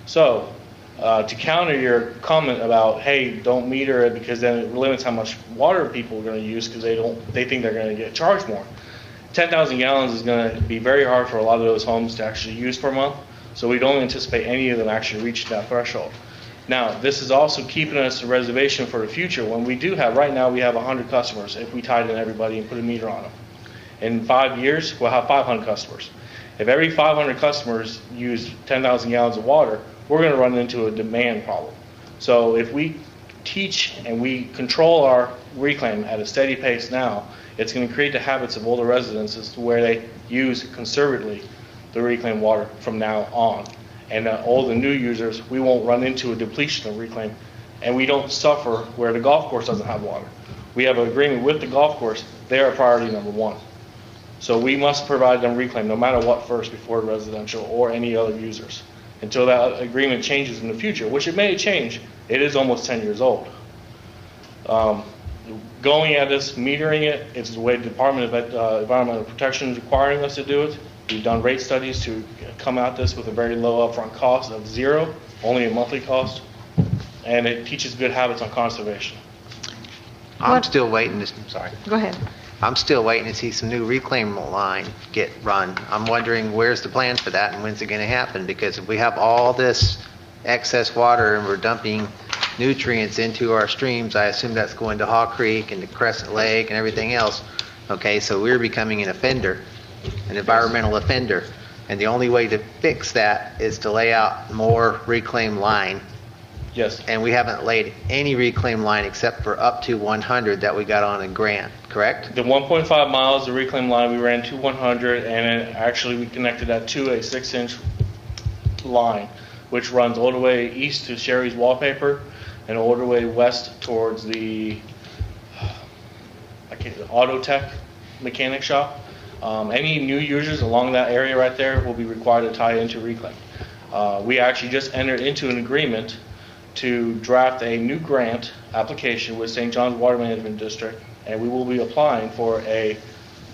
So, uh, to counter your comment about, hey, don't meter it because then it limits how much water people are going to use because they don't, they think they're going to get charged more. 10,000 gallons is going to be very hard for a lot of those homes to actually use per month. So we don't anticipate any of them actually reaching that threshold. Now, this is also keeping us a reservation for the future when we do have, right now, we have 100 customers if we tied in everybody and put a meter on them. In five years, we'll have 500 customers. If every 500 customers use 10,000 gallons of water, we're going to run into a demand problem. So if we teach and we control our reclaim at a steady pace now, it's going to create the habits of older residents as to where they use conservatively the reclaimed water from now on. And uh, all the new users, we won't run into a depletion of reclaim, and we don't suffer where the golf course doesn't have water. We have an agreement with the golf course; they are priority number one. So we must provide them reclaim no matter what first before residential or any other users. Until that agreement changes in the future, which it may change, it is almost 10 years old. Um, going at this, metering it, it's the way the Department of uh, Environmental Protection is requiring us to do it. We've done rate studies to come at this with a very low upfront cost of zero, only a monthly cost, and it teaches good habits on conservation. I'm What- still waiting, to- I'm sorry. Go ahead. I'm still waiting to see some new reclaim line get run. I'm wondering where's the plan for that and when's it going to happen? Because if we have all this excess water and we're dumping nutrients into our streams, I assume that's going to Haw Creek and to Crescent Lake and everything else. Okay, so we're becoming an offender, an environmental offender. And the only way to fix that is to lay out more reclaim line. Yes. And we haven't laid any reclaim line except for up to 100 that we got on a grant, correct? The 1.5 miles, the reclaim line, we ran to 100, and then actually we connected that to a six-inch line, which runs all the way east to Sherry's Wallpaper and all the way west towards the I can't, Auto Tech mechanic shop. Um, any new users along that area right there will be required to tie into reclaim. Uh, we actually just entered into an agreement to draft a new grant application with St. John's Water Management District, and we will be applying for a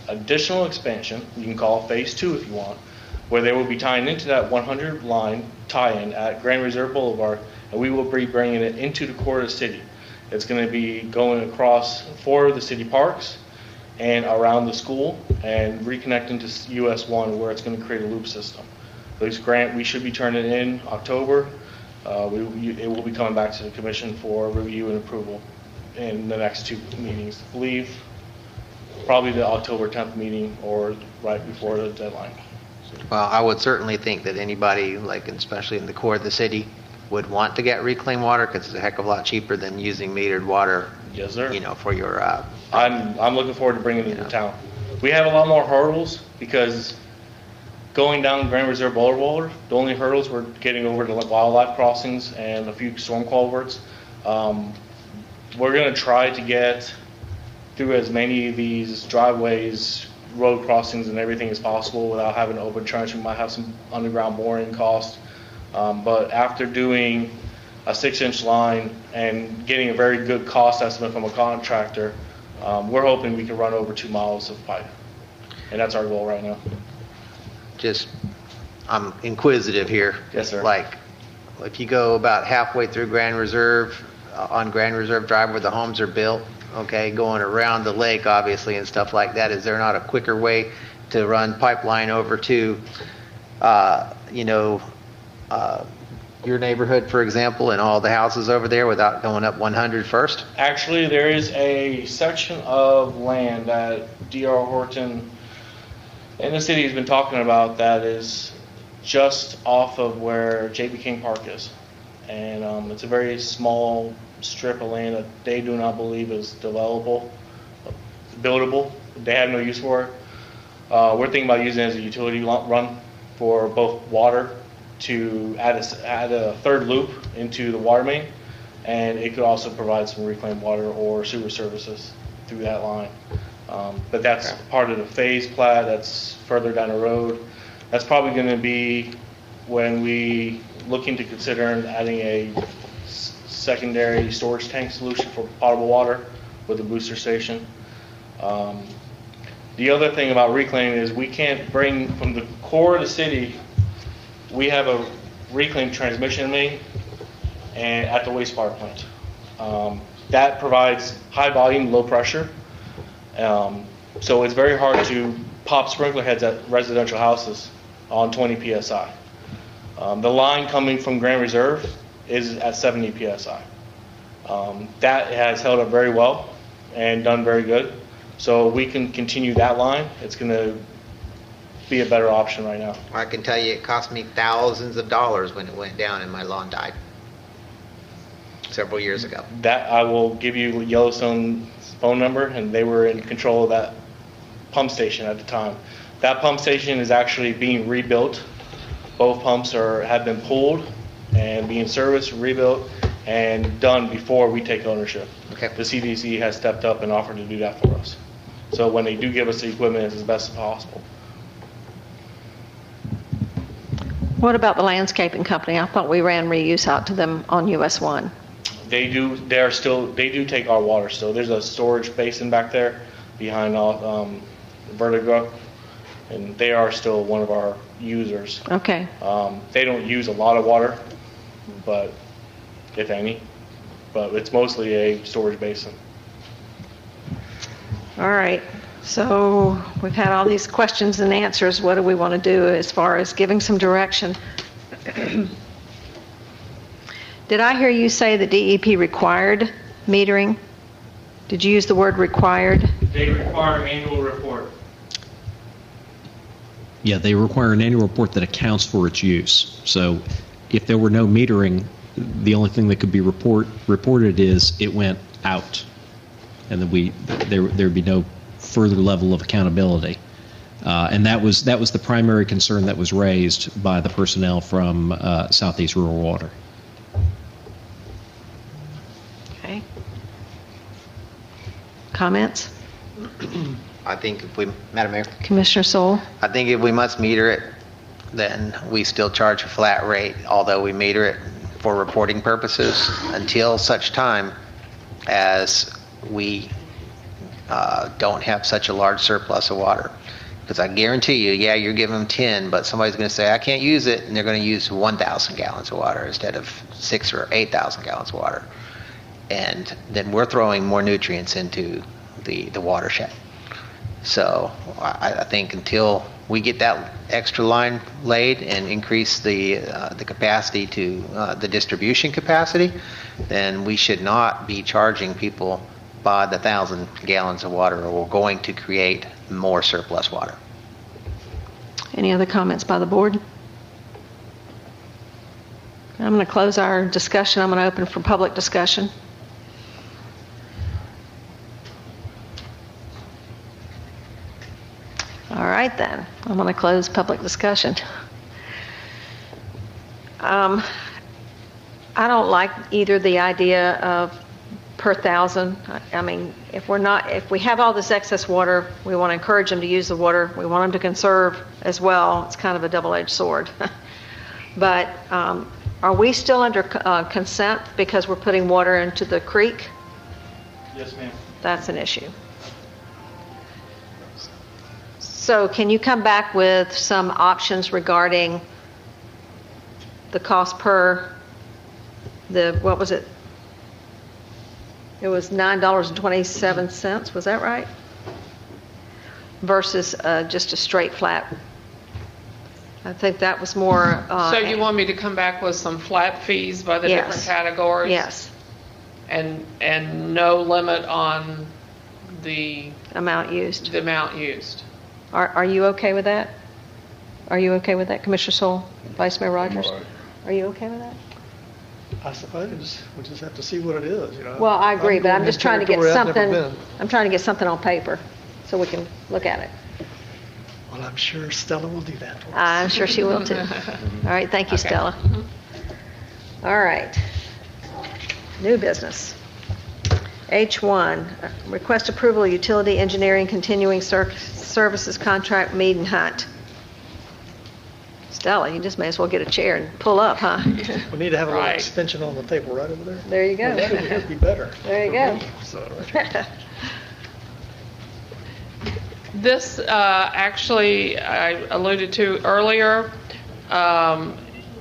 additional expansion, you can call phase two if you want, where they will be tying into that 100 line tie-in at Grand Reserve Boulevard, and we will be bringing it into the core of the city. It's going to be going across four of the city parks and around the school and reconnecting to US 1 where it's going to create a loop system. This grant, we should be turning in October. Uh, we, you- it will be coming back to the commission for review and approval in the next two meetings. I believe probably the October 10th meeting or right before the deadline. Well, I would certainly think that anybody, like especially in the core of the city, would want to get reclaimed water because it's a heck of a lot cheaper than using metered water. Yes, sir. You know, for your, uh, I'm, I'm looking forward to bringing it to town. We have a lot more hurdles because going down Grand Reserve Boulevard, the only hurdles we're getting over the wildlife crossings and a few storm culverts. Um, we're gonna try to get through as many of these driveways, road crossings and everything as possible without having to open trench. We might have some underground boring cost. Um, but after doing a six-inch line and getting a very good cost estimate from a contractor, um, we're hoping we can run over two miles of pipe. And that's our goal right now. Just, I'm inquisitive here. Yes, sir. Like, if you go about halfway through Grand Reserve, uh, on Grand Reserve Drive where the homes are built, okay, going around the lake obviously and stuff like that, is there not a quicker way to run pipeline over to, uh, you know, uh, your neighborhood, for example, and all the houses over there without going up 100 first? Actually, there is a section of land that D.R. Horton and the city he's been talking about that is just off of where J.B. King Park is. And um, it's a very small strip of land that they do not believe is developable, buildable. They have no use for it. Uh, We're thinking about using it as a utility run for both water to add a, add a third loop into the water main, and it could also provide some reclaimed water or sewer services through that line. Um, But that's part of the phase plat, that's further down the road. That's probably going to be when we looking to consider adding a s- secondary storage tank solution for potable water with a booster station. Um, The other thing about reclaiming is we can't bring from the core of the city, we have a reclaim transmission main and at the wastewater plant. Um, That provides high volume, low pressure. Um, So it's very hard to pop sprinkler heads at residential houses on 20 PSI. Um, The line coming from Grand Reserve is at 70 PSI. Um, That has held up very well and done very good. So we can continue that line. It's going to be a better option right now. I can tell you, it cost me thousands of dollars when it went down and my lawn died several years ago. That, I will give you Yellowstone's phone number, and they were in control of that pump station at the time. That pump station is actually being rebuilt. Both pumps are, have been pulled and being serviced, rebuilt, and done before we take ownership. Okay. The CDD has stepped up and offered to do that for us. So when they do give us the equipment, it's as best as possible. What about the landscaping company? I thought we ran reuse out to them on US 1. They do, they're still, they do take our water still. There's a storage basin back there behind all, um, Vertigo, and they are still one of our users. Okay. Um, they don't use a lot of water, but if any, but it's mostly a storage basin. All right. So we've had all these questions and answers. What do we want to do as far as giving some direction? (clears throat) Did I hear you say that DEP required metering? Did you use the word required? They require an annual report. Yeah, they require an annual report that accounts for its use. So if there were no metering, the only thing that could be report, reported is it went out. And then we, there, there'd be no further level of accountability. Uh, and that was, that was the primary concern that was raised by the personnel from uh, Southeast Rural Water. Okay. Comments? I think if we, Madam Mayor, Commissioner Sewell? I think if we must meter it, then we still charge a flat rate, although we meter it for reporting purposes until such time as we uh, don't have such a large surplus of water. Because I guarantee you, yeah, you're giving them 10, but somebody's going to say, I can't use it, and they're going to use 1,000 gallons of water instead of 6 or 8,000 gallons of water. And then we're throwing more nutrients into the, the watershed. So I, I think until we get that extra line laid and increase the, uh, the capacity to, uh, the distribution capacity, then we should not be charging people by the thousand gallons of water, or we're going to create more surplus water. Any other comments by the board? I'm going to close our discussion. I'm going to open for public discussion. All right, then. I'm going to close public discussion. Um, I don't like either the idea of per thousand. I- I mean, if we're not, if we have all this excess water, we want to encourage them to use the water. We want them to conserve as well. It's kind of a double-edged sword. (laughs) But um, are we still under uh, consent because we're putting water into the creek? Yes, ma'am. That's an issue. So can you come back with some options regarding the cost per, the, what was it? It was $9.27, was that right? Versus uh, just a straight flat. I think that was more. uh, So you want me to come back with some flat fees by the different categories? Yes, And, and no limit on the, amount used. the amount used? Are, are you okay with that? Are you okay with that, Commissioner Sewell, Vice Mayor Rogers? Are you okay with that? I suppose, we just have to see what it is, you know. Well, I agree, but I'm just trying to get territory I've never something. I'm trying to get something on paper so we can look at it. Well, I'm sure Stella will do that. for us. I'm sure she will too. (laughs) All right, thank you. Stella. All right. New business. H1, uh, request approval utility engineering continuing ser- services contract Mead and Hunt. Stella, you just may as well get a chair and pull up, huh? We need to have a little Right. extension on the table right over there. There you go. That'd be better. There you go. So, This, uh, actually, I alluded to earlier, um,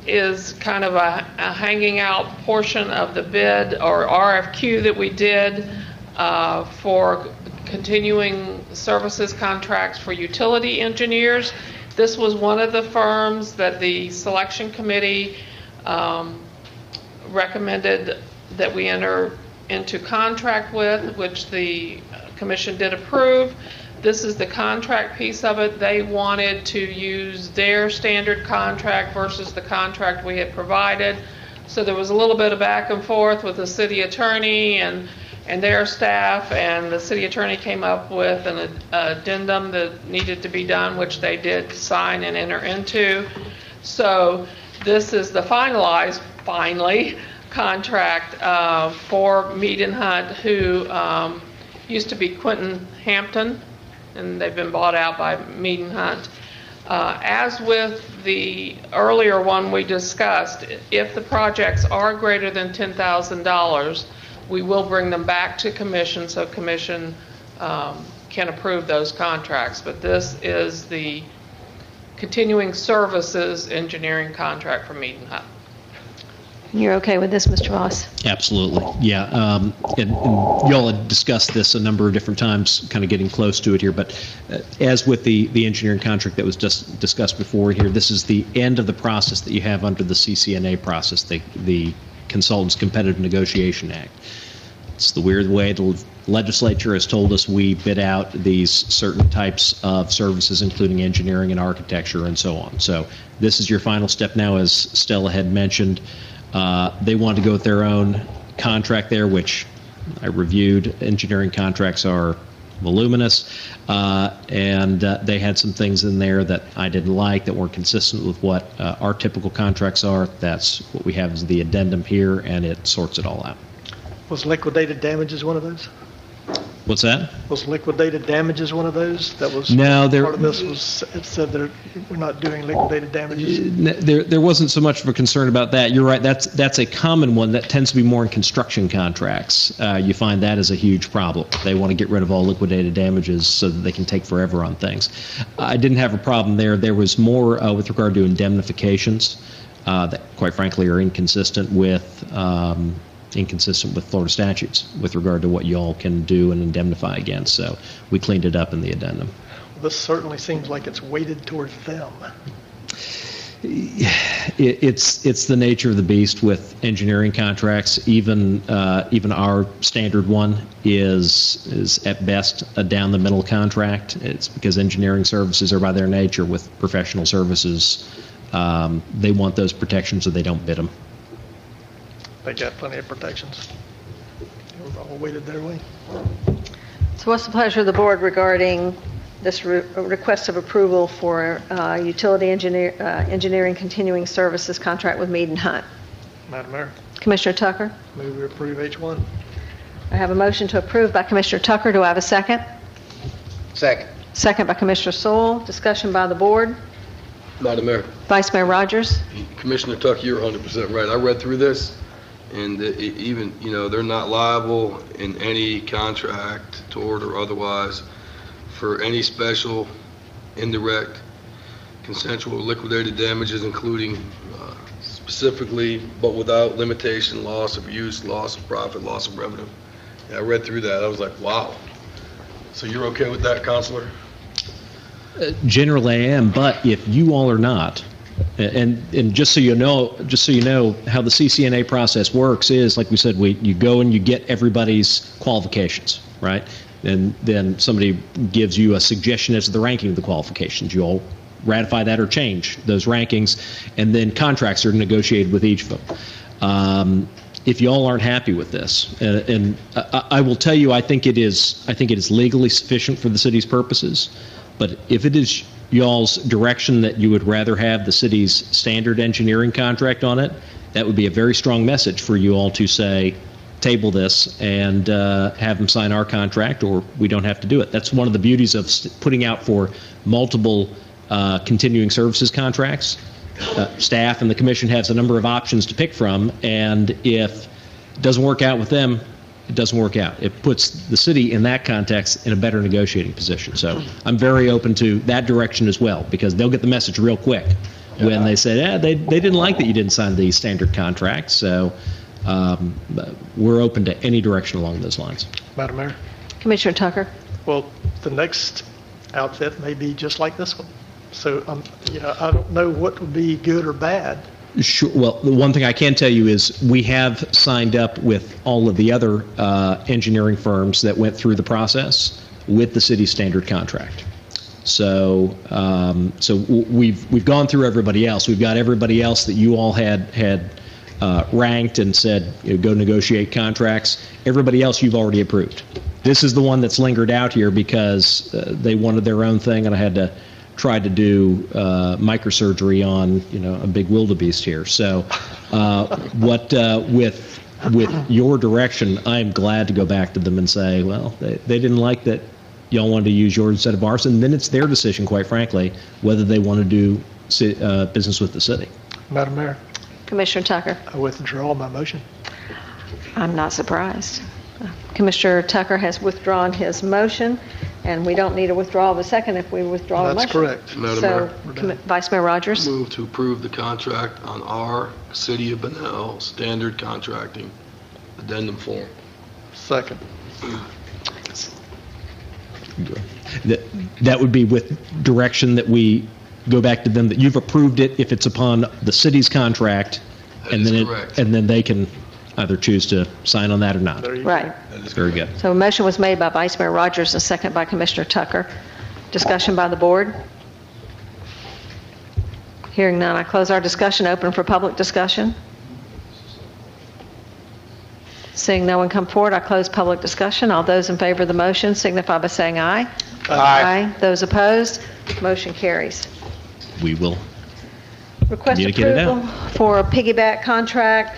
is kind of a a hanging out portion of the bid or RFQ that we did uh, for continuing services contracts for utility engineers. This was one of the firms that the selection committee um, recommended that we enter into contract with, which the commission did approve. This is the contract piece of it. They wanted to use their standard contract versus the contract we had provided. So there was a little bit of back and forth with the city attorney and, and their staff, and the city attorney came up with an addendum that needed to be done, which they did sign and enter into. So this is the finalized, finally, contract uh, for Mead and Hunt, who um, used to be Quentin Hampton, and they've been bought out by Mead and Hunt. Uh, As with the earlier one we discussed, if the projects are greater than $10,000, we will bring them back to commission so commission um, can approve those contracts. But this is the continuing services engineering contract for Mead and Hunt. You're okay with this, Mr. Voss? Absolutely, yeah. Um, And and y'all had discussed this a number of different times, kind of getting close to it here, but uh, as with the, the engineering contract that was just discussed before here, this is the end of the process that you have under the CCNA process, the, the Consultants Competitive Negotiation Act. It's the weird way the legislature has told us we bid out these certain types of services, including engineering and architecture and so on. So this is your final step now, as Stella had mentioned. Uh, They want to go with their own contract there, which I reviewed. Engineering contracts are voluminous, uh, and uh, they had some things in there that I didn't like that weren't consistent with what uh, our typical contracts are. That's what we have as the addendum here, and it sorts it all out. Was liquidated damages one of those? What's that? Was liquidated damages one of those? That was. No, there- Part of this was, it said that we're not doing liquidated damages. There, there wasn't so much of a concern about that. You're right. That's that's a common one that tends to be more in construction contracts. Uh, you find that as a huge problem. They want to get rid of all liquidated damages so that they can take forever on things. I didn't have a problem there. There was more uh, with regard to indemnifications uh, that, quite frankly, are inconsistent with. Um, inconsistent with Florida statutes with regard to what you all can do and indemnify against. So we cleaned it up in the addendum. Well, This certainly seems like it's weighted towards them. (sighs) It, it's it's the nature of the beast with engineering contracts. Even uh, even our standard one is is at best a down the middle contract. It's because engineering services are by their nature with professional services. Um, they want those protections, so they don't bid them. They got plenty of protections. It was all weighted their way. So what's the pleasure of the board regarding this re- request of approval for uh, utility engineer, uh, engineering continuing services contract with Mead and Hunt? Madam Mayor, Commissioner Tucker? move we approve H1. I have a motion to approve by Commissioner Tucker. Do I have a second? Second. Second by Commissioner Sewell. Discussion by the board. Madam Mayor, Vice Mayor Rogers? Commissioner Tucker, you're 100% right. I read through this, and even, you know, they're not liable in any contract, tort or otherwise, for any special, indirect, consensual, liquidated damages, including uh, specifically, but without limitation, loss of use, loss of profit, loss of revenue. I read through that. I was like, wow. So you're okay with that, Counselor? Generally, I am, but if you all are not, and and just so you know, just so you know, how the CCNA process works is, like we said, we you go and you get everybody's qualifications, right? And then somebody gives you a suggestion as to the ranking of the qualifications. You all ratify that or change those rankings, and then contracts are negotiated with each of them. Um, if you all aren't happy with this, and, and I, I will tell you, I think it is, I think it is legally sufficient for the city's purposes. But if it is y'all's direction that you would rather have the city's standard engineering contract on it, that would be a very strong message for you all to say, table this and uh, have them sign our contract, or we don't have to do it. That's one of the beauties of st- putting out for multiple uh, continuing services contracts. Uh, Staff and the commission has a number of options to pick from, and if it doesn't work out with them, it doesn't work out. It puts the city in that context in a better negotiating position. So I'm very open to that direction as well, because they'll get the message real quick when they say, yeah, they, they didn't like that you didn't sign the standard contract. So um, we're open to any direction along those lines. Madam Mayor? Commissioner Tucker? Well, the next outfit may be just like this one. So, um, you know, I don't know what would be good or bad. Sure. Well, the one thing I can tell you is we have signed up with all of the other uh, engineering firms that went through the process with the city standard contract. So, um, so we've we've gone through everybody else. We've got everybody else that you all had had uh, ranked and said you know, go negotiate contracts. Everybody else you've already approved. This is the one that's lingered out here because uh, they wanted their own thing, and I had to try to do uh, microsurgery on you know a big wildebeest here. So, uh, what uh, with with your direction, I'm glad to go back to them and say, well, they, they didn't like that y'all wanted to use yours instead of ours, and then it's their decision, quite frankly, whether they want to do uh, business with the city. Madam Mayor, Commissioner Tucker? I withdraw my motion. I'm not surprised. Commissioner Tucker has withdrawn his motion, and we don't need a withdrawal of a second if we withdraw a motion. That's correct. Madam So, Mayor. Commi- Vice Mayor Rogers? Move to approve the contract on our City of Bunnell standard contracting addendum form. Second. That, that would be with direction that we go back to them, that you've approved it if it's upon the city's contract, and then it, correct. and then they can either choose to sign on that or not. Right. That's very good. So a motion was made by Vice Mayor Rogers, a second by Commissioner Tucker. Discussion by the board? Hearing none, I close our discussion, open for public discussion. Seeing no one come forward, I close public discussion. All those in favor of the motion signify by saying aye. Aye. Those opposed, motion carries. We will Request Communicate it out. approval for a piggyback contract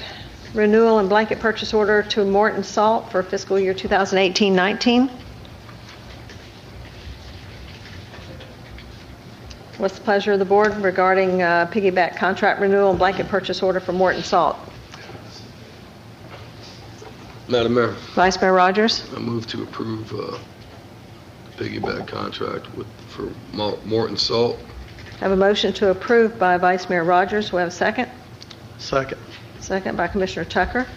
renewal and blanket purchase order to Morton Salt for fiscal year 2018-19. What's the pleasure of the board regarding uh, piggyback contract renewal and blanket purchase order for Morton Salt? Madam Mayor, Vice Mayor Rogers? I move to approve uh, the piggyback contract with, for Mo- Morton Salt. I have a motion to approve by Vice Mayor Rogers. We have a second? Second. Second by Commissioner Tucker.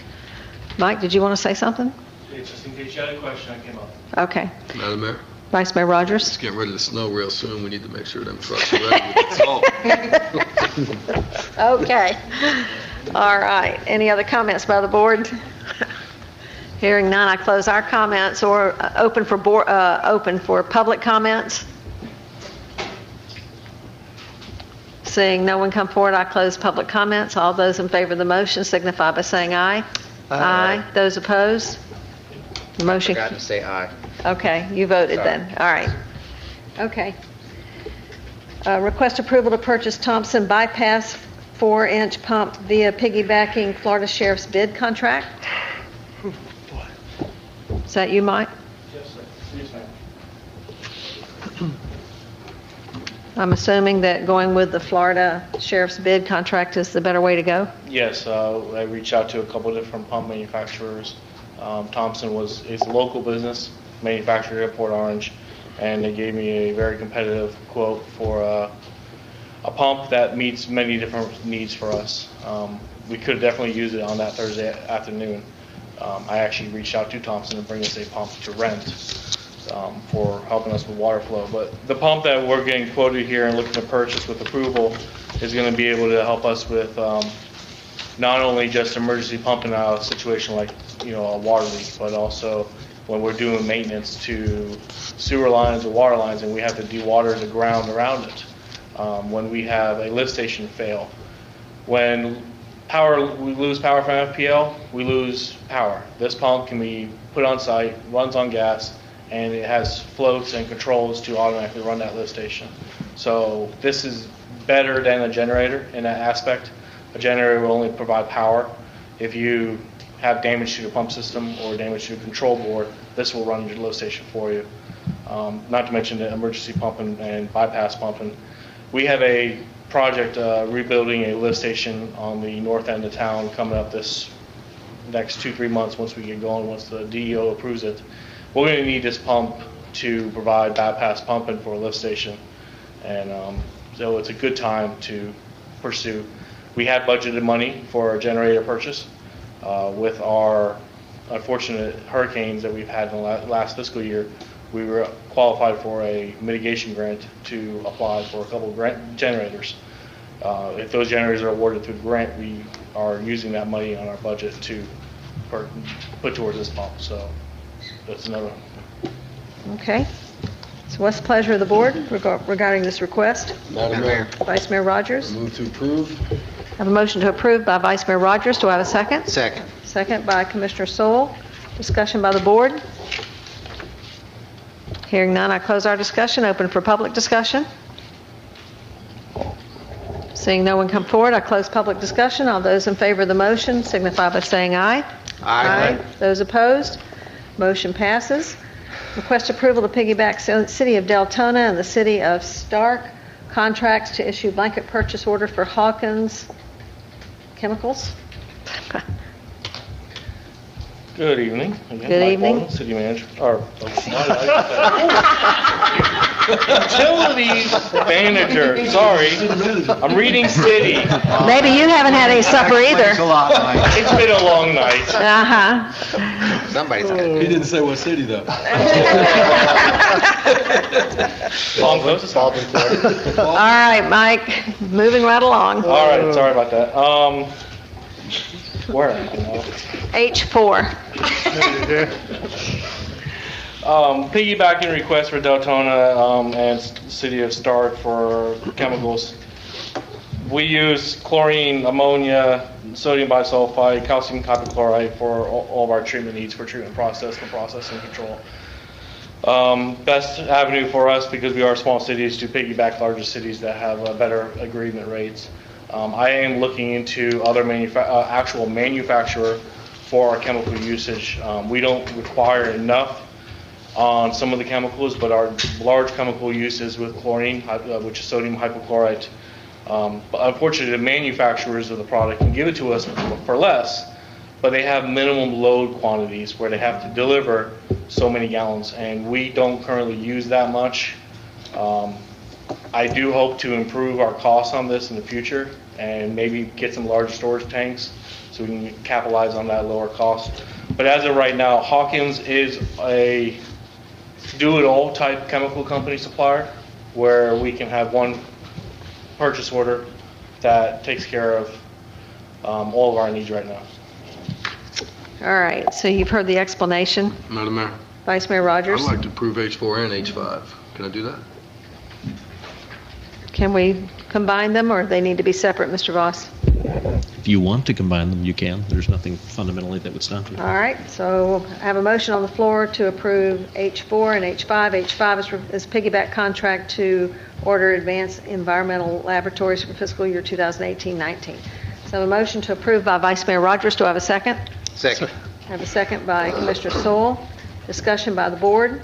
Mike, did you want to say something? Just in case you had a question, I came up. Okay. Madam Mayor, Vice Mayor Rogers? it's getting of the snow real soon. We need to make sure them trucks are ready with (laughs) the salt. Okay. All right. Any other comments by the board? Hearing none, I close our comments or uh, open for board, uh, open for public comments. Seeing no one come forward, I close public comments. All those in favor of the motion signify by saying aye. Aye. Those opposed? Motion. Forgot to say aye. Okay, you voted Sorry. then. All right. Okay. Uh, Request approval to purchase Thompson bypass four-inch pump via piggybacking Florida Sheriff's bid contract. Is that you, Mike? Yes, sir. Yes, ma'am. I'm assuming that going with the Florida Sheriff's bid contract is the better way to go? Yes, uh, I reached out to a couple different pump manufacturers. Um, Thompson was, is a local business, manufactured at Port Orange, and they gave me a very competitive quote for uh, a pump that meets many different needs for us. Um, We could definitely use it on that Thursday afternoon. Um, I actually reached out to Thompson to bring us a pump to rent um, for helping us with water flow. But the pump that we're getting quoted here and looking to purchase with approval is going to be able to help us with um, not only just emergency pumping out a situation like, you know, a water leak, but also when we're doing maintenance to sewer lines or water lines and we have to dewater the ground around it. Um, When we have a lift station fail, when power, we lose power from FPL, we lose power. This pump can be put on site, runs on gas, and it has floats and controls to automatically run that lift station. So this is better than a generator in that aspect. A generator will only provide power. If you have damage to your pump system or damage to your control board, this will run your lift station for you. Um, Not to mention the emergency pumping and bypass pumping. We have a project uh, rebuilding a lift station on the north end of town coming up this next two, three months, once we get going, once the DEO approves it. We're going to need this pump to provide bypass pumping for a lift station. And um, so it's a good time to pursue. We had budgeted money for a generator purchase. Uh, With our unfortunate hurricanes that we've had in the la- last fiscal year, we were qualified for a mitigation grant to apply for a couple of grant generators. Uh, If those generators are awarded through the grant, we are using that money on our budget to per- put towards this pump, so that's another. Okay. So what's the pleasure of the board reg- regarding this request? Madam Mayor. Vice Mayor Rogers? Move to approve. Have a motion to approve by Vice Mayor Rogers. Do I have a second? Second. Second by Commissioner Sewell. Discussion by the board. Hearing none, I close our discussion. Open for public discussion. Seeing no one come forward, I close public discussion. All those in favor of the motion signify by saying aye. Aye. Those opposed, motion passes. Request approval to piggyback City of Deltona and the City of Starke contracts to issue blanket purchase order for Hawkins Chemicals. (laughs) Good evening. Again, Good Mike evening. Walden, City manager, or, oh, why did I say- Utilities manager, sorry. I'm reading city. Maybe you haven't had any supper either. (laughs) It's been a long night. Uh-huh. Somebody's He didn't say what city, though. (laughs) Palm Coast? All right, Mike, moving right along. All right, sorry about that. Um, where am I now? H4. Um, piggybacking request for Deltona, um, and City of Starke for chemicals. We use chlorine, ammonia, sodium bisulfite, calcium hypochlorite for all, all of our treatment needs for treatment process, for processing control. Um, best avenue for us, because we are small cities to piggyback larger cities that have uh, better agreement rates. Um, I am looking into other manufa- uh, actual manufacturer for our chemical usage. Um, we don't require enough on some of the chemicals, but our large chemical uses with chlorine, uh, which is sodium hypochlorite. Um, unfortunately, the manufacturers of the product can give it to us for less, but they have minimum load quantities where they have to deliver so many gallons, and we don't currently use that much. Um, I do hope to improve our costs on this in the future and maybe get some larger storage tanks so we can capitalize on that lower cost. But as of right now, Hawkins is a do-it-all type chemical company supplier where we can have one purchase order that takes care of um, all of our needs right now. All right, so you've heard the explanation. Madam Mayor. Vice Mayor Rogers. I'd Rogers, like to approve H4 and H5. Can I do that? Can we combine them, or they need to be separate, Mr. Voss? If you want to combine them, you can. There's nothing fundamentally that would stop you. All right, so I have a motion on the floor to approve H4 and H5. H5 is- is piggyback contract to order advanced environmental laboratories for fiscal year 2018-19. So a motion to approve by Vice Mayor Rogers. Do I have a second? Second. I have a second by Commissioner Sewell. Discussion by the board.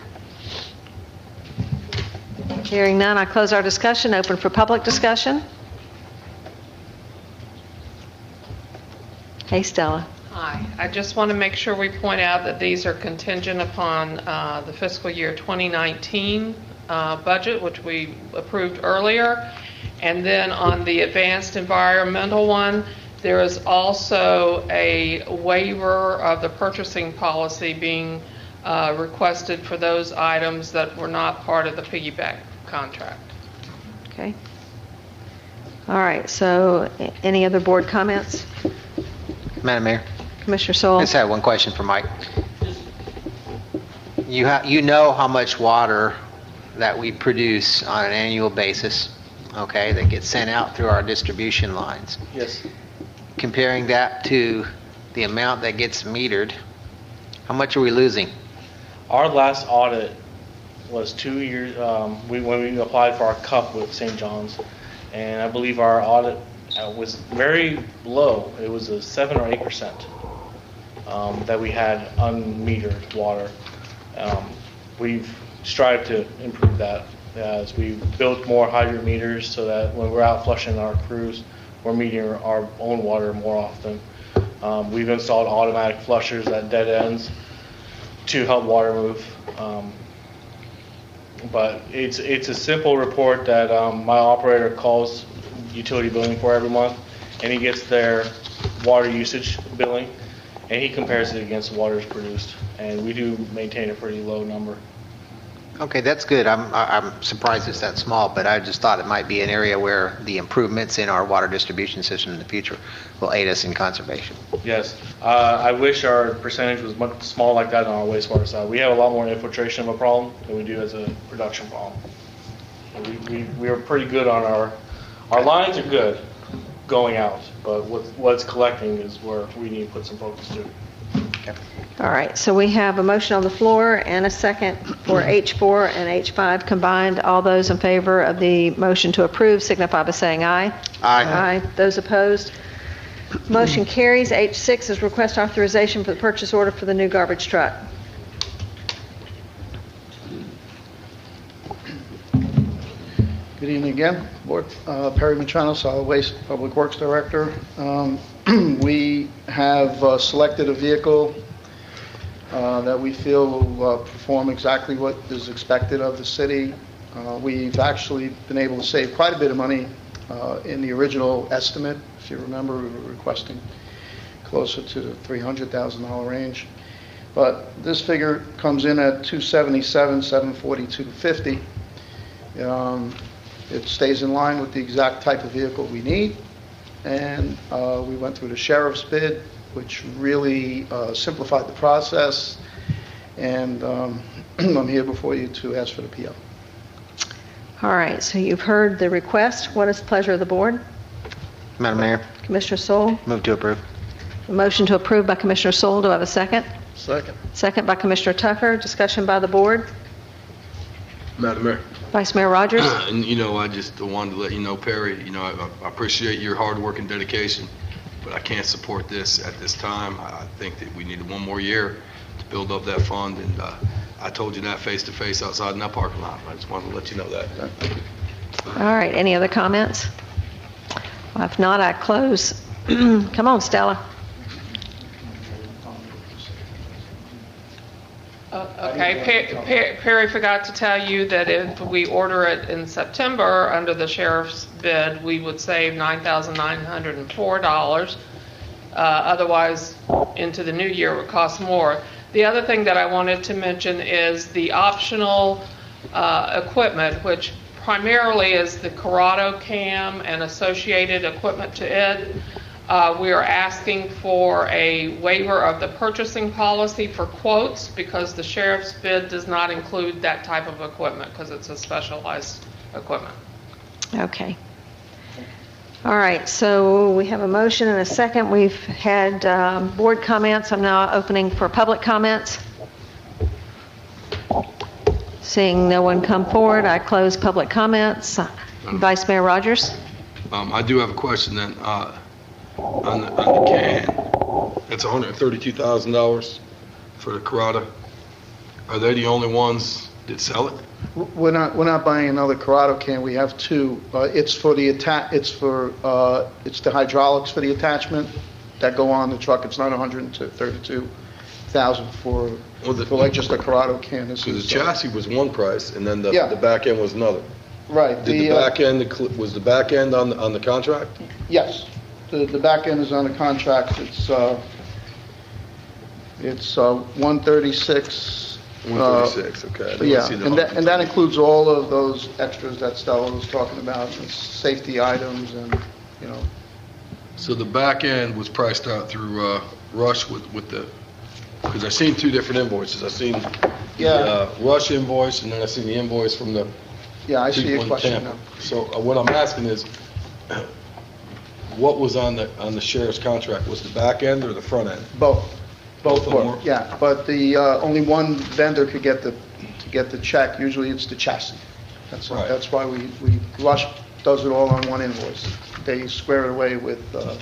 Hearing none, I close our discussion. Open for public discussion. Hey, Stella. Hi, I just want to make sure we point out that these are contingent upon uh, the fiscal year 2019 uh, budget, which we approved earlier. And then on the advanced environmental one, there is also a waiver of the purchasing policy being uh, requested for those items that were not part of the piggyback contract. Okay. All right, so a- any other board comments? Madam Mayor, Commissioner I Sewell? just have one question for Mike. You ha, you know how much water that we produce on an annual basis, okay, that gets sent out through our distribution lines. Yes. Comparing that to the amount that gets metered, how much are we losing? Our last audit was two years, um, we, when we applied for our cup with St. John's. And I believe our audit uh, was very low. It was a seven or eight percent, um, that we had unmetered water. Um, we've strived to improve that as we built more hydrant meters so that when we're out flushing our crews, we're metering our own water more often. Um, we've installed automatic flushers at dead ends to help water move. Um, but it's it's a simple report that um, my operator calls utility billing for every month, and he gets their water usage billing, and he compares it against the waters produced, and we do maintain a pretty low number. Okay, that's good. I'm, I'm surprised it's that small, but I just thought it might be an area where the improvements in our water distribution system in the future will aid us in conservation. Yes, uh, I wish our percentage was much small like that on our wastewater side. We have a lot more infiltration of a problem than we do as a production problem. We, we, we are pretty good on our, our lines are good going out, but what, what's collecting is where we need to put some focus to. All right, so we have a motion on the floor and a second for (clears throat) H4 and H5 combined. All those in favor of the motion to approve signify by saying aye. Aye. Aye. Those opposed? (clears throat) Motion carries. H6 is request authorization for the purchase order for the new garbage truck. Good evening again, Board. Uh, Perry Matrano, Solid Waste Public Works Director. Um, (clears throat) We have uh, selected a vehicle uh, that we feel will uh, perform exactly what is expected of the city. Uh, We've actually been able to save quite a bit of money uh, in the original estimate. If you remember, we were requesting closer to the $300,000 range. But this figure comes in at 277, 742.50. Um, It stays in line with the exact type of vehicle we need. And uh, we went through the sheriff's bid, which really uh, simplified the process. And um, (clears throat) I'm here before you to ask for the PO. All right, so you've heard the request. What is the pleasure of the board? Madam Mayor, Commissioner Sewell? move to approve. A motion to approve by Commissioner Sewell. Do I have a second? Second. Second by Commissioner Tucker. Discussion by the board. Madam Mayor. Vice Mayor Rogers? (clears throat) And, you know, I just wanted to let you know, Perry, you know, I I appreciate your hard work and dedication, but I can't support this at this time. I think that we need one more year to build up that fund, and uh, I told you that face-to-face outside in that parking lot. I just wanted to let you know that. All right, any other comments? If not, I close. (clears throat) Come on, Stella. Uh, Okay, Per- Per- Perry forgot to tell you that if we order it in September under the sheriff's bid, we would save $9,904. Uh, Otherwise, into the new year, it would cost more. The other thing that I wanted to mention is the optional uh, equipment, which primarily is the Curotto cam and associated equipment to it. Uh, We are asking for a waiver of the purchasing policy for quotes because the sheriff's bid does not include that type of equipment because it's a specialized equipment. Okay. All right, so we have a motion and a second. We've had um, board comments. I'm now opening for public comments. Seeing no one come forward, I close public comments. Vice Mayor Rogers? Um, I do have a question then, uh, on the, on the can. It's $132,000 for the Curotto. Are they the only ones that sell it? We're not, we're not buying another Curotto can, we have two. Uh, It's for the atta, it's for, uh, it's the hydraulics for the attachment that go on the truck. It's not 132,000 for, Well, for like just a Curotto can. This So the is, uh, chassis was one price, and then the, Yeah. the back end was another. Right. Did the uh, back end, inclu- was the back end on, the on the contract? Yes. The, the back end is on the contract. It's, uh, it's uh, 136. uh, 136, okay. I didn't Yeah, see the and that, and that includes all of those extras that Stella was talking about, the safety items and, you know, So the back end was priced out through uh, Rush with, with the, because I seen two different invoices. I seen the Yeah. uh, Rush invoice, and then I seen the invoice from the yeah, I see people your in question Tampa. now. So uh, what I'm asking is, what was on the, on the sheriff's contract? Was the back end or the front end? Both. Both of them were? Yeah, but the, uh, only one vendor could get the, to get the check. Usually it's the chassis. That's, Right. that's why we, we, Rush does it all on one invoice. They square it away with uh,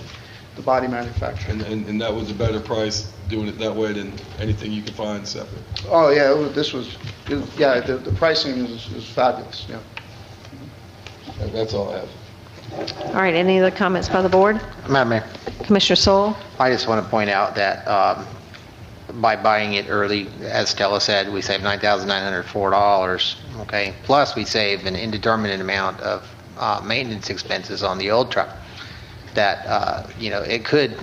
the body manufacturer. And, and and that was a better price doing it that way than anything you could find separate? Oh, yeah, it was- this was, it- yeah, the the pricing is is fabulous, yeah. That's all I have. All right, any other comments by the board? Madam Mayor, Commissioner Sewell? I just want to point out that um, by buying it early, as Stella said, we save $9,904, okay? Plus, we save an indeterminate amount of uh, maintenance expenses on the old truck that, uh, you know, it could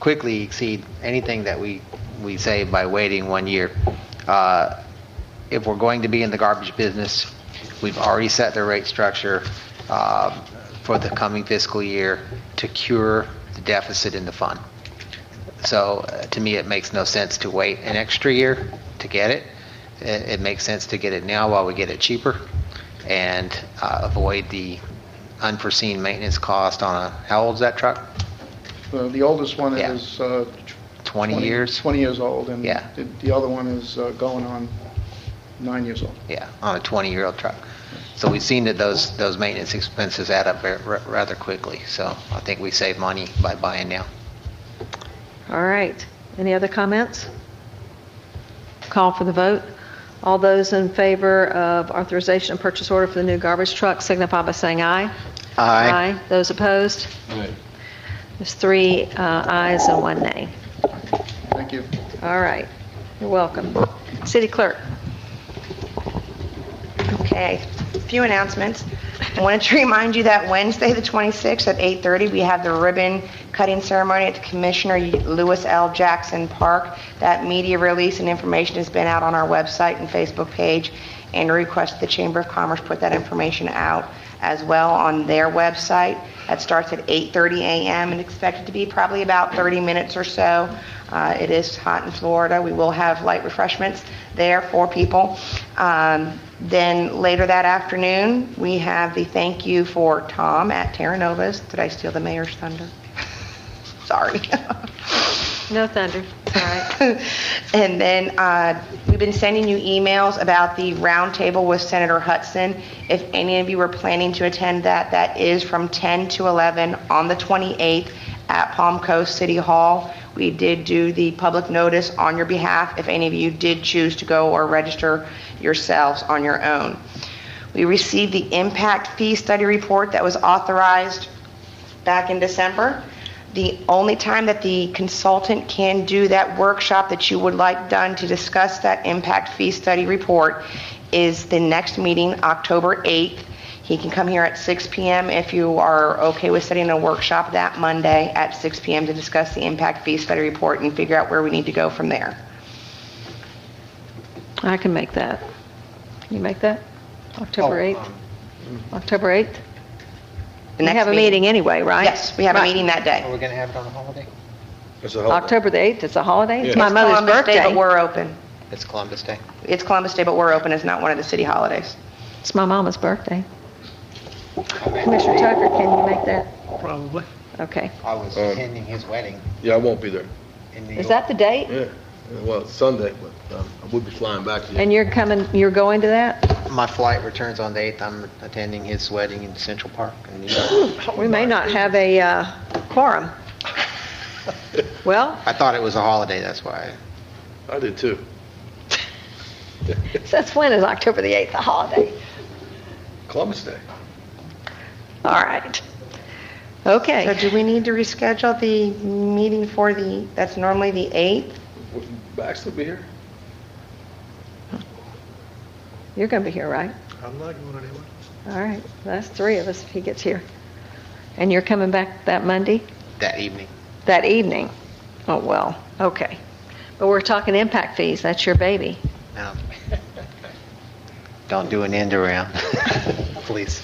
quickly exceed anything that we, we save by waiting one year. Uh, If we're going to be in the garbage business, we've already set the rate structure uh, for the coming fiscal year to cure the deficit in the fund. So uh, to me, it makes no sense to wait an extra year to get it. It it makes sense to get it now while we get it cheaper and uh, avoid the unforeseen maintenance cost on a, how old's that truck? Uh, The oldest one Yeah. is uh, 20 years? 20 years old, and Yeah. the the other one is uh, going on nine years old. Yeah, on a 20-year-old truck. So we've seen that those, those maintenance expenses add up ver- ra- rather quickly. So I think we save money by buying now. All right, any other comments? Call for the vote. All those in favor of authorization and purchase order for the new garbage truck signify by saying aye. aye. Aye. Those opposed? Aye. There's three uh, ayes and one nay. Thank you. All right, you're welcome. City Clerk? A few announcements. I wanted to (laughs) remind you that Wednesday, the 26th at 8:30, we have the ribbon cutting ceremony at the Commissioner Lewis L. Jackson Park. That media release and information has been out on our website and Facebook page, and request the Chamber of Commerce put that information out as well on their website. That starts at 8:30 a.m. and expected to be probably about 30 minutes or so. Uh, It is hot in Florida. We will have light refreshments there for people. Um, Then later that afternoon, we have the thank you for Tom at Terra Nova's. Did I steal the mayor's thunder? (laughs) Sorry. No thunder. All right. (laughs) And then uh, we've been sending you emails about the roundtable with Senator Hutson. If any of you are planning to attend that, that is from 10 to 11 on the 28th at Palm Coast City Hall. We did do the public notice on your behalf if any of you did choose to go or register yourselves on your own. We received the impact fee study report that was authorized back in December. The only time that the consultant can do that workshop that you would like done to discuss that impact fee study report is the next meeting, October 8th. He can come here at 6 PM if you are okay with setting a workshop that Monday at 6 PM to discuss the impact fee study report and figure out where we need to go from there. I can make that. Can you make that? October Oh, 8th? Um, October 8th? The We next have a meeting anyway, right? Yes, we have a Right. meeting that day. Are we going to have it on a holiday? It's a holiday. October the 8th, it's a holiday? It's Yeah. my It's mother's Columbus Day, birthday. But we're open. It's Columbus Day. It's Columbus Day, but we're open. It's not one of the city holidays. It's my mama's birthday. Commissioner Tucker, can you make that? Probably. Okay. I was Um, attending his wedding Yeah, I won't be there. in New Is that the date? Yeah, well, it's Sunday, but um, I will be flying back. yeah. And you're coming, you're going to that? My flight returns on the 8th. I'm attending his wedding in Central Park in New York. We may not have a uh, quorum. (laughs) Well, I thought it was a holiday, that's why. I did too. (laughs) since when is October the 8th a holiday? Columbus Day. All right. Okay. So Okay. do we need to reschedule the meeting for the, that's normally the 8th? Would Baxter be here? You're going to be here, right? I'm not going anywhere. All right. That's three of us if he gets here. And you're coming back that Monday? That evening. That evening? Oh, well, okay. But we're talking impact fees. That's your baby. No. (laughs) Don't do an end around, (laughs) please.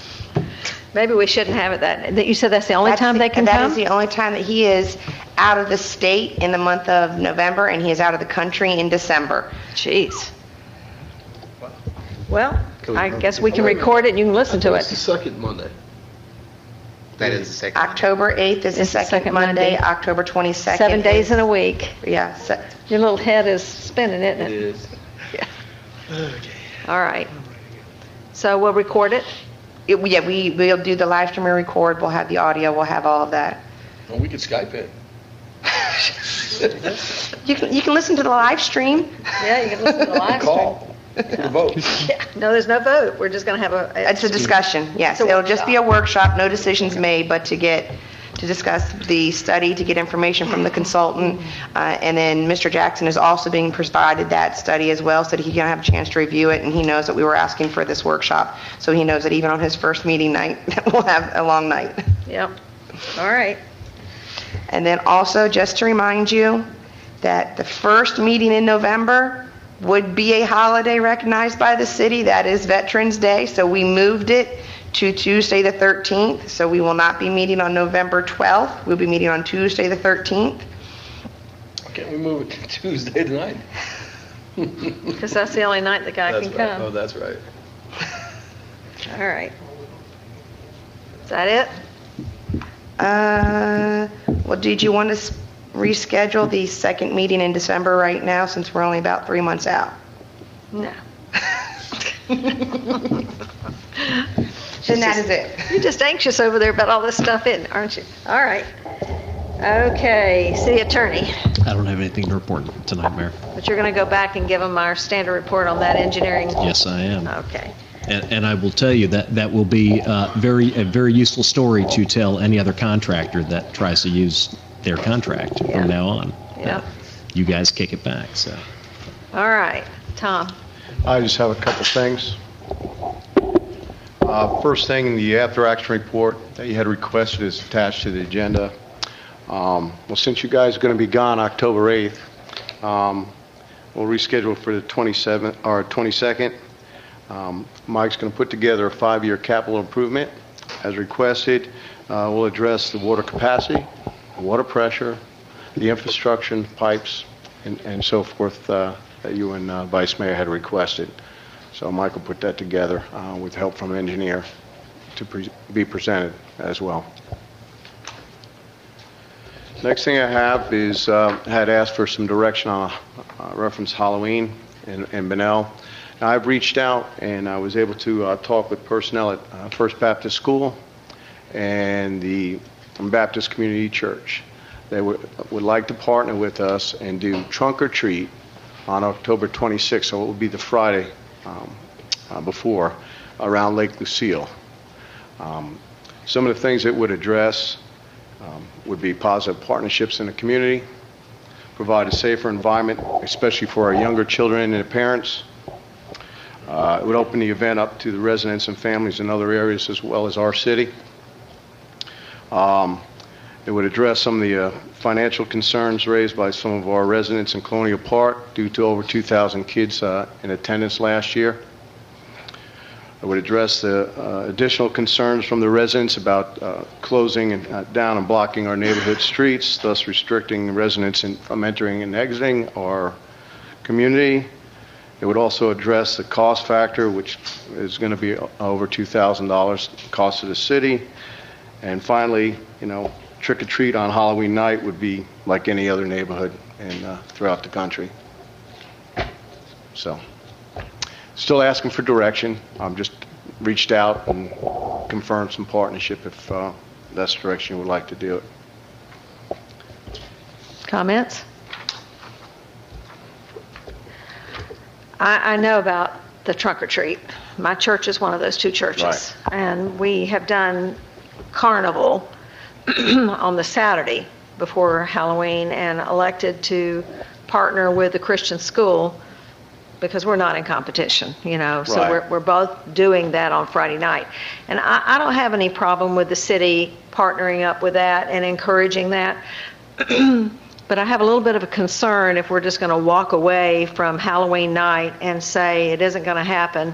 Maybe we shouldn't have it that, that you said that's the only That's time the- they can That come? is the only time that he is out of the state in the month of November, and he is out of the country in December. Jeez. Well, we I guess we can record it and you can listen to It's the it. second Monday. That is the second. October 8th is the It's the second second Monday, Monday. October 22nd. Seven days is- in a week. Yeah, se- Your little head is spinning, isn't it? It is. Yeah. Okay. All right. So we'll record it? It- yeah, we, we'll do the live stream and record, we'll have the audio, we'll have all of that. Well, we could Skype it. (laughs) You can, you can listen to the live stream. Yeah, you can listen to the live stream. Call. Vote. Yeah, (laughs) No, there's no vote. We're just going to have a. It's a discussion, yes. A It'll just be a workshop, no decisions made, but to get, to discuss the study, to get information from the consultant. Uh, And then Mr. Jackson is also being provided that study as well, so that he can have a chance to review it, and he knows that we were asking for this workshop. So he knows that even on his first meeting night, (laughs) we'll have a long night. Yep. All right. And then also, just to remind you, that the first meeting in November would be a holiday recognized by the city, that is Veterans Day, so we moved it to Tuesday, the 13th, so we will not be meeting on November 12th, we'll be meeting on Tuesday, the 13th. Why can't we move it to Tuesday tonight? (laughs) Because that's the only night the guy That's can right. Oh, come. that's right. (laughs) All right. Is that it? Uh, well, did you want to s- reschedule the second meeting in December right now, since we're only about three months out? No. (laughs) Then that is it. (laughs) You're just anxious over there about all this stuff, in, aren't you? All right. Okay, city attorney, I don't have anything to report tonight, Mayor. but you're going to go back and give them our standard report on that engineering? Yes, I am. Okay. And, and I will tell you that that will be uh, very a very useful story to tell any other contractor that tries to use their contract Yeah. from now on. Yep. You guys kick it back. So All right. Tom? I just have a couple things. Uh, First thing, the after-action report that you had requested is attached to the agenda. Um, Well, since you guys are going to be gone October 8th, um, we'll reschedule for the 27th, or 22nd. Um, Mike's going to put together a five-year capital improvement as requested. Uh, We'll address the water capacity, water pressure, the infrastructure, pipes, and and so forth uh, that you and uh, Vice Mayor had requested. So Michael put that together uh, with help from an engineer to pre- be presented as well. Next thing I have is, uh, had asked for some direction on uh, reference Halloween in in Bunnell. Now, I've reached out and I was able to uh, talk with personnel at uh, First Baptist School and the Baptist Community Church. They would would like to partner with us and do trunk or treat on October 26th, so it will be the Friday um, uh, before, around Lake Lucille. Um, Some of the things it would address um, would be positive partnerships in the community, provide a safer environment, especially for our younger children and parents. Uh, It would open the event up to the residents and families in other areas as well as our city. Um, It would address some of the uh, financial concerns raised by some of our residents in Colonial Park due to over 2,000 kids uh, in attendance last year. It would address the uh, additional concerns from the residents about uh, closing and, uh, down and blocking our neighborhood streets, thus restricting residents in- from entering and exiting our community. It would also address the cost factor, which is going to be over $2,000 cost to the city. And finally, you know, trick or treat on Halloween night would be like any other neighborhood in, uh, throughout the country. So, still asking for direction. I'm just reached out and confirmed some partnership if uh, that's the direction you would like to do it. Comments? I, I know about the trunk or treat. My church is one of those two churches. And we have done carnival (clears throat) on the Saturday before Halloween and elected to partner with the Christian school because we're not in competition, you know, so we're, we're both doing that on Friday night. And I, I don't have any problem with the city partnering up with that and encouraging that. (clears throat) But I have a little bit of a concern if we're just going to walk away from Halloween night and say it isn't going to happen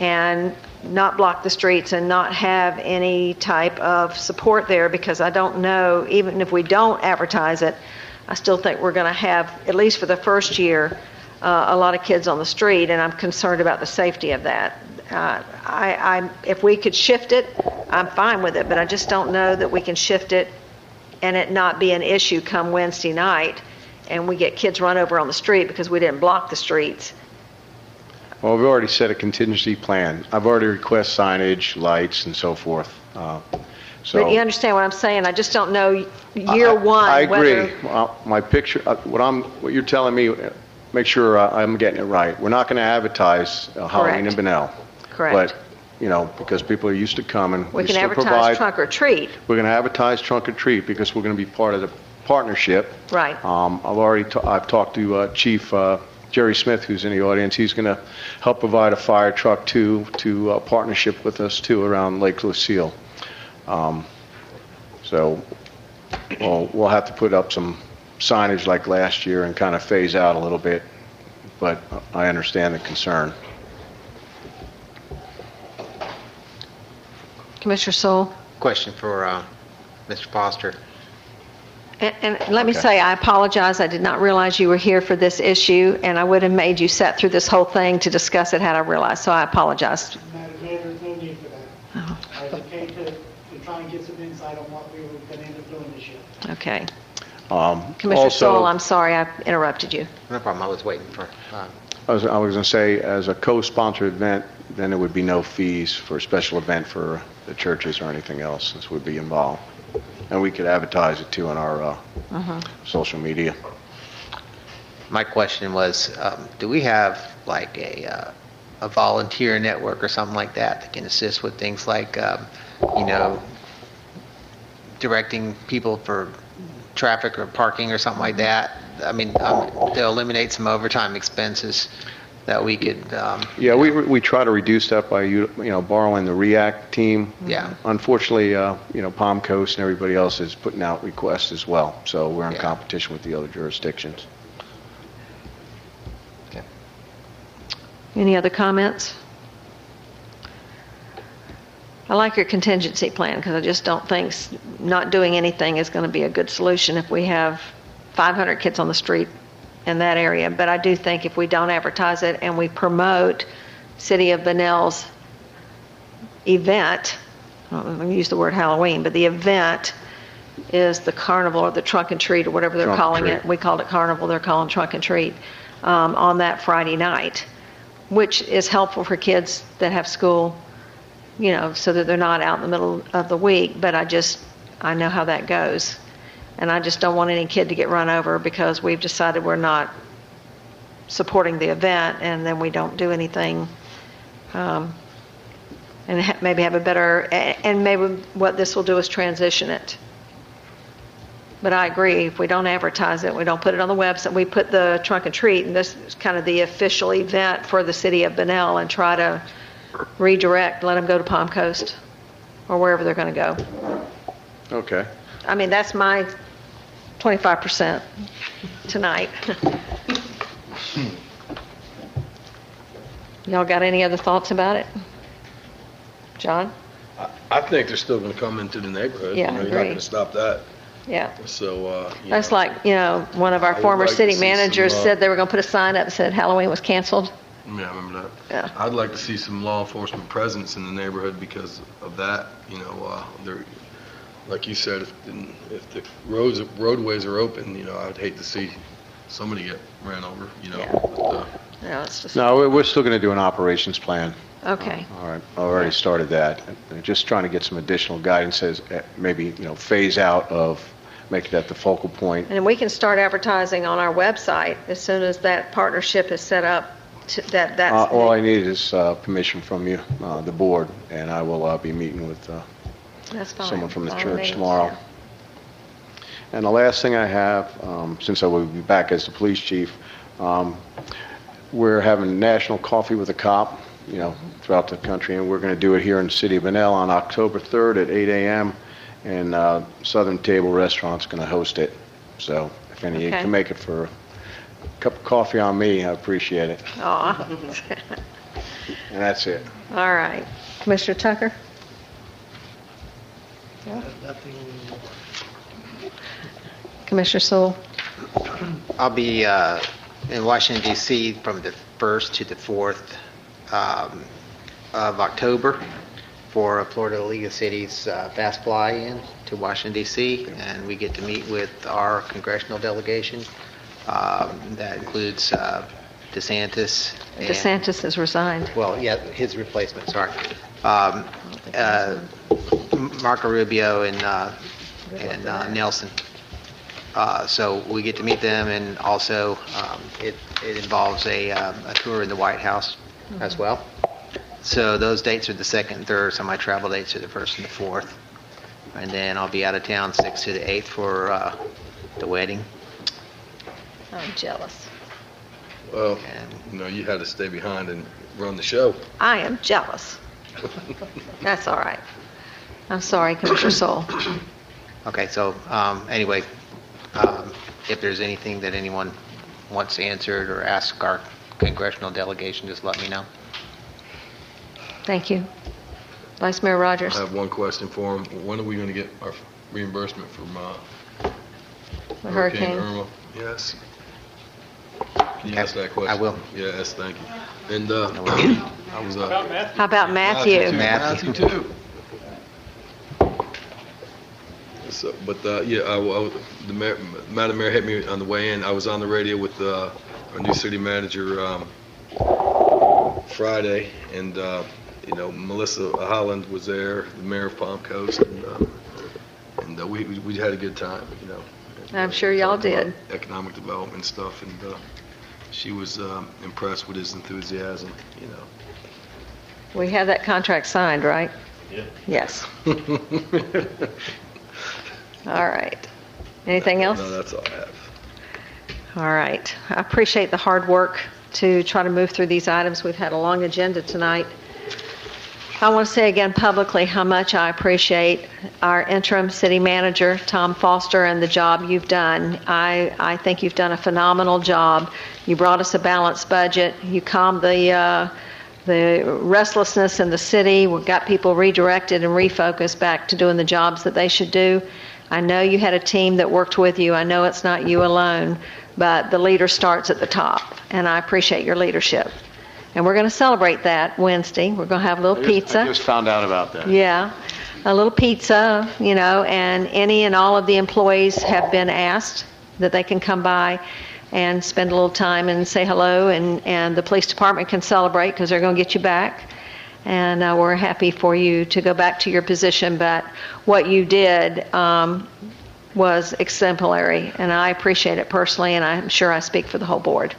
and not block the streets and not have any type of support there because I don't know, even if we don't advertise it, I still think we're going to have, at least for the first year, uh, a lot of kids on the street, and I'm concerned about the safety of that. Uh, I, I, if we could shift it, I'm fine with it, but I just don't know that we can shift it and it not be an issue come Wednesday night, and we get kids run over on the street because we didn't block the streets. Well, we've already set a contingency plan. I've already requested signage, lights, and so forth. Uh, So But you understand what I'm saying? I just don't know year one I agree. whether... Well, My picture, uh, what I'm, what you're telling me, uh, make sure uh, I'm getting it right. We're not going to advertise uh, Halloween in Correct. Bunnell. Correct. But, you know, because people are used to coming. We can still advertise provide- trunk or treat, We're going to advertise trunk or treat because we're going to be part of the partnership. right. Um, I've already, ta- I've talked to uh, Chief uh, Jerry Smith, who's in the audience. He's going to help provide a fire truck too, to uh, partnership with us too around Lake Lucille. Um, So, we'll, we'll have to put up some signage like last year and kind of phase out a little bit, but I understand the concern. Commissioner Sewell? Question for uh, Mr. Foster. And, and let me Okay. say, I apologize, I did not realize you were here for this issue, and I would have made you sit through this whole thing to discuss it had I realized, so I apologize. Madam Mayor, there's no need for that. I just came to, to try and get some insight on what we were going to end up doing this year. Okay. Um, Commissioner also- Sewell, I'm sorry I interrupted you. No problem, I was waiting for, uh, I was, I was going to say, as a co-sponsored event, then there would be no fees for a special event for the churches or anything else, this would be involved. And we could advertise it too on our uh, social media. my question was, um, do we have like a, uh, a volunteer network or something like that that can assist with things like, um, you know, directing people for traffic or parking or something like that? I mean, um, to eliminate some overtime expenses that we could, um, Yeah, we, we try to reduce that by, you you know, borrowing the REACT team. Yeah. Unfortunately, uh, you know, Palm Coast and everybody else is putting out requests as well, so we're in competition with the other jurisdictions. Okay. Any other comments? I like your contingency plan, because I just don't think s- not doing anything is going to be a good solution if we have 500 kids on the street in that area. But I do think if we don't advertise it and we promote City of Bunnell's event, I don't want to use the word Halloween, but the event is the carnival or the trunk and treat or whatever they're Trunk and calling treat. it. We called it carnival, they're calling trunk and treat, um, on that Friday night, which is helpful for kids that have school, you know, so that they're not out in the middle of the week. But I just, I know how that goes. And I just don't want any kid to get run over because we've decided we're not supporting the event and then we don't do anything. um, And ha- maybe have a better, and maybe what this will do is transition it. But I agree, if we don't advertise it, we don't put it on the website, we put the trunk and treat, and this is kind of the official event for the city of Bunnell, and try to redirect, let them go to Palm Coast, or wherever they're going to go. Okay. I mean, that's my 25% tonight. Y'all got any other thoughts about it? John? I think they're still going to come into the neighborhood. Yeah, know, You're not agree. going to stop that. Yeah. So, uh, you That's know, like, you know, one of our I would former like to city see some, managers uh, said they were going to put a sign up that said Halloween was canceled. Yeah, I remember that. Yeah. I'd like to see some law enforcement presence in the neighborhood because of that. You know, uh, there, like you said, if, if the roads, roadways are open, you know, I'd hate to see somebody get ran over, you know. But, uh, No, it's just, No, we're- we're still going to do an operations plan. okay. All right, I already started that. Uh, Just trying to get some additional guidance as, uh, maybe, you know, phase out of, make that the focal point. And we can start advertising on our website as soon as that partnership is set up, to- that, Uh, that's, All I need is uh, permission from you, uh, the board, and I will uh, be meeting with uh, that's fine. Someone from the Fine church with me. tomorrow. And the last thing I have, um, since I will be back as the police chief, um, we're having National Coffee with a Cop, you know, throughout the country, and we're going to do it here in the city of Bunnell on October 3rd at 8 a.m., and uh, Southern Table Restaurant's going to host it. So if any of you Okay. can make it for a cup of coffee on me, I appreciate it. Aw. (laughs) And that's it. All right. Commissioner Tucker? Commissioner Sewell? I'll be uh, in Washington DC from the 1st to the 4th um, of October for a Florida League of Cities uh, Fast Fly-In to Washington DC, and we get to meet with our congressional delegation. Um, That includes uh, DeSantis. and- DeSantis has resigned. Well, yeah, his replacement, sorry. Um, uh, Marco Rubio and uh, and uh, Nelson. Uh, So we get to meet them, and also um, it it involves a um, a tour in the White House as well. So those dates are the second and third, so my travel dates are the first and the fourth. And then I'll be out of town 6th to the 8th for uh, the wedding. I'm jealous. Well, you know, you had to stay behind and run the show. I am jealous. (laughs) That's all right. I'm sorry, Commissioner Sewell. (coughs) Okay, so um, anyway, um, if there's anything that anyone wants answered or ask our congressional delegation, just let me know. Thank you. Vice Mayor Rogers. I have one question for him. When are we going to get our reimbursement from uh, The Hurricane hurricane. Irma? Yes. Can you ask that question? I will. Yes, thank you. And uh, (coughs) I was, uh, How about Matthew? Matthew too. So, but, uh, yeah, I, I- the mayor, Madam Mayor hit me on the way in. I was on the radio with, uh, our new city manager, um, Friday, and, uh, you know, Melissa Holland was there, the mayor of Palm Coast, and, uh, and uh, we, we we had a good time, you know. I'm sure y'all did. Economic development stuff, and, uh, she was, um, impressed with his enthusiasm, you know. We have that contract signed, right? Yeah. Yes. (laughs) All right. Anything else? No, that's all I have. All right. I appreciate the hard work to try to move through these items. We've had a long agenda tonight. I want to say again publicly how much I appreciate our interim city manager, Tom Foster, and the job you've done. I, I think you've done a phenomenal job. You brought us a balanced budget. You calmed the, uh, the restlessness in the city. We got people redirected and refocused back to doing the jobs that they should do. I know you had a team that worked with you. I know it's not you alone, but the leader starts at the top, and I appreciate your leadership. And we're going to celebrate that Wednesday. We're going to have a little I just- pizza. I just found out about that. Yeah, a little pizza, you know, and any and all of the employees have been asked that they can come by and spend a little time and say hello, and, and the police department can celebrate because they're going to get you back. And uh, we're happy for you to go back to your position, but what you did um, was exemplary, and I appreciate it personally, and I'm sure I speak for the whole board.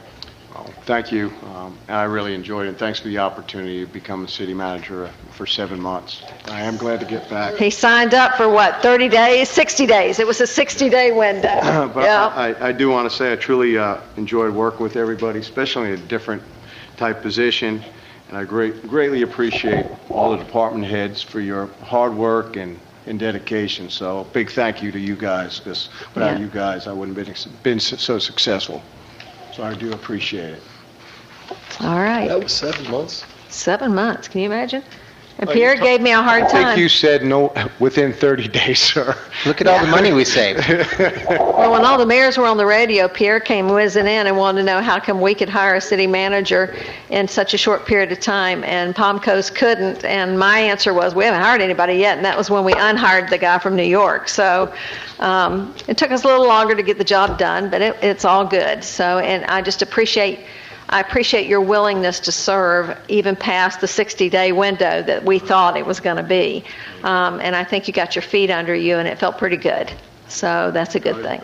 Well, Thank you. Um, and I really enjoyed it. And thanks for the opportunity to become the city manager for seven months. I am glad to get back. He signed up for what, 30 days, 60 days? It was a 60-day window. (clears throat) But Yeah. I, I do want to say I truly uh, enjoyed working with everybody, especially in a different type position. And I great, greatly appreciate all the department heads for your hard work and, and dedication. So big thank you to you guys, because without Yeah. you guys, I wouldn't have been, been so so successful. So I do appreciate it. All right. That was seven months. Seven months, can you imagine? And Pierre you ta- gave me a hard I think time. you said no, within 30 days, sir. Look at all the money we saved. (laughs) Well, when all the mayors were on the radio, Pierre came whizzing in and wanted to know how come we could hire a city manager in such a short period of time, and Palm Coast couldn't. And my answer was, we haven't hired anybody yet, and that was when we unhired the guy from New York. So um, it took us a little longer to get the job done, but it, it's all good. So, and I just appreciate. I appreciate your willingness to serve even past the 60-day window that we thought it was going to be. Um, and I think you got your feet under you, and it felt pretty good. So that's a good thing.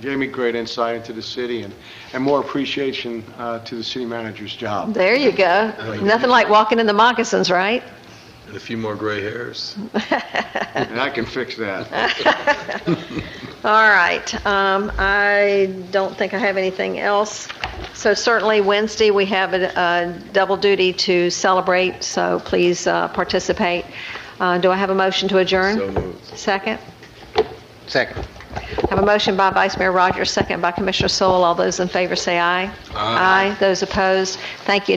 Gave me great insight into the city and, and more appreciation uh, to the city manager's job. There you go. Nothing like walking in the moccasins, right? And a few more gray hairs. (laughs) And I can fix that. (laughs) All right. Um, I don't think I have anything else. So certainly Wednesday, we have a, a double duty to celebrate, so please uh, participate. Uh, Do I have a motion to adjourn? So moved. Second? Second. Have a motion by Vice Mayor Rogers, second by Commissioner Sewell. All those in favor say aye. Aye. Those opposed, thank you.